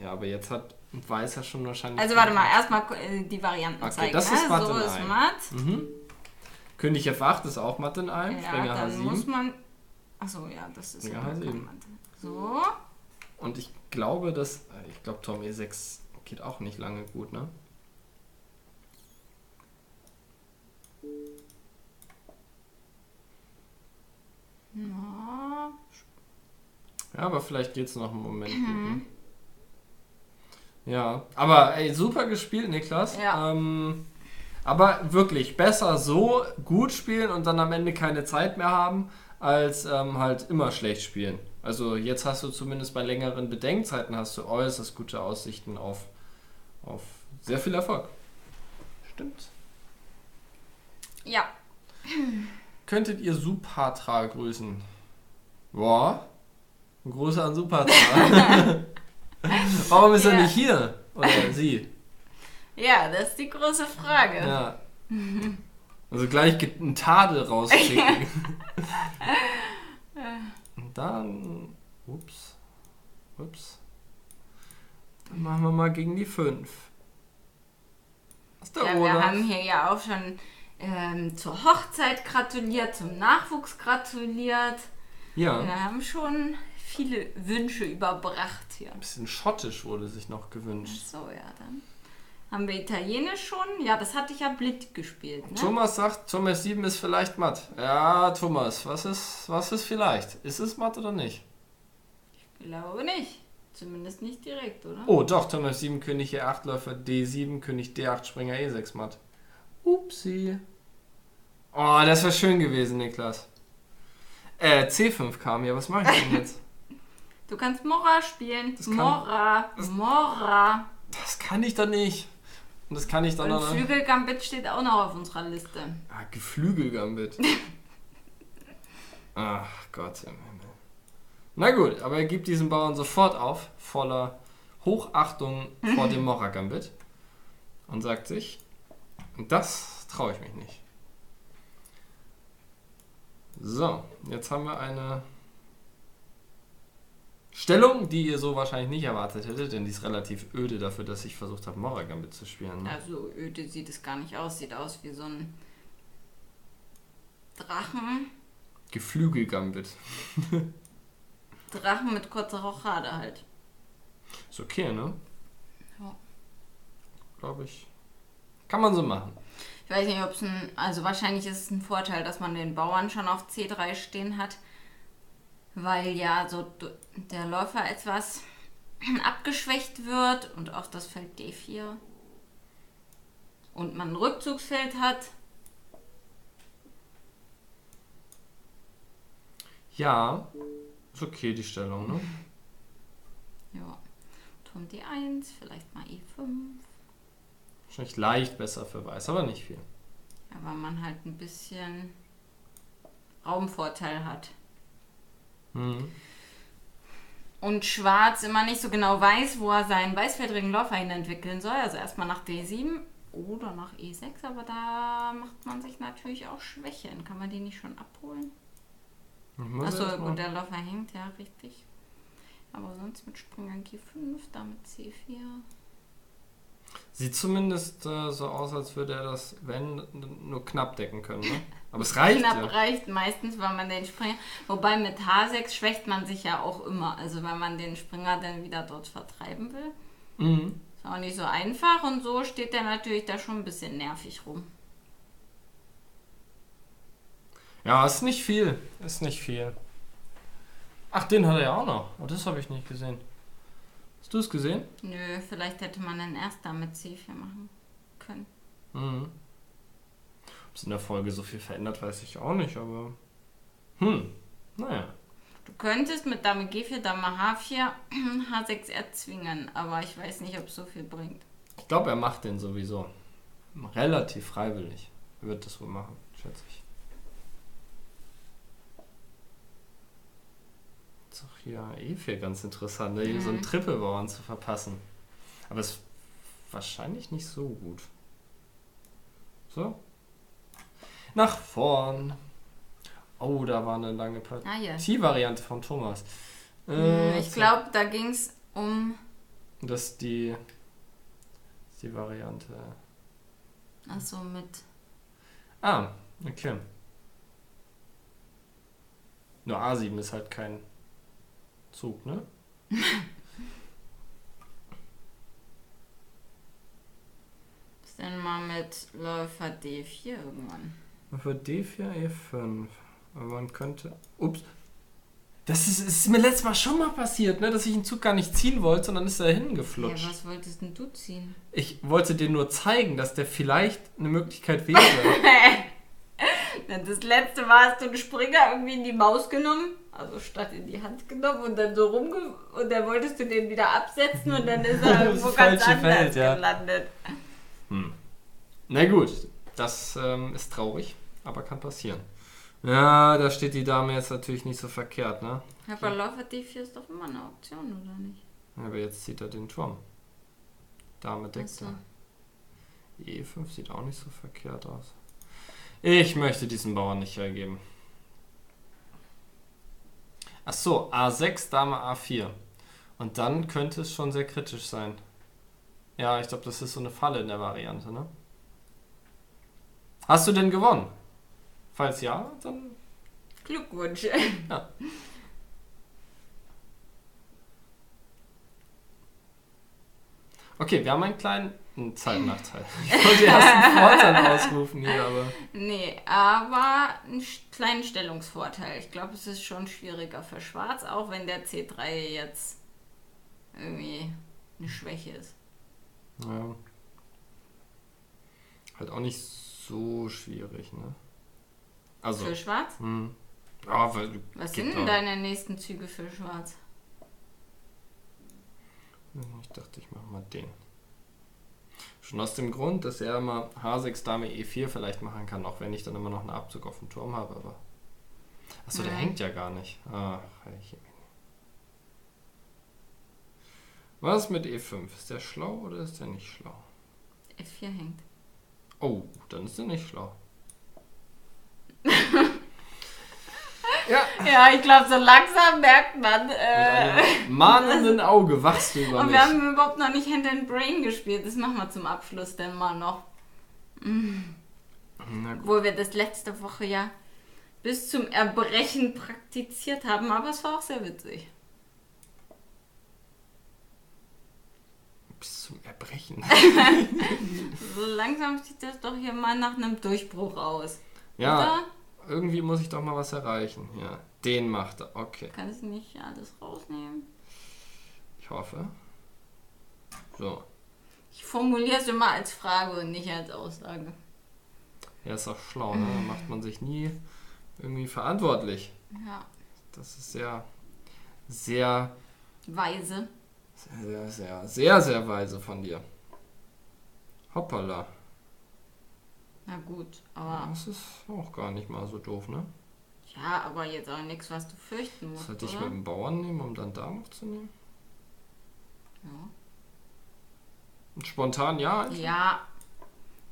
Ja, aber jetzt hat Weißer schon wahrscheinlich. Also warte mal, erstmal äh, die Varianten Okay, zeigen. das ne? ist Matt so ist matt. Mhm. König F8 ist auch matt in einem. Ja, Springer dann H7. muss man. Achso, ja, das ist Ja, aber H7. kein Matt. So. Und ich glaube, dass. Ich glaube, Turm E6 geht auch nicht lange gut, ne? Ja. Ja, aber vielleicht geht es noch einen Moment Mhm. gut. Ne? Ja, aber ey, super gespielt, Niklas. Ja. Ähm, aber wirklich, besser so gut spielen und dann am Ende keine Zeit mehr haben, als ähm, halt immer schlecht spielen. Also jetzt hast du zumindest bei längeren Bedenkzeiten hast du äußerst gute Aussichten auf auf sehr viel Erfolg. Stimmt. Ja. Könntet ihr Supatra grüßen? Boah. Ein Gruß an Supatra. Warum ist er Ja. nicht hier? Oder sie? Ja, das ist die große Frage. Ja. Also gleich einen Tadel rausschicken. Und dann. Ups. Ups. Dann machen wir mal gegen die 5. Was ist der Ja, wir haben hier ja auch schon ähm, zur Hochzeit gratuliert, zum Nachwuchs gratuliert. Ja. Wir haben schon viele Wünsche überbracht hier. Ein bisschen schottisch wurde sich noch gewünscht. So, ja, dann haben wir Italienisch schon. Ja, das hatte ich ja blind gespielt. Ne? Thomas sagt, Thomas 7 ist vielleicht matt. Ja, Thomas, was ist, was ist vielleicht? Ist es matt oder nicht? Ich glaube nicht. Zumindest nicht direkt, oder? Oh, doch, Thomas 7, König E8, Läufer D7, König D8, Springer E6 matt. Upsi. Oh, das wäre schön gewesen, Niklas. Äh, C5 kam ja, was mache ich denn jetzt? Du kannst Mora spielen. Das kann- Mora. Mora. Das kann ich doch nicht. Und das kann ich dann Und noch. Flügelgambit steht auch noch auf unserer Liste. Ah, Geflügelgambit. Ach Gott im Himmel. Na gut, aber er gibt diesen Bauern sofort auf, voller Hochachtung vor dem Morra-Gambit. Und sagt sich, das traue ich mich nicht. So, jetzt haben wir eine Stellung, die ihr so wahrscheinlich nicht erwartet hättet, denn die ist relativ öde dafür, dass ich versucht habe, Morra-Gambit zu spielen. Ne? Also öde sieht es gar nicht aus. Sieht aus wie so ein Drachen. Geflügelgambit. Drachen mit kurzer Rochade halt. Ist okay, ne? Ja. Glaube ich. Kann man so machen. Ich weiß nicht, ob es ein. Also wahrscheinlich ist es ein Vorteil, dass man den Bauern schon auf C3 stehen hat. Weil ja so der Läufer etwas abgeschwächt wird und auch das Feld D4. Und man ein Rückzugsfeld hat. Ja, ist okay die Stellung, ne? Ja. Turm D1, vielleicht mal E5. Wahrscheinlich leicht besser für Weiß, aber nicht viel. Ja, weil man halt ein bisschen Raumvorteil hat. Mhm. Und Schwarz immer nicht so genau weiß, wo er seinen weißfeldrigen Läufer hin entwickeln soll. Also erstmal nach D7 oder nach E6, aber da macht man sich natürlich auch Schwächen. Kann man die nicht schon abholen? Achso, gut, der Läufer hängt, ja, richtig. Aber sonst mit Springer G5, damit C4. Sieht zumindest äh, so aus, als würde er das, wenn, nur knapp decken können, ne? Aber es reicht Knapp ja. reicht meistens, weil man den Springer. Wobei mit H6 schwächt man sich ja auch immer. Also wenn man den Springer dann wieder dort vertreiben will. Mhm. Ist auch nicht so einfach und so steht der natürlich da schon ein bisschen nervig rum. Ja, ist nicht viel. Ist nicht viel. Ach, den hat er ja auch noch. Oh, das habe ich nicht gesehen. Hast du es gesehen? Nö, vielleicht hätte man dann erst damit C4 machen können. Mhm. Ob es in der Folge so viel verändert, weiß ich auch nicht, aber. Hm, naja. Du könntest mit Dame G4, Dame H4, H6 erzwingen, aber ich weiß nicht, ob es so viel bringt. Ich glaube, er macht den sowieso. Relativ freiwillig. Er wird das wohl machen, schätze ich. Auch hier E4 ganz interessant, ne? hier so einen Mhm. Trippelbauern zu verpassen. Aber es ist wahrscheinlich nicht so gut. So. Nach vorn. Oh, da war eine lange Ah ja. Partie-Variante von Thomas. Hm, Äh, ich glaube, da ging es um. Das ist die, die Variante. Achso, mit. Ah, okay. Nur A7 ist halt kein Zug, ne? Was denn mal mit Läufer D4 irgendwann? Für D4, E5. Aber man könnte. Ups. Das ist, ist mir letztes Mal schon mal passiert, ne? Dass ich einen Zug gar nicht ziehen wollte, sondern ist er Ja, hingeflutscht. was wolltest denn du ziehen? ich wollte dir nur zeigen, dass der vielleicht eine Möglichkeit wäre. Dann das letzte Mal hast du einen Springer irgendwie in die Maus genommen, also statt in die Hand genommen und dann so rumge... Und dann wolltest du den wieder absetzen und dann ist er irgendwo ganz anders Feld, ja. gelandet. Na gut, das ähm, ist traurig, aber kann passieren. Ja, da steht die Dame jetzt natürlich nicht so verkehrt, ne? Aber Läufer D4 ist doch immer eine Option, oder nicht? Aber jetzt zieht er den Turm. Dame deckt Achso. er. E5 sieht auch nicht so verkehrt aus. Ich möchte diesen Bauern nicht hergeben. Ach so, A6, Dame A4. Und dann könnte es schon sehr kritisch sein. Ja, ich glaube, das ist so eine Falle in der Variante, ne? Hast du denn gewonnen? Falls ja, dann Glückwunsch. Okay, wir haben einen kleinen einen Zeitnachteil. Ich wollte erst einen Vorteil ausrufen hier, aber. Nee, aber einen kleinen Stellungsvorteil. Ich glaube, es ist schon schwieriger für Schwarz, auch wenn der C3 jetzt irgendwie eine Schwäche ist. Ja. Halt auch nicht so schwierig, ne? Also. Für Schwarz? Hm. Ja, weil, Was sind denn deine nächsten Züge für Schwarz? Ich dachte, ich mache mal den. Schon aus dem Grund, dass er immer H6 Dame E4 vielleicht machen kann, auch wenn ich dann immer noch einen Abzug auf dem Turm habe, aber. Achso, der hängt ja gar nicht. Ach, ich. Was mit E5? Ist der schlau oder ist der nicht schlau? F4 hängt. Oh, dann ist er nicht schlau. ja, Ja, ich glaube, so langsam merkt man. Äh, mahnenden Auge wachst du über und mich. wir haben überhaupt noch nicht Hand and Brain gespielt. Das machen wir zum Abschluss dann mal noch. Gut. Obwohl wir das letzte Woche ja bis zum Erbrechen praktiziert haben, aber es war auch sehr witzig. Bis zum Erbrechen. So langsam sieht das doch hier mal nach einem Durchbruch aus. Ja, Oder? Irgendwie muss ich doch mal was erreichen. Ja, den macht er. Okay, Kannst du nicht alles rausnehmen? ich hoffe. So, Ich formuliere es immer als Frage und nicht als Aussage. er ist auch schlau, ne? Da macht man sich nie irgendwie verantwortlich. Ja, Das ist sehr, sehr, weise. sehr, sehr, sehr, sehr weise von dir. Hoppala. Na gut, aber Das ist auch gar nicht mal so doof, ne? ja, aber jetzt auch nichts, was du fürchten musst, Sollte ich oder? mit dem Bauern nehmen, um dann da noch zu nehmen? Ja. Und spontan ja. einfach? ja,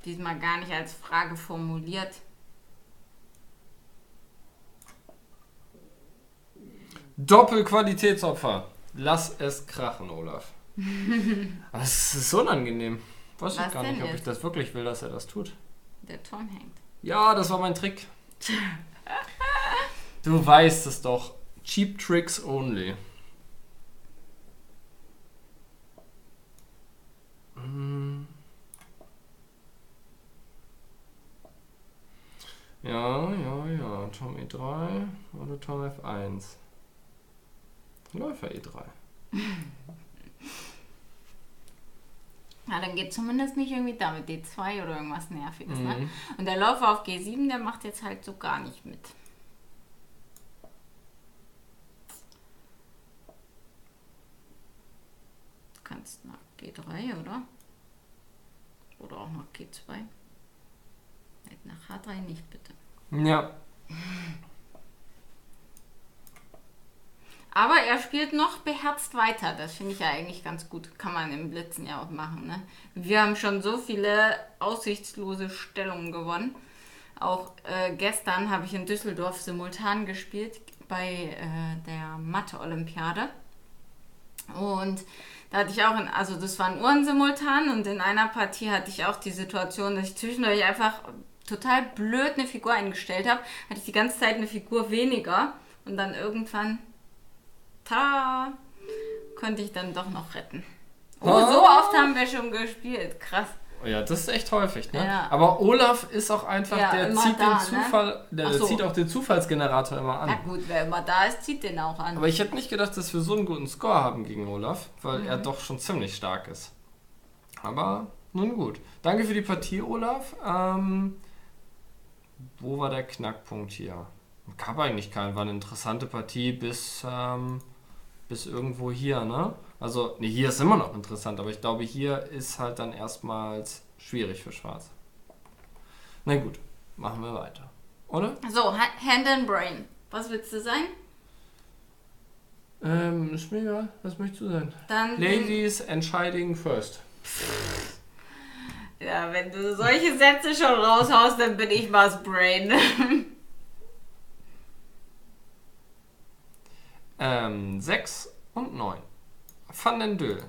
diesmal gar nicht als Frage formuliert. Doppelqualitätsopfer. Lass es krachen, Olaf. Das ist unangenehm. Weiß ich gar nicht, ob ich das wirklich will, dass er das tut. Der Turm hängt. Ja, das war mein Trick. Du weißt es doch. Cheap Tricks only. Ja, ja, ja. Turm E3 oder Turm F1. Läufer E E3. Ja, dann geht zumindest nicht irgendwie damit D2 oder irgendwas Nerviges. Ne? Mhm. Und der Läufer auf G7, der macht jetzt halt so gar nicht mit. Du kannst nach G3, oder? Oder auch nach G2. Halt Nach H3 nicht, bitte. Ja. Aber er spielt noch beherzt weiter. Das finde ich ja eigentlich ganz gut. Kann man im Blitzen ja auch machen. Ne? Wir haben schon so viele aussichtslose Stellungen gewonnen. Auch äh, gestern habe ich in Düsseldorf simultan gespielt bei äh, der Mathe-Olympiade. Und da hatte ich auch, in, also das waren Uhren simultan und in einer Partie hatte ich auch die Situation, dass ich zwischendurch einfach total blöd eine Figur eingestellt habe. Hatte ich die ganze Zeit eine Figur weniger und dann irgendwann, ta, konnte ich dann doch noch retten. Oh, so Ah. oft haben wir schon gespielt. Krass. Oh Ja, das ist echt häufig, ne? Ja. Aber Olaf ist auch einfach, Ja, der zieht da, den ne? Zufall, der Ach so. zieht auch den Zufallsgenerator immer Na an. gut, wer immer da ist, zieht den auch an. Aber ich hätte nicht gedacht, dass wir so einen guten Score haben gegen Olaf, weil Mhm. er doch schon ziemlich stark ist. Aber nun gut. Danke für die Partie, Olaf. Ähm, wo war der Knackpunkt hier? Gab eigentlich keinen, war eine interessante Partie bis, ähm, bis irgendwo hier, ne? Also, ne, hier ist immer noch interessant, aber ich glaube, hier ist halt dann erstmals schwierig für Schwarz. Na gut, machen wir weiter. Oder? So, Ha- Hand and Brain. Was willst du sein? Ähm, ist mir egal. Was möchtest du sein? Dann. Ladies entscheiding first. Ja, wenn du solche Sätze schon raushaust, dann bin ich mal's Brain. Ähm, 6 und 9. Van den Döl.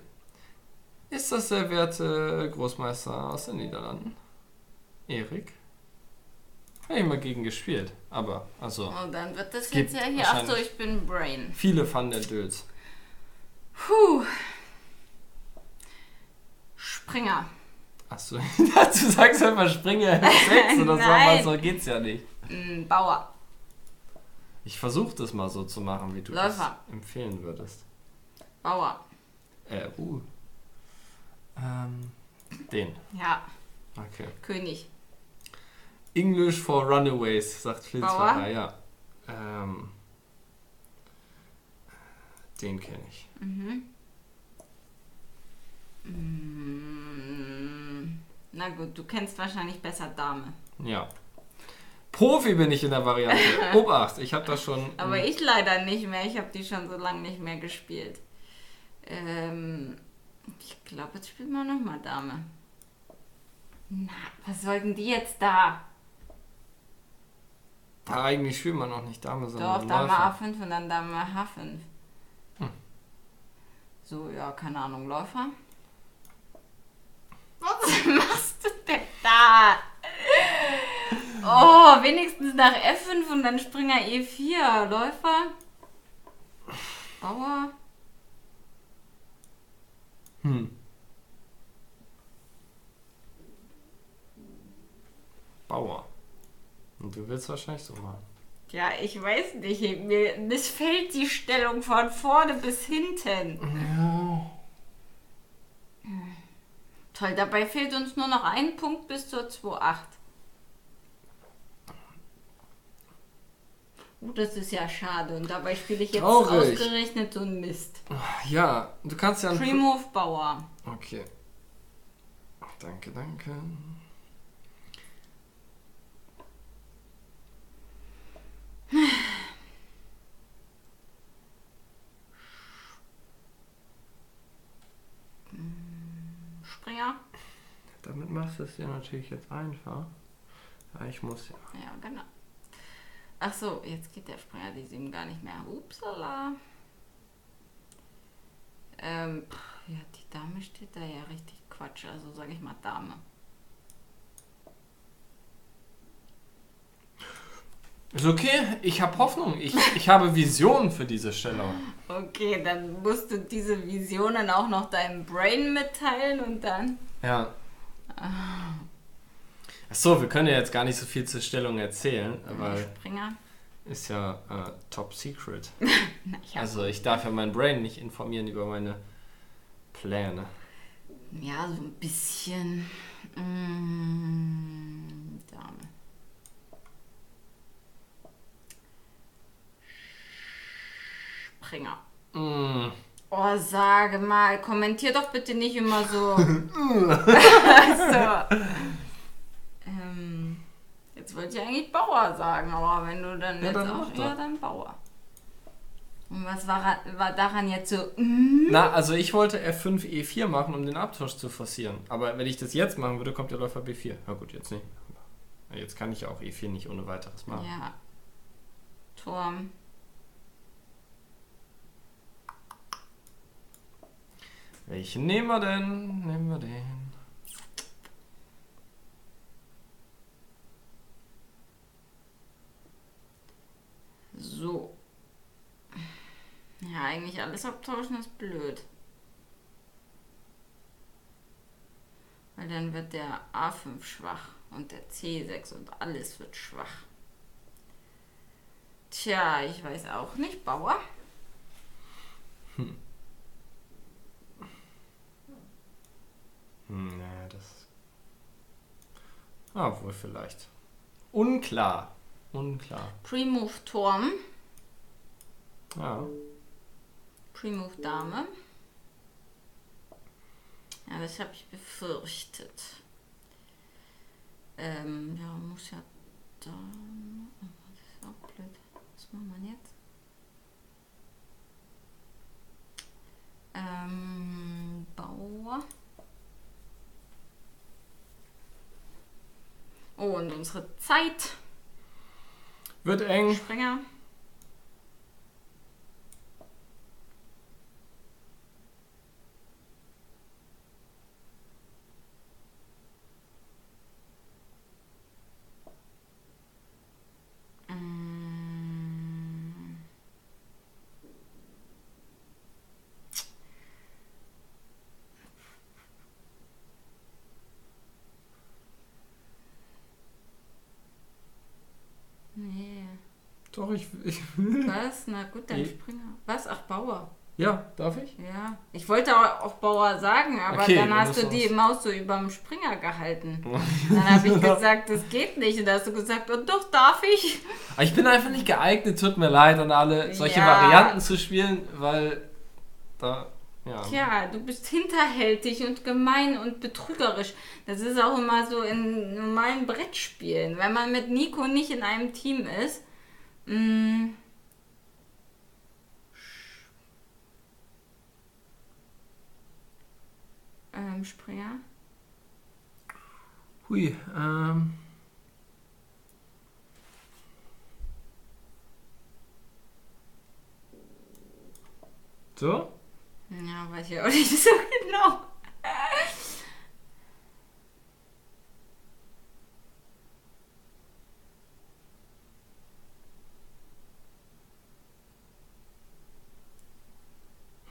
Ist das der werte Großmeister aus den Niederlanden? Erik? Habe ich mal gegen gespielt, aber also Und dann wird das jetzt ja hier. Ach so, wahrscheinlich- ich bin Brain. viele Van den Döls. Puh. Springer. Achso, du sagst einfach Springer 6 oder so, so geht's ja nicht. Mm, Bauer. Ich versuche das mal so zu machen, wie du Läufer. das empfehlen würdest. Bauer. Äh, uh. Ähm, den. Ja, Okay. König. English for Runaways, sagt Bauer? Flitsvater, ja. Ähm, den kenne ich. Mhm. Mm, Na gut, du kennst wahrscheinlich besser Dame. Ja. Profi bin ich in der Variante. Obacht, ich habe das schon. Aber ich leider nicht mehr. Ich habe die schon so lange nicht mehr gespielt. Ähm, ich glaube, jetzt spielen wir nochmal Dame. Na, was sollten die jetzt da? Ah, eigentlich spielt man noch nicht Dame, sondern Doch, Dame Läufer. A5 und dann Dame H5. Hm. So, ja, keine Ahnung, Läufer. Was machst du denn da? Oh, wenigstens nach F5 und dann Springer E4. Läufer. Bauer. Hm. Bauer. Und du willst wahrscheinlich so machen. Ja, ich weiß nicht. Mir missfällt die Stellung von vorne bis hinten. Ja. Toll, dabei fehlt uns nur noch ein Punkt bis zur 2.8. das ist ja schade. Und dabei spiele ich jetzt Traurig. ausgerechnet so einen Mist. Ja, du kannst ja ein. Pre-Move Bauer. Okay. Danke, danke. Springer. Damit machst du es dir natürlich jetzt einfach. Ja, ich muss ja. Ja, genau. Ach so, jetzt geht der Springer die 7 gar nicht mehr. Upsala. Ähm, pff, ja, die Dame steht da ja richtig Quatsch. Also sage ich mal Dame. Ist okay, ich habe Hoffnung. Ich, ich habe Visionen für diese Stellung. Okay, dann musst du diese Visionen auch noch deinem Brain mitteilen und dann. Ja. Achso, wir können ja jetzt gar nicht so viel zur Stellung erzählen, weil Springer. ist ja äh, top secret. Hab, Also ich darf ja mein Brain nicht informieren über meine Pläne. ja, so ein bisschen. Mm, Dame. Springer. Mm. Oh, sage mal, kommentier doch bitte nicht immer so. so. Jetzt wollte ich eigentlich Bauer sagen, aber wenn du dann Ja, jetzt dann auch. Ja, dann Bauer. Und was war, war daran jetzt so. mm? Na, also ich wollte F5 E4 machen, um den Abtausch zu forcieren. Aber wenn ich das jetzt machen würde, kommt der Läufer B4. Na gut, jetzt nicht. Jetzt kann ich auch E4 nicht ohne weiteres machen. Ja. Turm. Welchen nehmen wir denn? Nehmen wir den. So. Ja, eigentlich alles abtauschen ist blöd. Weil dann wird der A5 schwach und der C6 und alles wird schwach. Tja, ich weiß auch nicht. Bauer? Hm, naja, das. Ah, wohl vielleicht. Unklar. Unklar. Pre-Move Turm. Ja. Pre-Move Dame. Ja, das habe ich befürchtet. Ähm, ja, muss ja da. Das ist auch blöd. Was macht man jetzt? Ähm, Bauer. Oh, und unsere Zeit. Wird eng. Springer. Mm. Nee. Doch, ich, ich. Was? Na gut, dann. Springer. Was? Ach, Bauer. Ja, darf ich? Ja. Ich wollte auch Bauer sagen, aber Okay, dann hast du die was- Maus so überm Springer gehalten. Dann habe ich gesagt, das geht nicht. Und da hast du gesagt, und doch, darf ich? Aber ich bin einfach nicht geeignet, tut mir leid an alle, solche Ja. Varianten zu spielen, weil da. Ja. Tja, du bist hinterhältig und gemein und betrügerisch. Das ist auch immer so in normalen Brettspielen. Wenn man mit Nico nicht in einem Team ist. Mm, ähm, Springer. Hui, ähm. So? Ja, weiß ich auch nicht so genau.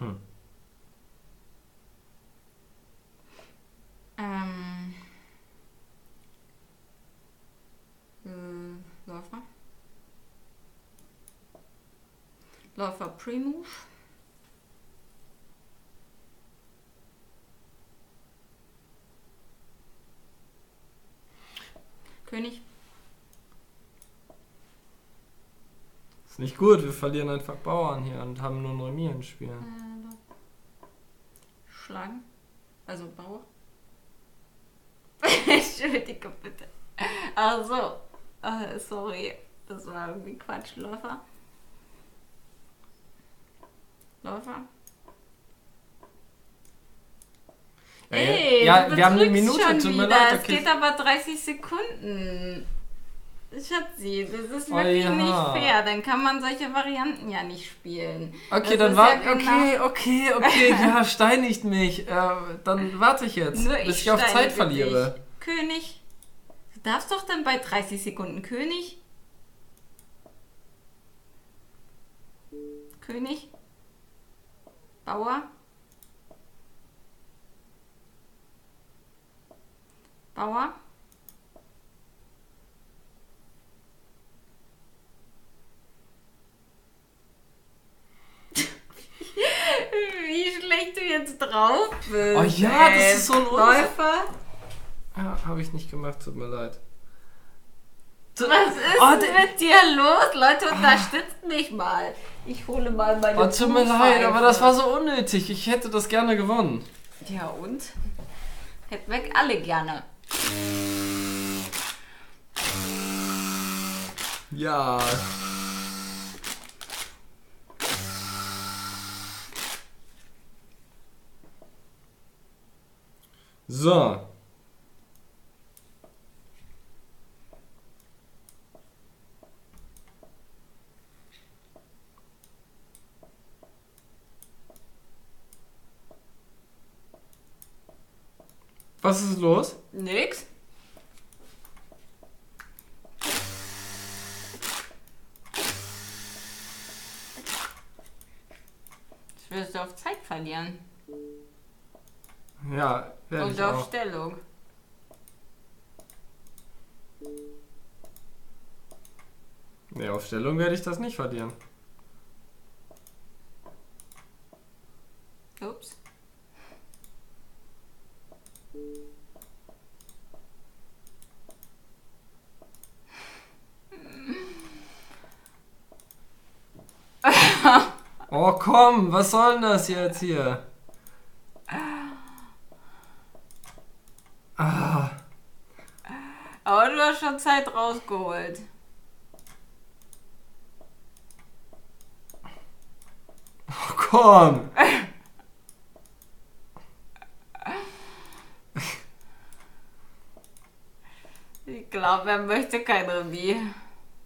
Hm. Ähm. Äh, Läufer. Läufer Pre-Move. König. Nicht gut, wir verlieren einfach Bauern hier und haben nur ein Remis im Spiel. Äh, Schlagen. Also Bauer. Entschuldige bitte. Ach so. Äh, sorry. Das war irgendwie Quatsch. Läufer. Läufer. Ey, ja, wir haben eine Minute, tut mir leid. Es Okay. geht aber 30 Sekunden. Schatzi, das ist Oh wirklich ja. nicht fair. Dann kann man solche Varianten ja nicht spielen. Okay, Das dann warte. ja genau- Okay, okay, okay, ja, steinigt mich. Äh, dann warte ich jetzt, Nur bis ich, auf steinige Zeit verliere. Dich. König. Du darfst doch dann bei 30 Sekunden König. König. Bauer. Bauer. Wie schlecht du jetzt drauf bist. Oh ja, das ey. ist so ein. Läufer. Ja, habe ich nicht gemacht, tut mir leid. Was ist Oh, denn mit dir los? Leute, unterstützt mich mal. Ich hole mal meine Oh, tut mir leid, aber das war so unnötig. Ich hätte das gerne gewonnen. Ja und? Hätten wir alle gerne. Ja. So. Was ist los? Nix. Jetzt wirst du auf Zeit verlieren. Ja, werde Und auf. Stellung. Nee, auf Stellung werde ich das nicht verlieren. Ups. Oh komm, was soll denn das jetzt hier? Ah, Aber du hast schon Zeit rausgeholt. oh komm. Ich glaube, er möchte kein Remis.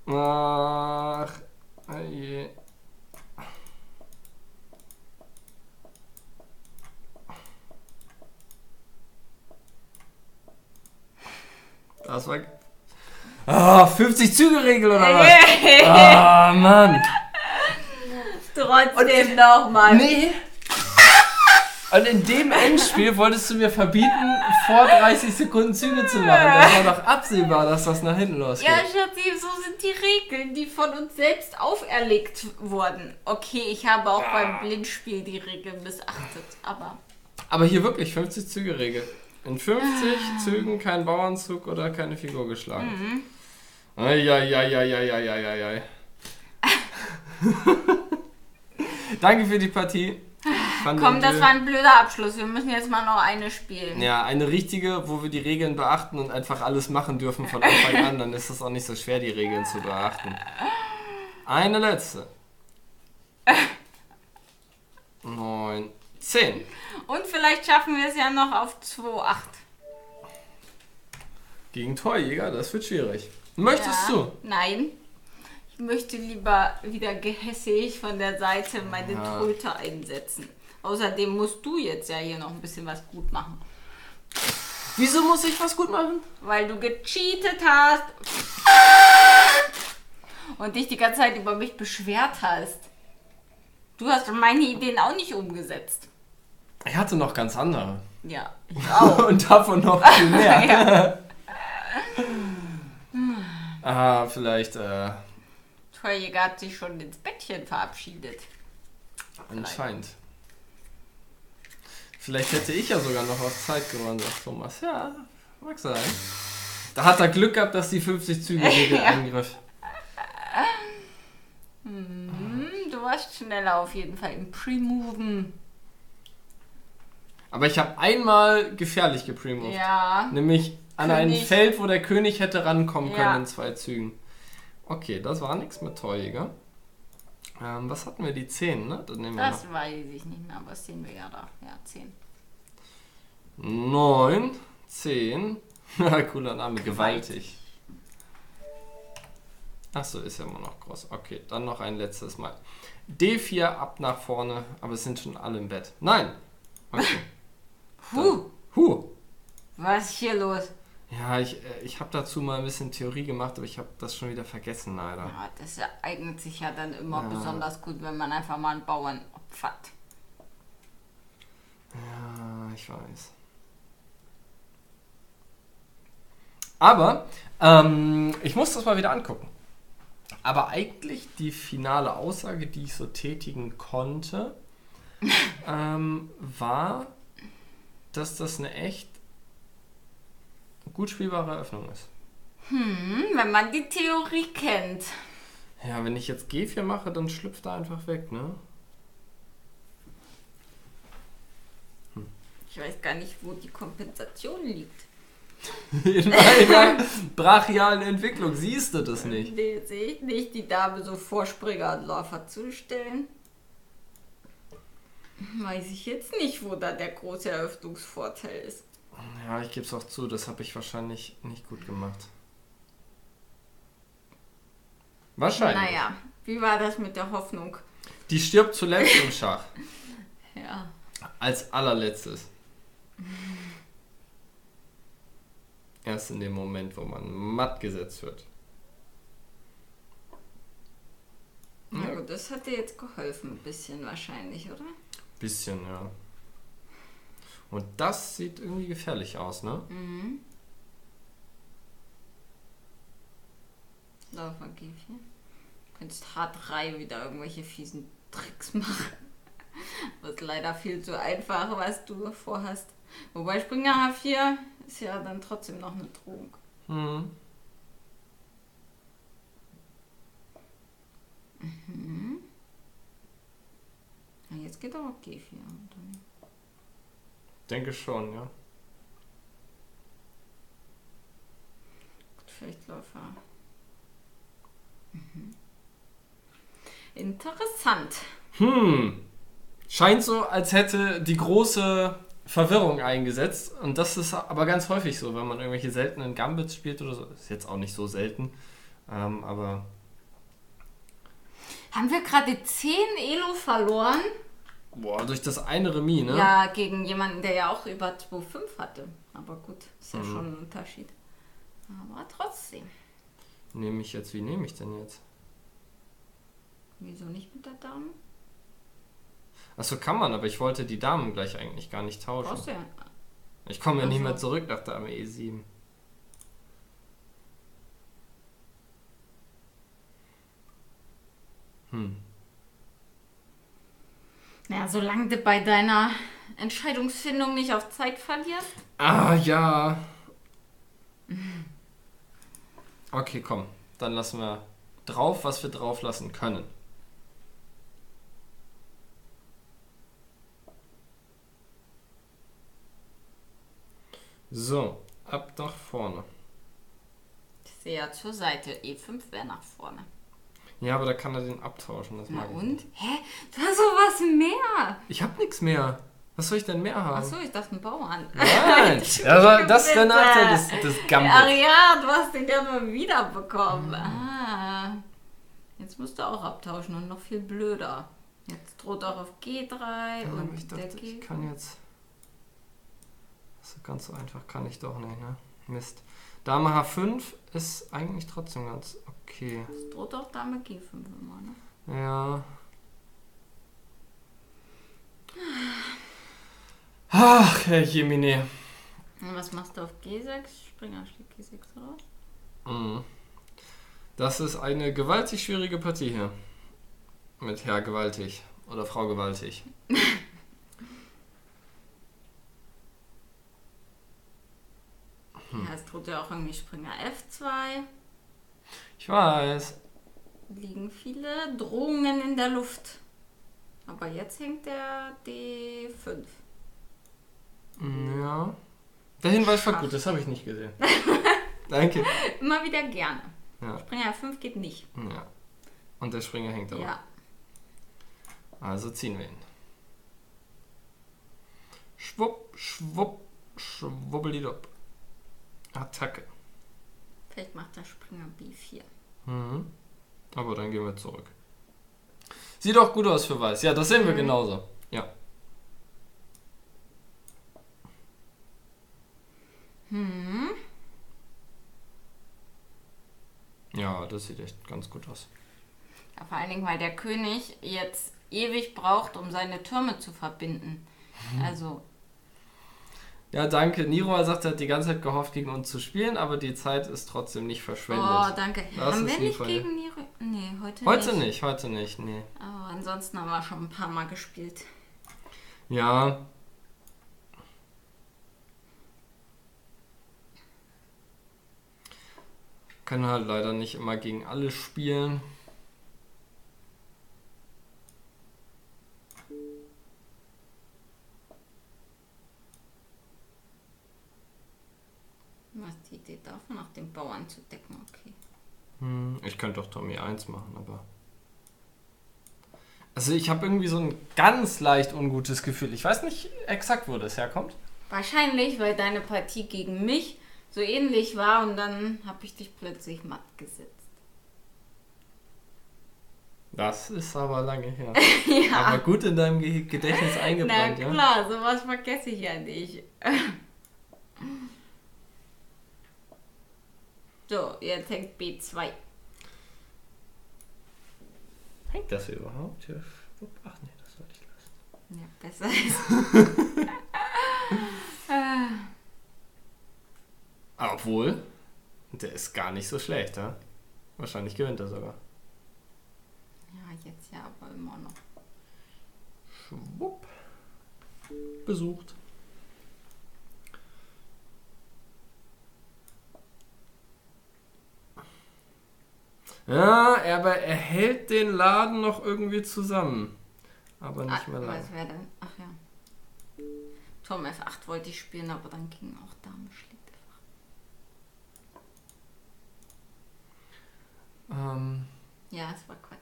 Ach, je. Das war. Ah, 50 Züge-Regel oder was? Ah, Mann. Trotzdem nochmal. Nee. Und in dem Endspiel wolltest du mir verbieten, vor 30 Sekunden Züge zu machen. Das war doch absehbar, dass das nach hinten losgeht. Ja, Schatzi, so sind die Regeln, die von uns selbst auferlegt wurden. Okay, ich habe auch beim Blindspiel die Regeln missachtet, aber Aber hier wirklich 50 Züge Regel. In 50 Zügen kein Bauernzug oder keine Figur geschlagen. Eieieiei. Danke für die Partie. Fand komm, das war ein blöder Abschluss. Wir müssen jetzt mal noch eine spielen. Ja, eine richtige, wo wir die Regeln beachten und einfach alles machen dürfen von Anfang an, dann ist es auch nicht so schwer, die Regeln zu beachten. Eine letzte. Neun, zehn. Und vielleicht schaffen wir es ja noch auf 2,8. Gegen Torjäger, das wird schwierig. Möchtest ja. du? Nein. Ich möchte lieber wieder gehässig von der Seite meine Ja. Tröte einsetzen. Außerdem musst du jetzt ja hier noch ein bisschen was gut machen. Wieso muss ich was gut machen? Weil du gecheatet hast. Und dich die ganze Zeit über mich beschwert hast. Du hast meine Ideen auch nicht umgesetzt. Ich hatte noch ganz andere. Ja, ich auch. Und davon noch viel mehr. ah, vielleicht, äh, Torjäger hat sich schon ins Bettchen verabschiedet. anscheinend. Vielleicht hätte ich ja sogar noch auf Zeit gewonnen, sagt Thomas. Ja, mag sein. Da hat er Glück gehabt, dass die 50 Züge Regel Ja. eingriff. Hm, du warst schneller auf jeden Fall im Pre-Moven. Aber ich habe einmal gefährlich gepremoved. Ja. Nämlich an ein König. Feld, wo der König hätte rankommen können Ja. in zwei Zügen. Okay, das war nichts mit Torjäger. Ähm, was hatten wir? Die 10, ne? Dann nehmen wir Das weiß ich nicht mehr, aber das sehen wir ja da. Ja, 10. noch 9, 10. Cooler Name, gewaltig. Achso, ist ja immer noch groß. Okay, dann noch ein letztes Mal. D4 ab nach vorne, aber es sind schon alle im Bett. Nein! Okay. Puh, Huh! was ist hier los? Ja, ich, äh, ich habe dazu mal ein bisschen Theorie gemacht, aber ich habe das schon wieder vergessen, leider. Ja, das eignet sich ja dann immer Ja. besonders gut, wenn man einfach mal einen Bauern opfert. Ja, ich weiß. Aber ähm, ich muss das mal wieder angucken. Aber eigentlich die finale Aussage, die ich so tätigen konnte, ähm, war, dass das eine echt gut spielbare Eröffnung ist. Hm, wenn man die Theorie kennt. Ja, wenn ich jetzt G4 mache, dann schlüpft er einfach weg, ne? Ich weiß gar nicht, wo die Kompensation liegt. In meiner brachialen Entwicklung siehst du das nicht. Nee, sehe ich nicht, die Dame so vor Springer und Läufer zu stellen. Weiß ich jetzt nicht, wo da der große Eröffnungsvorteil ist. Ja, ich gebe es auch zu, das habe ich wahrscheinlich nicht gut gemacht. Wahrscheinlich. Naja, wie war das mit der Hoffnung? Die stirbt zuletzt im Schach. Ja. Als allerletztes. Erst in dem Moment, wo man matt gesetzt wird. Na Ja. gut, das hat dir jetzt geholfen, ein bisschen wahrscheinlich, oder? Bisschen, ja. Und das sieht irgendwie gefährlich aus, ne? Mhm. Läufer G4. Du könntest H3 wieder irgendwelche fiesen Tricks machen. Ist leider viel zu einfach, was du vorhast. Wobei Springer H4 ist ja dann trotzdem noch eine Drohung. Mhm. Geht auch G4. Dann. Denke schon, ja. Gut, Fechtläufer. Mhm. Interessant. Hm. Scheint so, als hätte die große Verwirrung eingesetzt. Und das ist aber ganz häufig so, wenn man irgendwelche seltenen Gambits spielt oder so. Ist jetzt auch nicht so selten. Ähm, aber Haben wir gerade 10 Elo verloren? Boah, durch das eine Remis, ne? Ja, gegen jemanden, der ja auch über 2,5 hatte. Aber gut, ist ja Mhm. schon ein Unterschied. Aber trotzdem. Nehme ich jetzt, wie nehme ich denn jetzt? Wieso nicht mit der Dame? Achso, kann man, aber ich wollte die Damen gleich eigentlich gar nicht tauschen. Brauchst du ja. Ich komme ja nicht mehr zurück nach Dame E7. Hm. Naja, solange du bei deiner Entscheidungsfindung nicht auf Zeit verlierst. Ah, ja. Okay, komm. Dann lassen wir drauf, was wir drauf lassen können. So, ab nach vorne. Ich sehe ja zur Seite. E5 wäre nach vorne. Ja, aber da kann er den abtauschen. Das Na mag ich und? nicht. Hä? Du hast sowas mehr. Ich hab nichts mehr. Was soll ich denn mehr haben? Achso, ich dachte ein Bauern. Nein, aber das ist der. Nachteil des, des Ach Gambits. ja, du hast den ja mal wiederbekommen. Mhm. Ah. Jetzt musst du auch abtauschen und noch viel blöder. Jetzt droht auch auf G3 Ja, und ich der dachte, ich kann jetzt. So ganz so einfach kann ich doch nicht, ne? Mist. Dame H5 ist eigentlich trotzdem ganz okay. Es droht auch Dame G5 immer, ne? Ja. Ach, Herr Jemine. Und was machst du auf G6? Springer schlägt G6 raus. Mhm. Das ist eine gewaltig schwierige Partie hier. Mit Herr Gewaltig. Oder Frau Gewaltig. Hm. Ja, es droht ja auch irgendwie Springer F2. Ich weiß. Liegen viele Drohungen in der Luft. Aber jetzt hängt der D5. Ja. Der Hinweis war gut, das habe ich nicht gesehen. Danke. Immer wieder gerne. Ja, Springer F5 geht nicht. ja. Und der Springer hängt aber. Ja. Also ziehen wir ihn. Schwupp, schwupp, schwubbelidopp. Attacke. Vielleicht macht der Springer B4. Mhm. Aber dann gehen wir zurück. Sieht doch gut aus für Weiß. Ja, das sehen wir Mhm. genauso. Ja. Hm. Ja, das sieht echt ganz gut aus. Ja, vor allen Dingen, weil der König jetzt ewig braucht, um seine Türme zu verbinden. Mhm. Also, Ja, danke. Niro sagt, er hat die ganze Zeit gehofft, gegen uns zu spielen, aber die Zeit ist trotzdem nicht verschwendet. oh, danke. Das haben wir nicht dir. gegen Niro? Nee, heute, heute nicht. nicht, heute nicht, nee. Aber ansonsten haben wir schon ein paar Mal gespielt. Ja. Können halt leider nicht immer gegen alle spielen. Was ist die Idee davon, nach den Bauern zu decken? Okay. Hm, ich könnte doch Tommy 1 machen, aber. Also ich habe irgendwie so ein ganz leicht ungutes Gefühl. Ich weiß nicht exakt, wo das herkommt. Wahrscheinlich, weil deine Partie gegen mich so ähnlich war und dann habe ich dich plötzlich matt gesetzt. Das ist aber lange her. ja. Aber gut in deinem Ge Gedächtnis Na eingebrannt, ja? klar, sowas vergesse ich ja nicht. So, jetzt hängt B2. Hängt das überhaupt? Ja. Ach nee, das sollte ich lassen. Ja, besser ist. Obwohl, der ist gar nicht so schlecht, ja? Wahrscheinlich gewinnt er sogar. ja, jetzt ja, aber immer noch. Schwupp. Besucht. Ja, aber er hält den Laden noch irgendwie zusammen. aber nicht ah, mehr lange. Was wäre denn? Ach ja. Turm F8 wollte ich spielen, aber dann ging auch Dame schlägt F8. Ähm, Ja, es war Quatsch.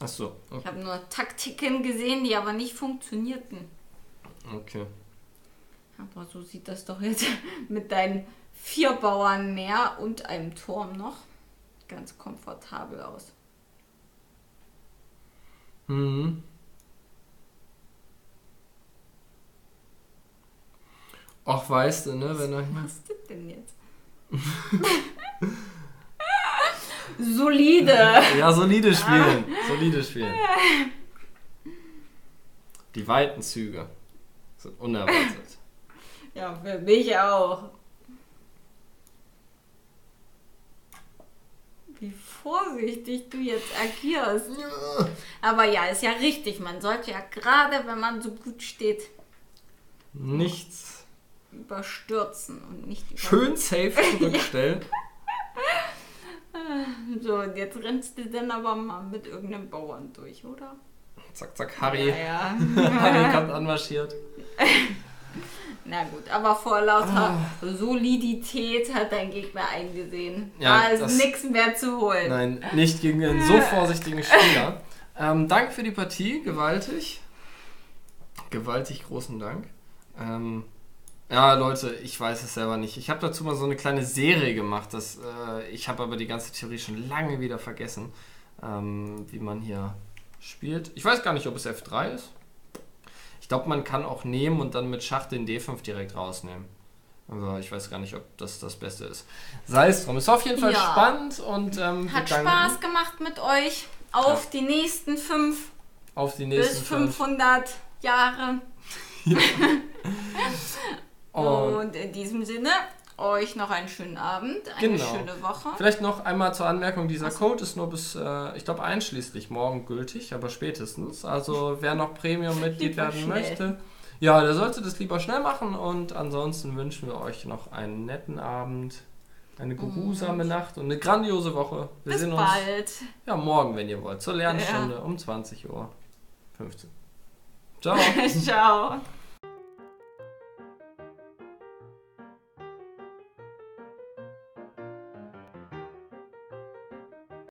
ach so, Ich okay. habe nur Taktiken gesehen, die aber nicht funktionierten. okay. Aber so sieht das doch jetzt mit deinen vier Bauern mehr und einem Turm noch ganz komfortabel aus. Mhm. Ach, weißt du, ne, wenn er hier... Was ist das denn jetzt? Solide. Ja, solide spielen. Solide spielen. Die weiten Züge sind unerwartet. Ja, für mich auch. Wie vorsichtig du jetzt agierst. Aber ja, ist ja richtig. Man sollte ja gerade, wenn man so gut steht, Nichts. überstürzen und nicht Schön safe zurückstellen. So, und jetzt rennst du dann aber mal mit irgendeinem Bauern durch, oder? Zack, zack, Harry. Ja, ja. Harry kommt anmarschiert. Na gut, aber vor lauter Solidität hat dein Gegner eingesehen. Ja, da ist nichts mehr zu holen. Nein, nicht gegen einen so vorsichtigen Spieler. Ähm, Dank für die Partie, gewaltig. Gewaltig großen Dank. Ähm, ja, Leute, ich weiß es selber nicht. Ich habe dazu mal so eine kleine Serie gemacht. Das, äh, ich habe aber die ganze Theorie schon lange wieder vergessen, ähm, wie man hier spielt. Ich weiß gar nicht, ob es F3 ist. Ich glaube, man kann auch nehmen und dann mit Schach den D5 direkt rausnehmen. Aber ich weiß gar nicht, ob das das Beste ist. Sei es drum. Ist auf jeden Fall Ja. spannend und ähm, Hat Spaß gemacht mit euch. Auf die nächsten fünf auf die bis nächsten fünf. 500 Jahre. Und Und in diesem Sinne, euch noch einen schönen Abend, eine Genau. schöne Woche. vielleicht noch einmal zur Anmerkung, dieser Code ist nur bis, äh, ich glaube, einschließlich morgen gültig, aber spätestens. Also wer noch Premium-Mitglied werden schnell. möchte, ja, der sollte das lieber schnell machen und ansonsten wünschen wir euch noch einen netten Abend, eine geruhsame Nacht und eine grandiose Woche. Wir Bis sehen uns bald. ja morgen, wenn ihr wollt, zur Lernstunde um 20 Uhr 15. Ciao. Ciao.